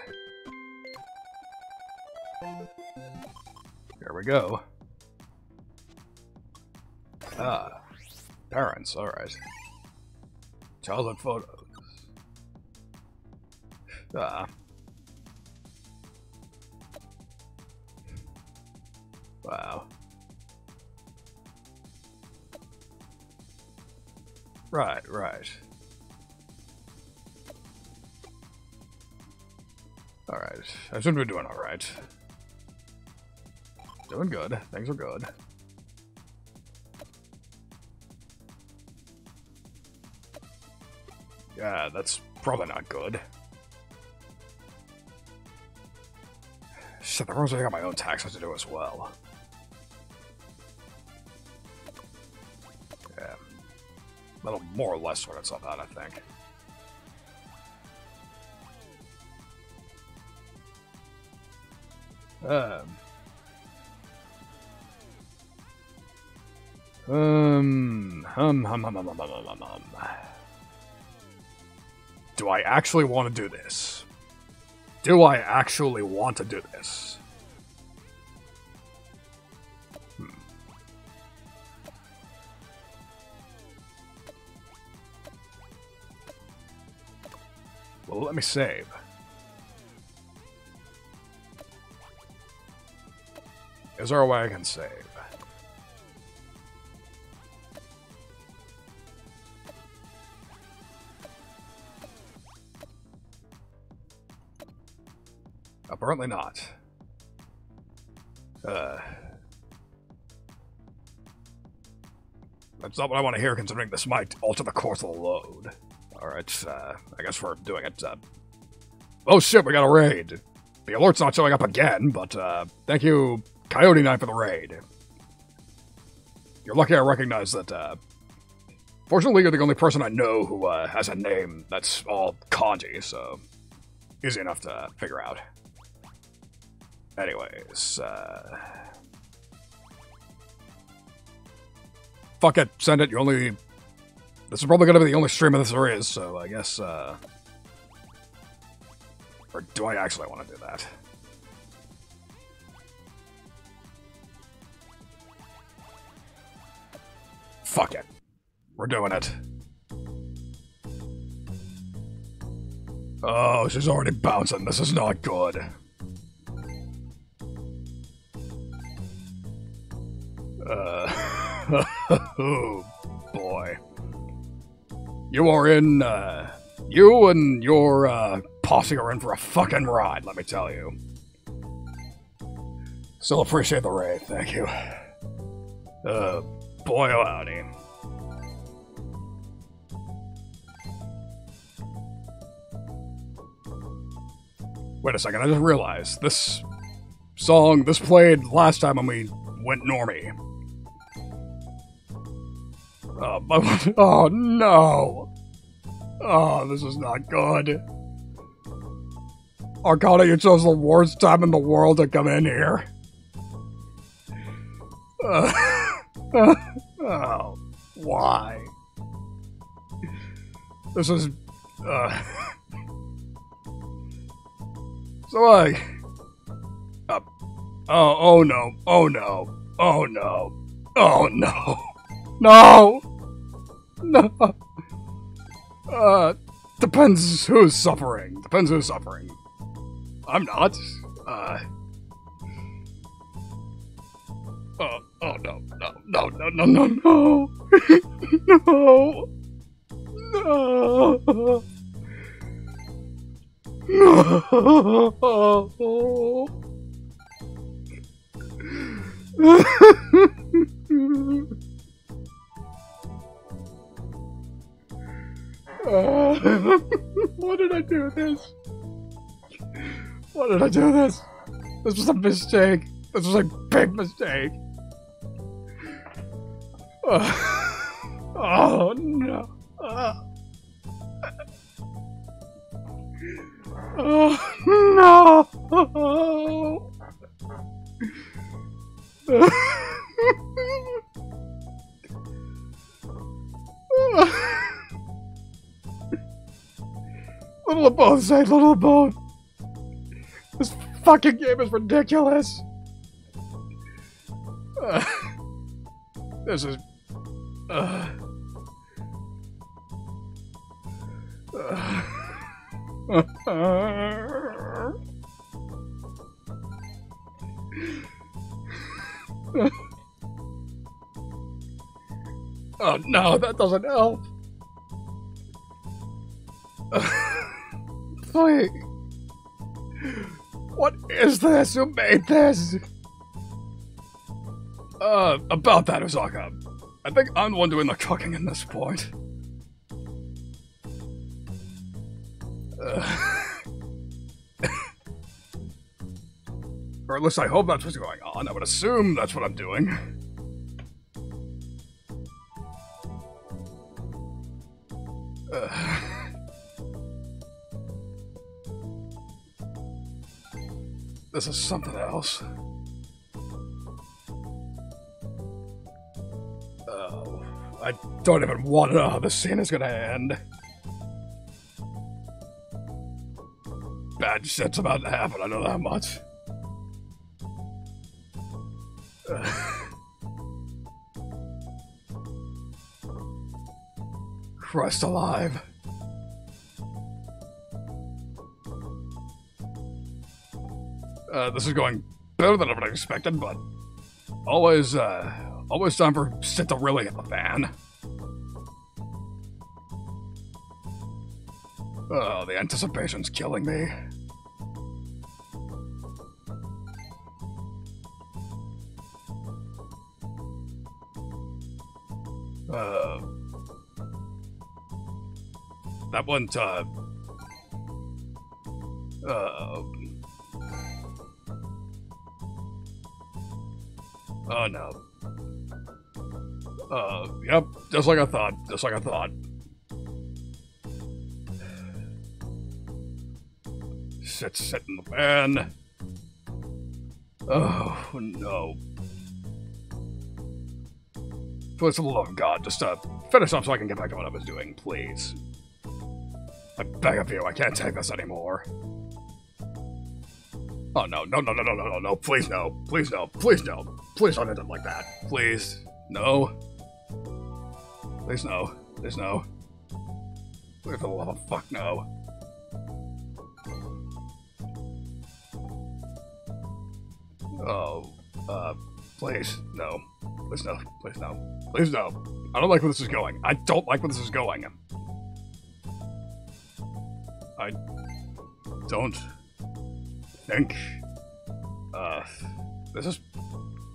We go. Ah, parents, alright. Childhood photos. Ah. Wow. Right, right. Alright, I should be doing alright. Doing good, things are good. Yeah, that's probably not good. Shit, the rose I got my own taxes to do as well. Yeah. That'll more or less sort itself out, I think. Um. Um, hum, hum, hum, hum, hum, hum, hum, hum. Do I actually want to do this? Do I actually want to do this? Hmm. Well, let me save. Is there a way I can save? Apparently not. Uh, that's not what I want to hear, considering this might alter the course of the load. Alright, uh, I guess we're doing it. Uh, oh shit, we got a raid! The alert's not showing up again, but uh, thank you, Coyote Knight, for the raid. You're lucky I recognize that, uh, Fortunately, you're the only person I know who uh, has a name that's all kanji, so easy enough to figure out. Anyways, uh... Fuck it, send it, you only... This is probably gonna be the only stream of this there is, so I guess, uh... Or do I actually want to do that? Fuck it. We're doing it. Oh, she's already bouncing. This is not good. Uh, oh, boy. You are in, uh, you and your, uh, posse are in for a fucking ride, let me tell you. Still appreciate the raid, thank you. Uh, boy oh howdy. Wait a second, I just realized this song, this played last time when we went normie. Oh, my, oh no! Oh, this is not good. Arcana, you chose the worst time in the world to come in here. Uh, oh, why? This is. Uh, so I. Uh, oh, oh no, oh no, oh no, oh no, no, no. Uh, depends who's suffering. Depends who's suffering. I'm not. Uh. Oh, oh no, no, no, no, no, no, no. no. No. No. uh, what did I do this? Why did I do this? This was a mistake. This was a big mistake. Oh, oh no. Oh. Oh no! little of both, say little of both. This fucking game is ridiculous. Uh, this is. Uh, uh, oh no, that doesn't help. Wait. What is this? Who made this? Uh, about that, Osaka. I think I'm the one doing the cooking in this point. Uh, or at least I hope that's what's going on. I would assume that's what I'm doing. Uh, this is something else. Oh, I don't even want to know how this scene is gonna end. Bad shit's about to happen, I know that much. Christ alive. Uh, this is going better than I would have expected, but always, uh, always time for really hit the fan. Oh, the anticipation's killing me. Uh, that one, uh, uh, oh no. Uh, yep, just like I thought, just like I thought. Sit, sit in the van. Oh, no. For the love of God, just uh, finish up so I can get back to what I was doing, please. I beg of you, I can't take this anymore. Oh, no, no, no, no, no, no, no, no, please no, please no, please no, please don't end up like that, please, no. Please no, please no. For the love of fuck, no. Oh, uh, please, no. Please no, please no. Please no. I don't like where this is going. I don't like where this is going. I don't think, uh, this is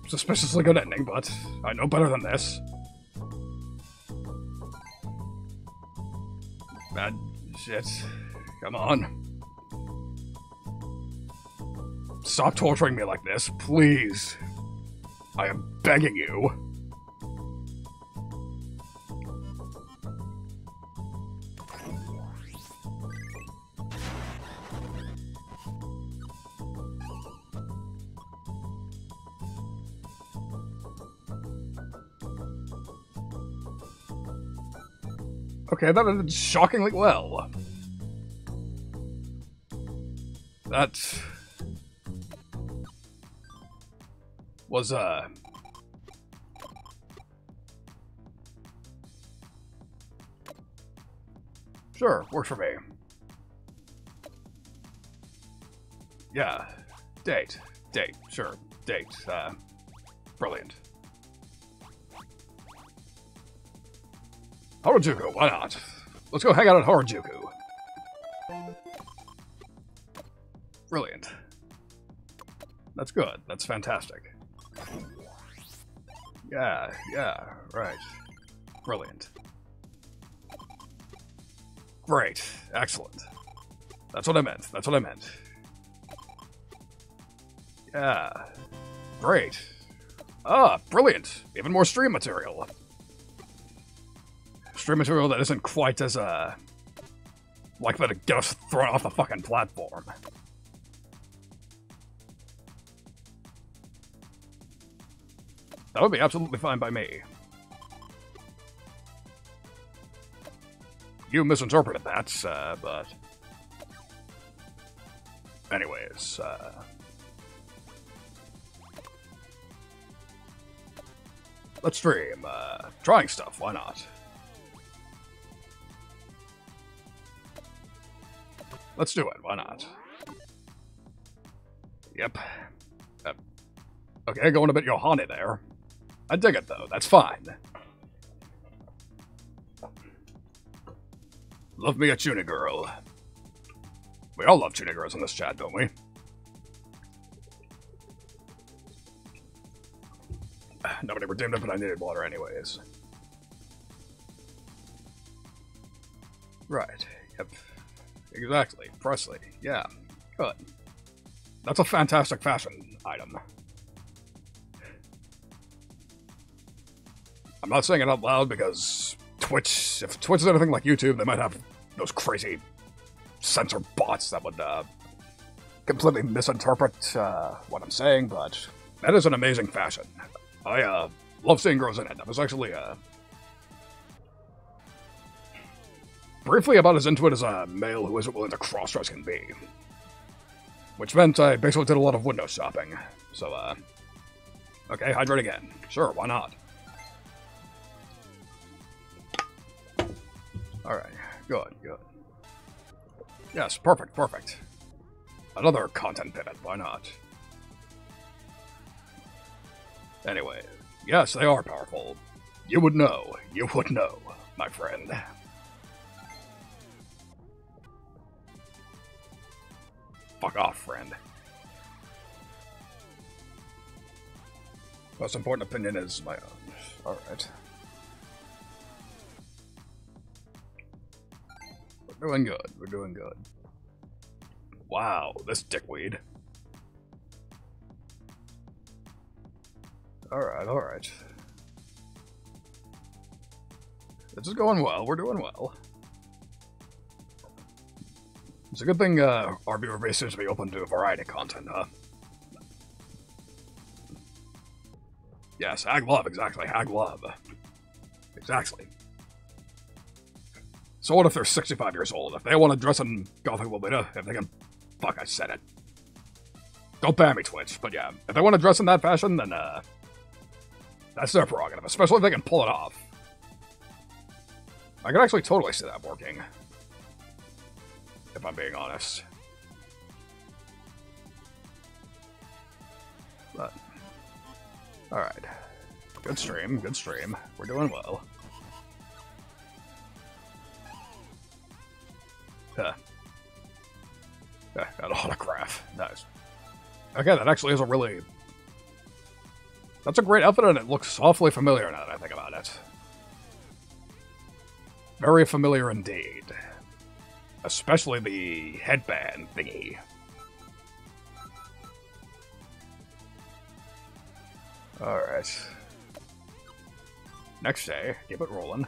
suspiciously good ending, but I know better than this. Bad shit. Come on. Stop torturing me like this, please. I am begging you. Okay, that ended shockingly well. That was uh Sure, works for me. Yeah. Date. Date. Sure. Date. Uh brilliant. Harajuku, why not? Let's go hang out at Harajuku. Brilliant. That's good. That's fantastic. Yeah, yeah, right. Brilliant. Great. Excellent. That's what I meant. That's what I meant. Yeah. Great. Ah, brilliant. Even more stream material. Stream material that isn't quite as, uh, likely to get us thrown off the fucking platform. That would be absolutely fine by me. You misinterpreted that, uh, but... Anyways, uh... Let's stream, uh, trying stuff, why not? Let's do it, why not? Yep. Uh, okay, going a bit Johanny there. I dig it, though, that's fine. Love me a tuna girl. We all love tuna girls in this chat, don't we? Nobody redeemed it, but I needed water anyways. Right. Yep. Exactly. Presley. Yeah. Good. That's a fantastic fashion item. I'm not saying it out loud because Twitch, if Twitch is anything like YouTube, they might have those crazy censor bots that would uh, completely misinterpret uh, what I'm saying, but that is an amazing fashion. I uh, love seeing girls in it. I was actually briefly about as into it as a male who isn't willing to cross-dress can be. Which meant I basically did a lot of window shopping. So, uh, okay, hydrate again. Sure, why not? Alright, good, good. Yes, perfect, perfect. Another content pivot, why not? Anyway, yes, they are powerful. You would know, you would know, my friend. Fuck off, friend. Most important opinion is my own. Alright. We're doing good. We're doing good. Wow, this dickweed. Alright, alright. This is going well. We're doing well. It's a good thing uh, our viewer base seems to be open to a variety of content, huh? Yes, Hag Love, exactly. Hag Love. Exactly. So what if they're 65 years old? If they want to dress in Gothic Lolita, if they can... Fuck, I said it. Don't ban me, Twitch. But yeah, if they want to dress in that fashion, then, uh... That's their prerogative, especially if they can pull it off. I can actually totally see that working. I'm being honest. But... Alright. Good stream, good stream. We're doing well. Huh. Yeah, got a autograph. Nice. Okay, that actually is a really... That's a great outfit, and it looks awfully familiar now that I think about it. Very familiar indeed. Especially the headband thingy. Alright. Next day, keep it rolling.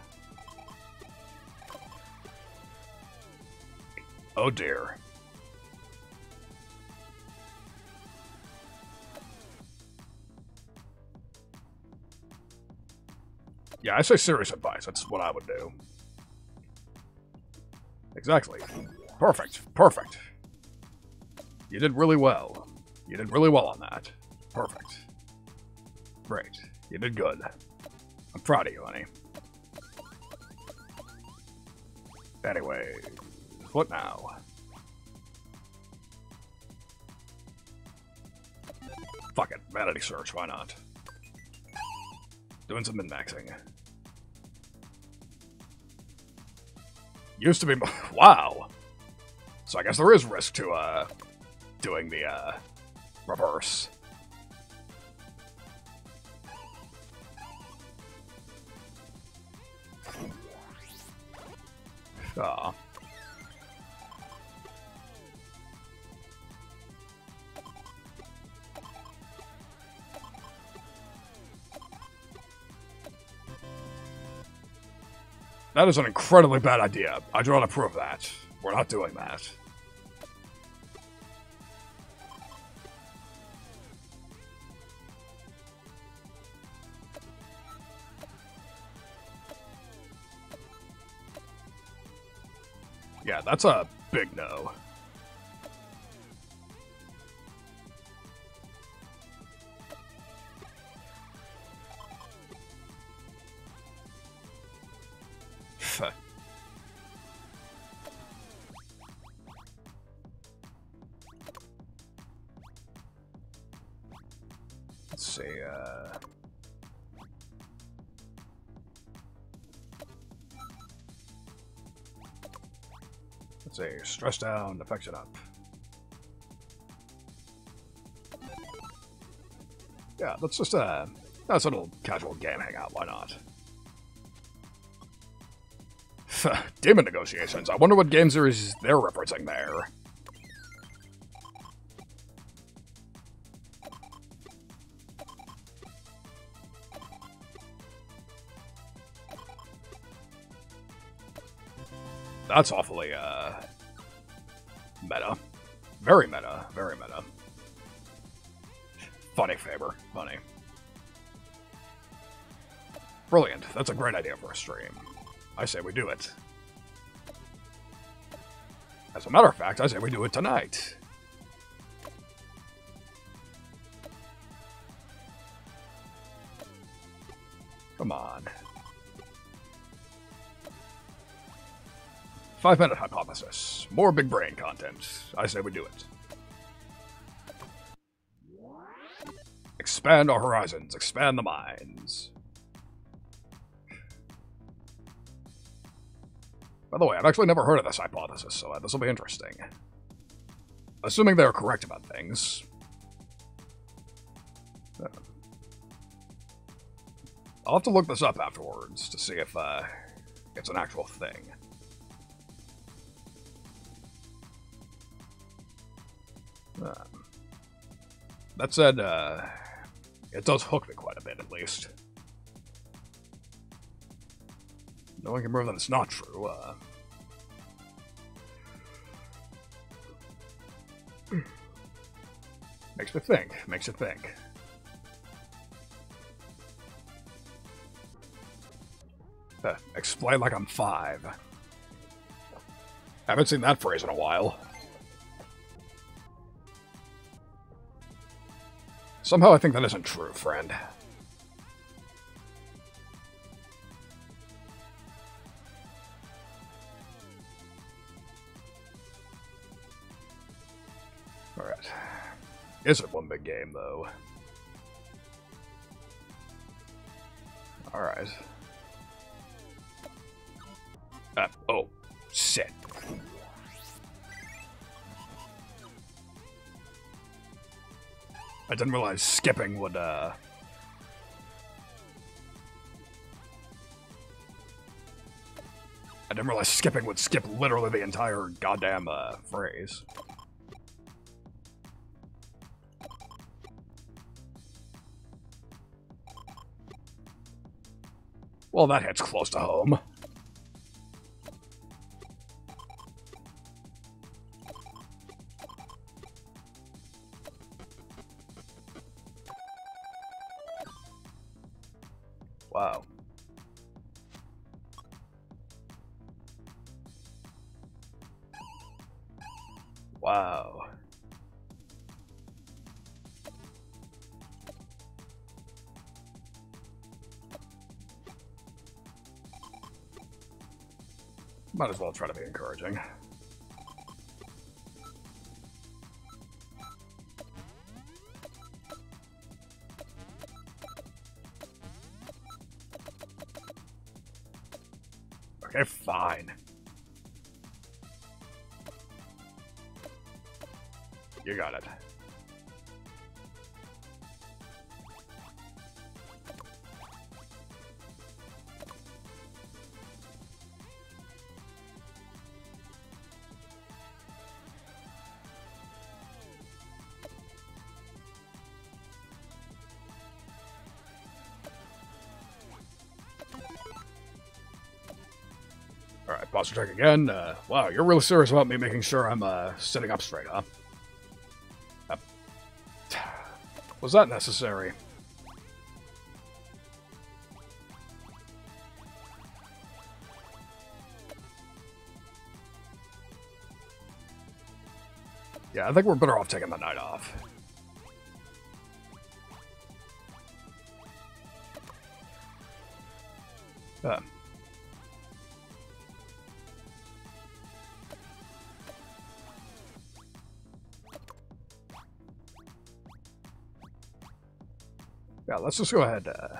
Oh dear. Yeah, I say serious advice. That's what I would do. Exactly. Perfect. Perfect. You did really well. You did really well on that. Perfect. Great. You did good. I'm proud of you, honey. Anyway, what now? Fuck it, vanity search, why not? Doing some min-maxing. Used to be... Wow! So I guess there is risk to, uh, doing the, uh, reverse. Aw. That is an incredibly bad idea. I do not approve that. We're not doing that. Yeah, that's a big no. Stress down, it up. Yeah, let's just, uh, that's a little casual game hangout, why not? Demon negotiations. I wonder what game series they're referencing there. That's awfully, uh, meta. Very meta. Very meta. Funny, Faber. Funny. Brilliant. That's a great idea for a stream. I say we do it. As a matter of fact, I say we do it tonight. Five minute hypothesis. More big brain content. I say we do it. Expand our horizons, expand the minds. By the way, I've actually never heard of this hypothesis, so uh, this will be interesting. Assuming they're correct about things. I'll have to look this up afterwards to see if uh, it's an actual thing. That said, uh, it does hook me quite a bit, at least. No one can prove that it's not true. Uh, makes me think. Makes you think. Uh, explain like I'm five. Haven't seen that phrase in a while. Somehow I think that isn't true, friend. Alright. Is it one big game, though? Alright. Uh, oh, shit. I didn't realize skipping would, uh... I didn't realize skipping would skip literally the entire goddamn, uh, phrase. Well, that hits close to home. Might as well try to be encouraging. Check again. Uh, wow, you're really serious about me making sure I'm uh, sitting up straight, huh? Uh, was that necessary? Yeah, I think we're better off taking the night off. Let's just go ahead. Uh,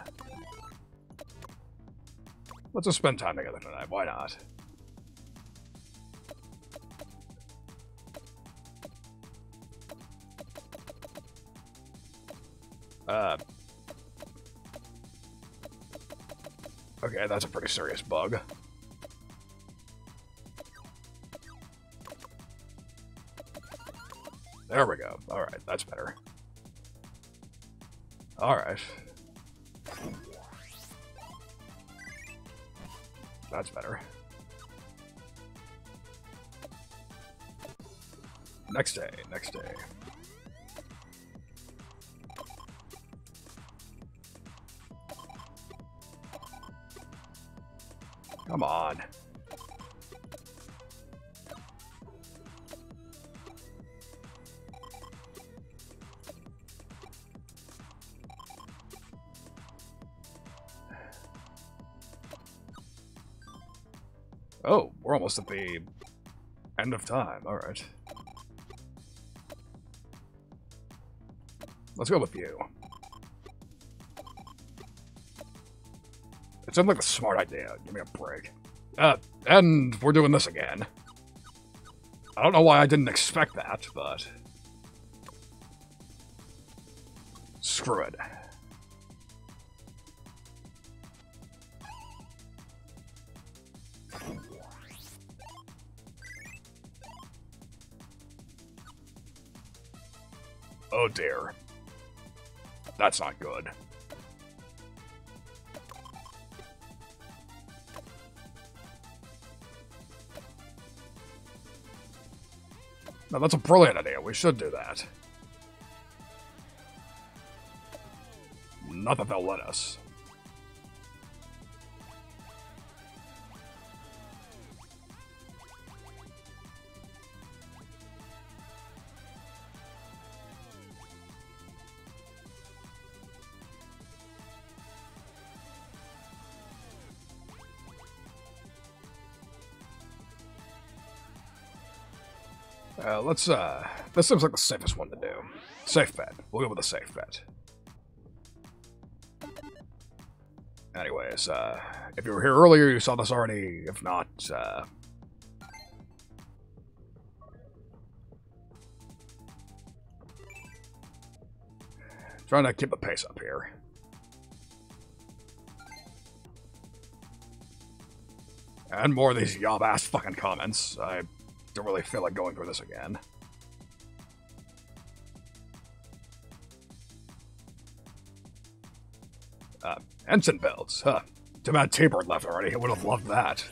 let's just spend time together tonight. Why not? Uh, okay, that's a pretty serious bug. There we go. Alright, that's better. Alright. That's better. Next day, next day. Come on. We're almost at the end of time. All right. Let's go with you. It sounds like a smart idea. Give me a break. Uh, and we're doing this again. I don't know why I didn't expect that, but... Screw it. Oh dear. That's not good. No, that's a brilliant idea. We should do that. Not that they'll let us. Uh, let's, uh, this seems like the safest one to do. Safe bet. We'll go with a safe bet. Anyways, uh, if you were here earlier, you saw this already. If not, uh... Trying to keep the pace up here. And more of these yob-ass fucking comments. I don't really feel like going through this again. Uh, ensign belts, huh. Too bad Tabor left already, I would have loved that.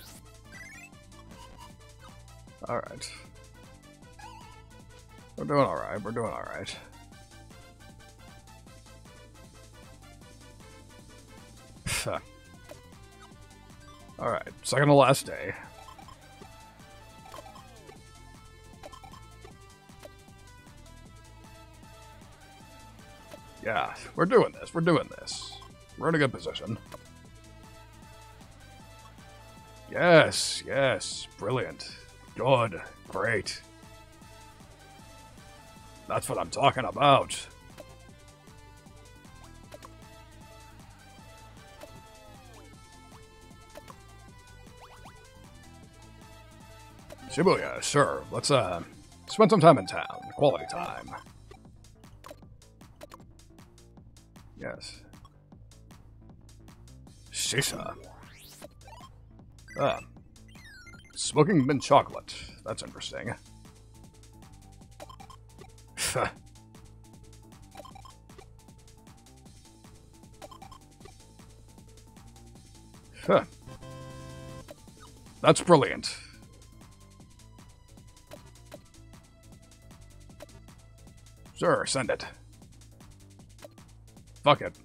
Alright. We're doing alright, we're doing alright. Alright, second to last day. Yeah, we're doing this. We're doing this. We're in a good position. Yes, yes. Brilliant. Good. Great. That's what I'm talking about. Shibuya, sure. Let's, uh, spend some time in town. Quality time. Yes. Shisha. Ah. Smoking mint chocolate. That's interesting. huh. That's brilliant. Sure, send it. Fuck it.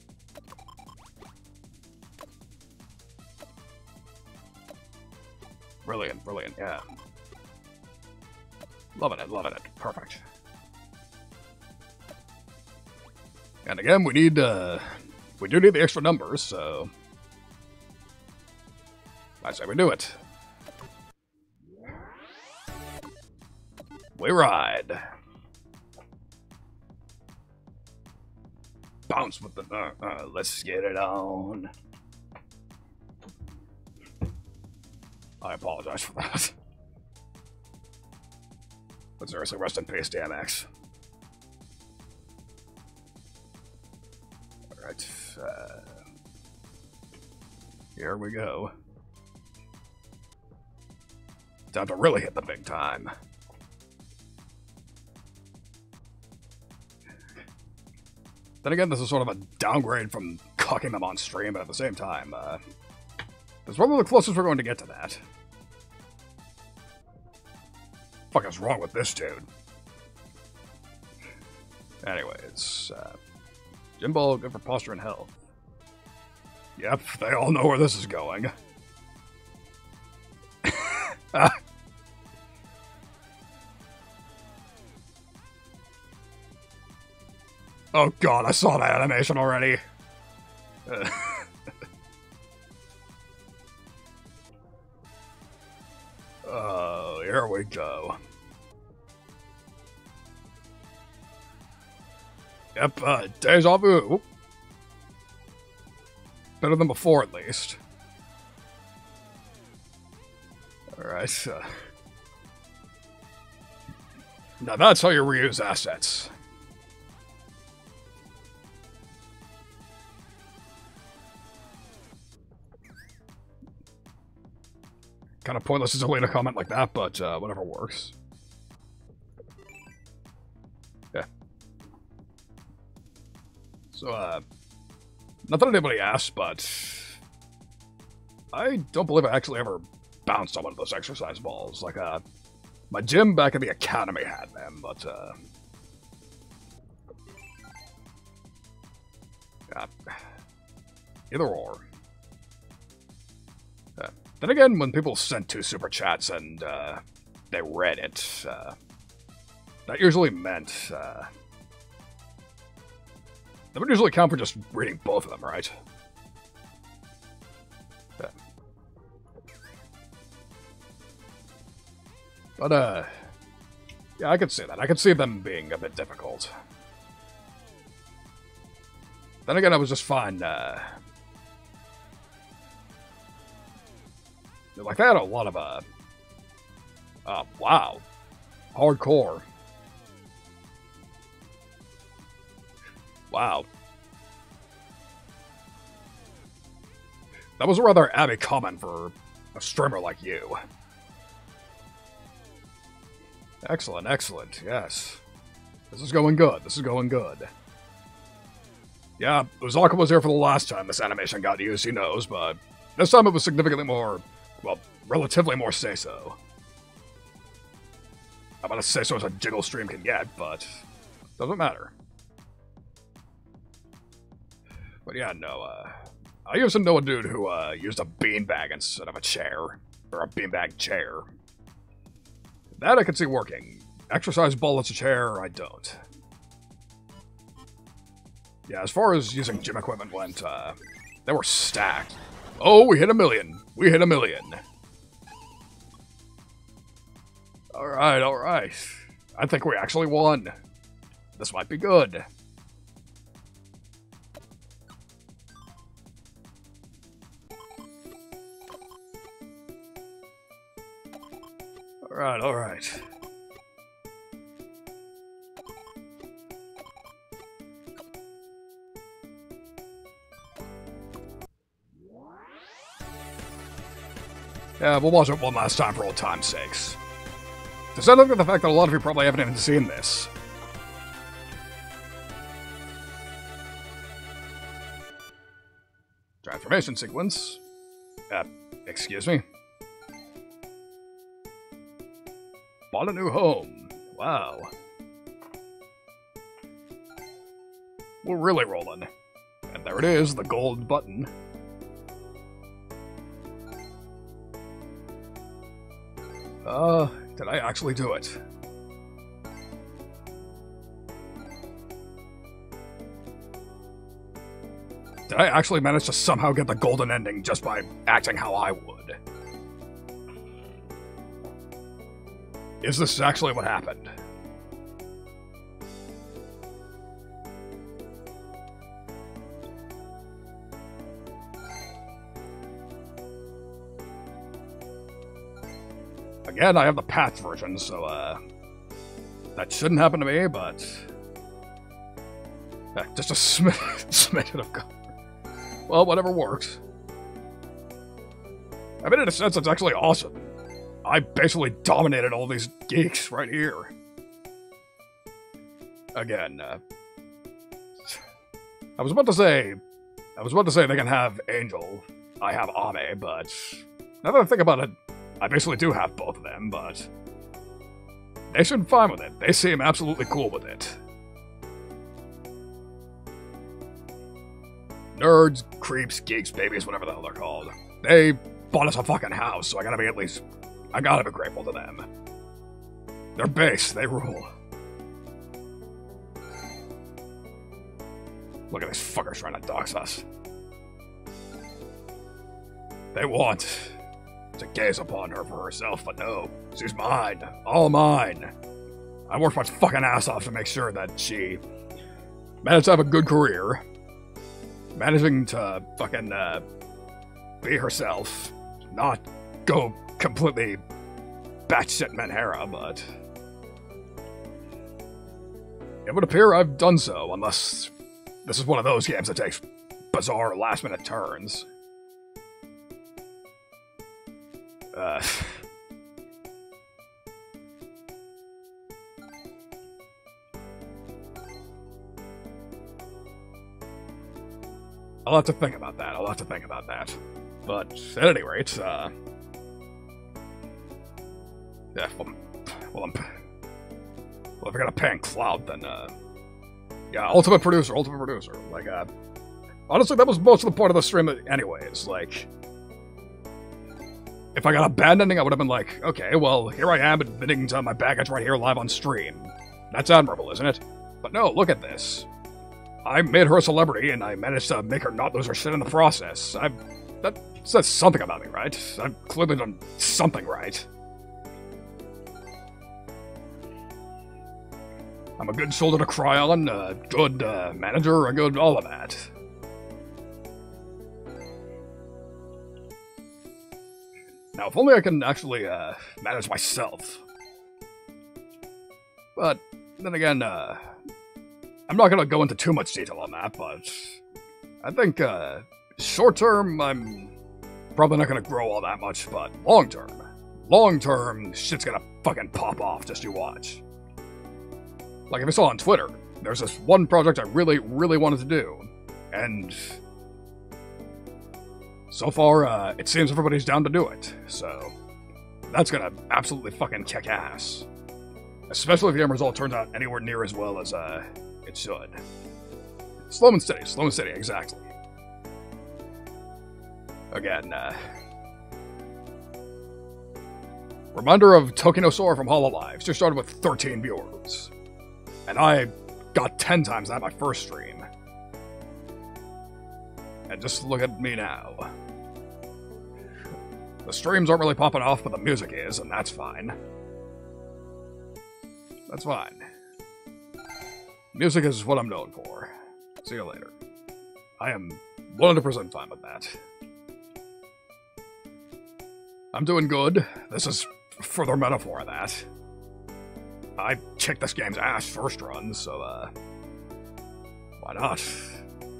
Brilliant, brilliant, yeah. Loving it, loving it. Perfect. And again, we need, uh, we do need the extra numbers, so... I say we do it. We ride. Bounce with the, uh, uh, let's get it on. I apologize for that. But seriously, rest in peace, DMX. Alright. Uh, here we go. Time to really hit the big time. Then again, this is sort of a downgrade from cocking them on stream, but at the same time, uh, probably the closest we're going to get to that. fuck is wrong with this dude? Anyways, uh, Jimbo, good for posture and health. Yep, they all know where this is going. oh god, I saw that animation already. Oh, here we go. Yep, uh, deja vu. Better than before, at least. Alright, uh, Now that's how you reuse assets. Kind of pointless as a way to comment like that, but uh, whatever works. Yeah. So, uh, not that anybody asked, but I don't believe I actually ever bounced on one of those exercise balls. Like, uh, my gym back at the academy had them, but, uh, either or. Then again, when people sent two super chats and uh, they read it, uh, that usually meant uh, that would usually count for just reading both of them, right? Yeah. But uh, yeah, I could see that. I could see them being a bit difficult. Then again, I was just fine. Uh, Like, I had a lot of, uh, uh, wow. Hardcore. Wow. That was rather Abby comment for a streamer like you. Excellent, excellent, yes. This is going good, this is going good. Yeah, Uzaka was here for the last time this animation got used, he knows, but this time it was significantly more well, relatively more say so. I'm gonna say so as a jiggle stream can get, but doesn't matter. But yeah, no, uh, I used to know a dude who uh, used a beanbag instead of a chair, or a beanbag chair. That I could see working. Exercise ball as a chair, I don't. Yeah, as far as using gym equipment went, uh, they were stacked. Oh, we hit a million. We hit a million. Alright, alright. I think we actually won. This might be good. Alright, alright. Yeah, we'll watch it one last time for old time's sakes. that look at the fact that a lot of you probably haven't even seen this. Transformation sequence. Uh, excuse me? Bought a new home. Wow. We're really rolling. And there it is, the gold button. Uh, did I actually do it? Did I actually manage to somehow get the golden ending just by acting how I would? Is this actually what happened? Again, I have the patch version, so, uh... That shouldn't happen to me, but... Just a smidgen, smidgen of. Well, whatever works. I mean, in a sense, it's actually awesome. I basically dominated all these geeks right here. Again, uh, I was about to say, I was about to say they can have Angel, I have Ame, but now that I think about it, I basically do have both of them, but they seem fine with it. They seem absolutely cool with it. Nerds, creeps, geeks, babies, whatever the hell they're called. They bought us a fucking house, so I gotta be at least I gotta be grateful to them. They're base, they rule. Look at these fuckers trying to dox us. They want to gaze upon her for herself, but no, she's mine. All mine. I worked my fucking ass off to make sure that she managed to have a good career. Managing to fucking uh, be herself, not go completely batshit Menhera, but it would appear I've done so, unless this is one of those games that takes bizarre last-minute turns. Uh... I'll have to think about that. I'll have to think about that. But at any rate, uh, yeah, well, well, I'm, well, if I got a paying cloud, then, uh, yeah, ultimate producer, ultimate producer. Like, uh, honestly, that was most of the point of the stream, anyways. Like, if I got a bad ending, I would have been like, okay, well, here I am admitting to my baggage right here live on stream. That's admirable, isn't it? But no, look at this. I made her a celebrity, and I managed to make her not lose her shit in the process. I, that says something about me, right? I've clearly done something right. I'm a good shoulder to cry on, a good uh, manager, a good all of that. Now, if only I can actually uh, manage myself. But then again, uh, I'm not going to go into too much detail on that, but I think uh, short term, I'm probably not going to grow all that much, but long term, long term, shit's going to fucking pop off, just you watch. Like if I saw on Twitter, there's this one project I really, really wanted to do, and so far, uh, it seems everybody's down to do it. So that's gonna absolutely fucking kick ass. Especially if the end result turns out anywhere near as well as uh, it should. Slow and steady, slow and steady, exactly. Again, uh, reminder of Tokino Sora from Hololive. just started with 13 viewers. And I got 10 times that my first stream. And just look at me now. The streams aren't really popping off, but the music is, and that's fine. That's fine. Music is what I'm known for. See you later. I am 100% fine with that. I'm doing good. This is further metaphor of that. I kicked this game's ass first run, so, uh, why not?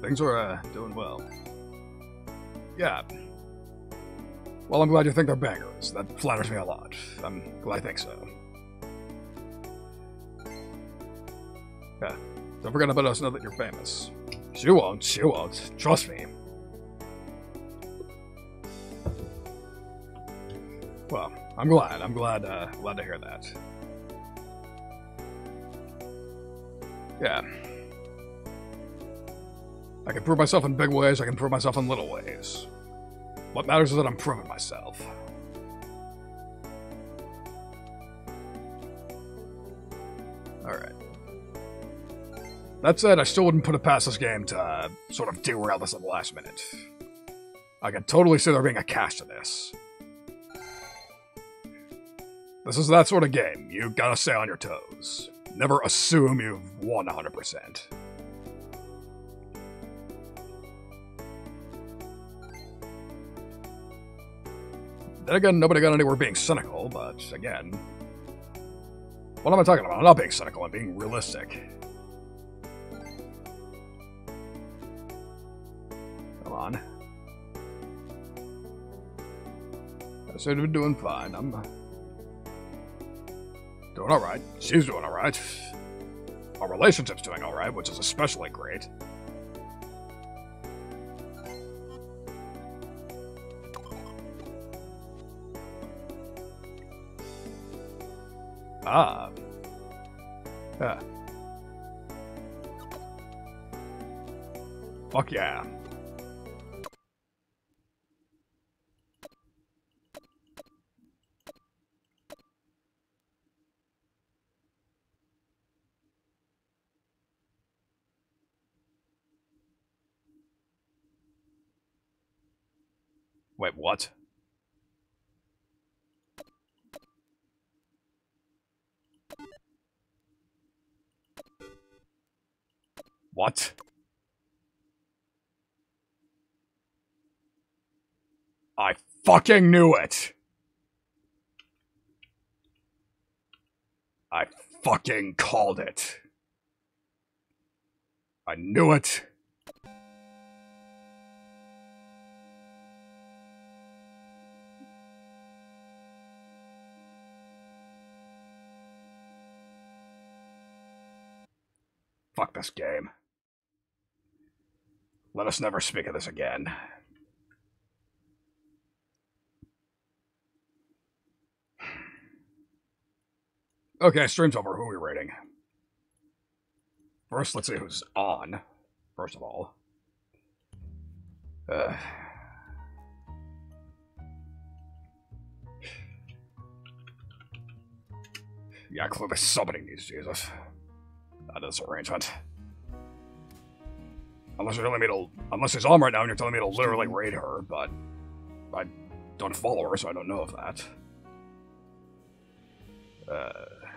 Things are, uh, doing well. Yeah. Well, I'm glad you think they're bangers. That flatters me a lot. I'm glad I think so. Yeah. Don't forget to let us know that you're famous. She won't, she won't. Trust me. Well, I'm glad. I'm glad, uh, glad to hear that. Yeah. I can prove myself in big ways, I can prove myself in little ways. What matters is that I'm proving myself. Alright. That said, I still wouldn't put it past this game to uh, sort of derail this at the last minute. I can totally see there being a cache to this. This is that sort of game. You gotta stay on your toes. Never assume you've won 100%. Then again, nobody got anywhere being cynical, but again, what am I talking about? I'm not being cynical, I'm being realistic. Come on. I said we're doing fine. I'm doing alright. She's doing alright. Our relationship's doing alright, which is especially great. Ah. Yeah. Fuck yeah. Wait, what? What? I fucking knew it! I fucking called it. I knew it. Fuck this game. Let us never speak of this again. Okay, stream's over. Who are we rating? First, let's see who's on. First of all. Uh, yeah, clearly somebody needs Jesus. That is arrangement. Unless you're telling me to, unless she's on right now and you're telling me to literally raid her, but I don't follow her, so I don't know of that. Uh,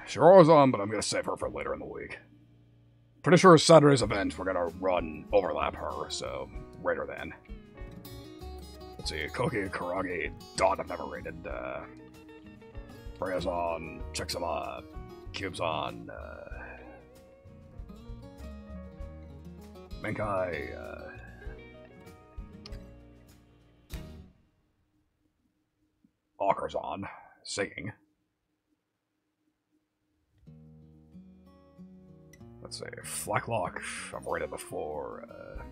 Shirora's on, but I'm gonna save her for later in the week. Pretty sure Saturday's event, we're gonna run overlap her, so raid her then. Let's see, Koki, Karagi, Dawn I've never raided, uh, Freya's on, Chixama, Cube's on, uh, Menkai, uh, on, singing. Let's see, Flacklock, I've rated before. Uh,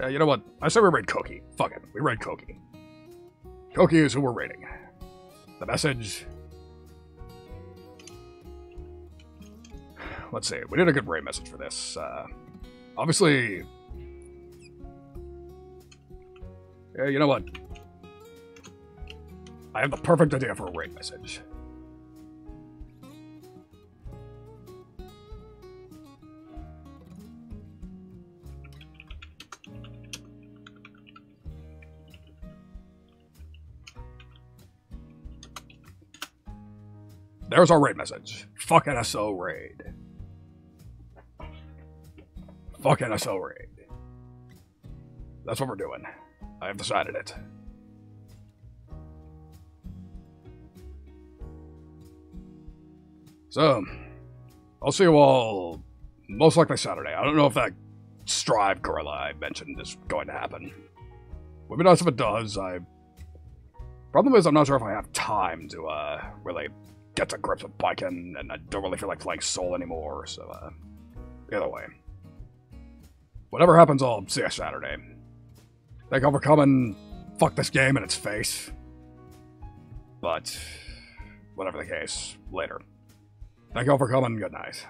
yeah, you know what? I said we read Koki. Fuck it, we read Koki. Koki is who we're raiding. The message. Let's see, we did a good raid message for this. Uh, obviously. Yeah, you know what? I have the perfect idea for a raid message. There's our raid message. Fuck NSO raid. Fuck NSO raid. That's what we're doing. I have decided it. So, I'll see you all most likely Saturday. I don't know if that Strive Gorilla I mentioned is going to happen. Would be nice if it does. I problem is I'm not sure if I have time to uh, really get to grips with Baiken, and I don't really feel like playing Sol anymore. So, uh, either way, whatever happens, I'll see you Saturday. Thank you for coming. fuck this game in its face. But, whatever the case, later. Thank you all for coming. Good night.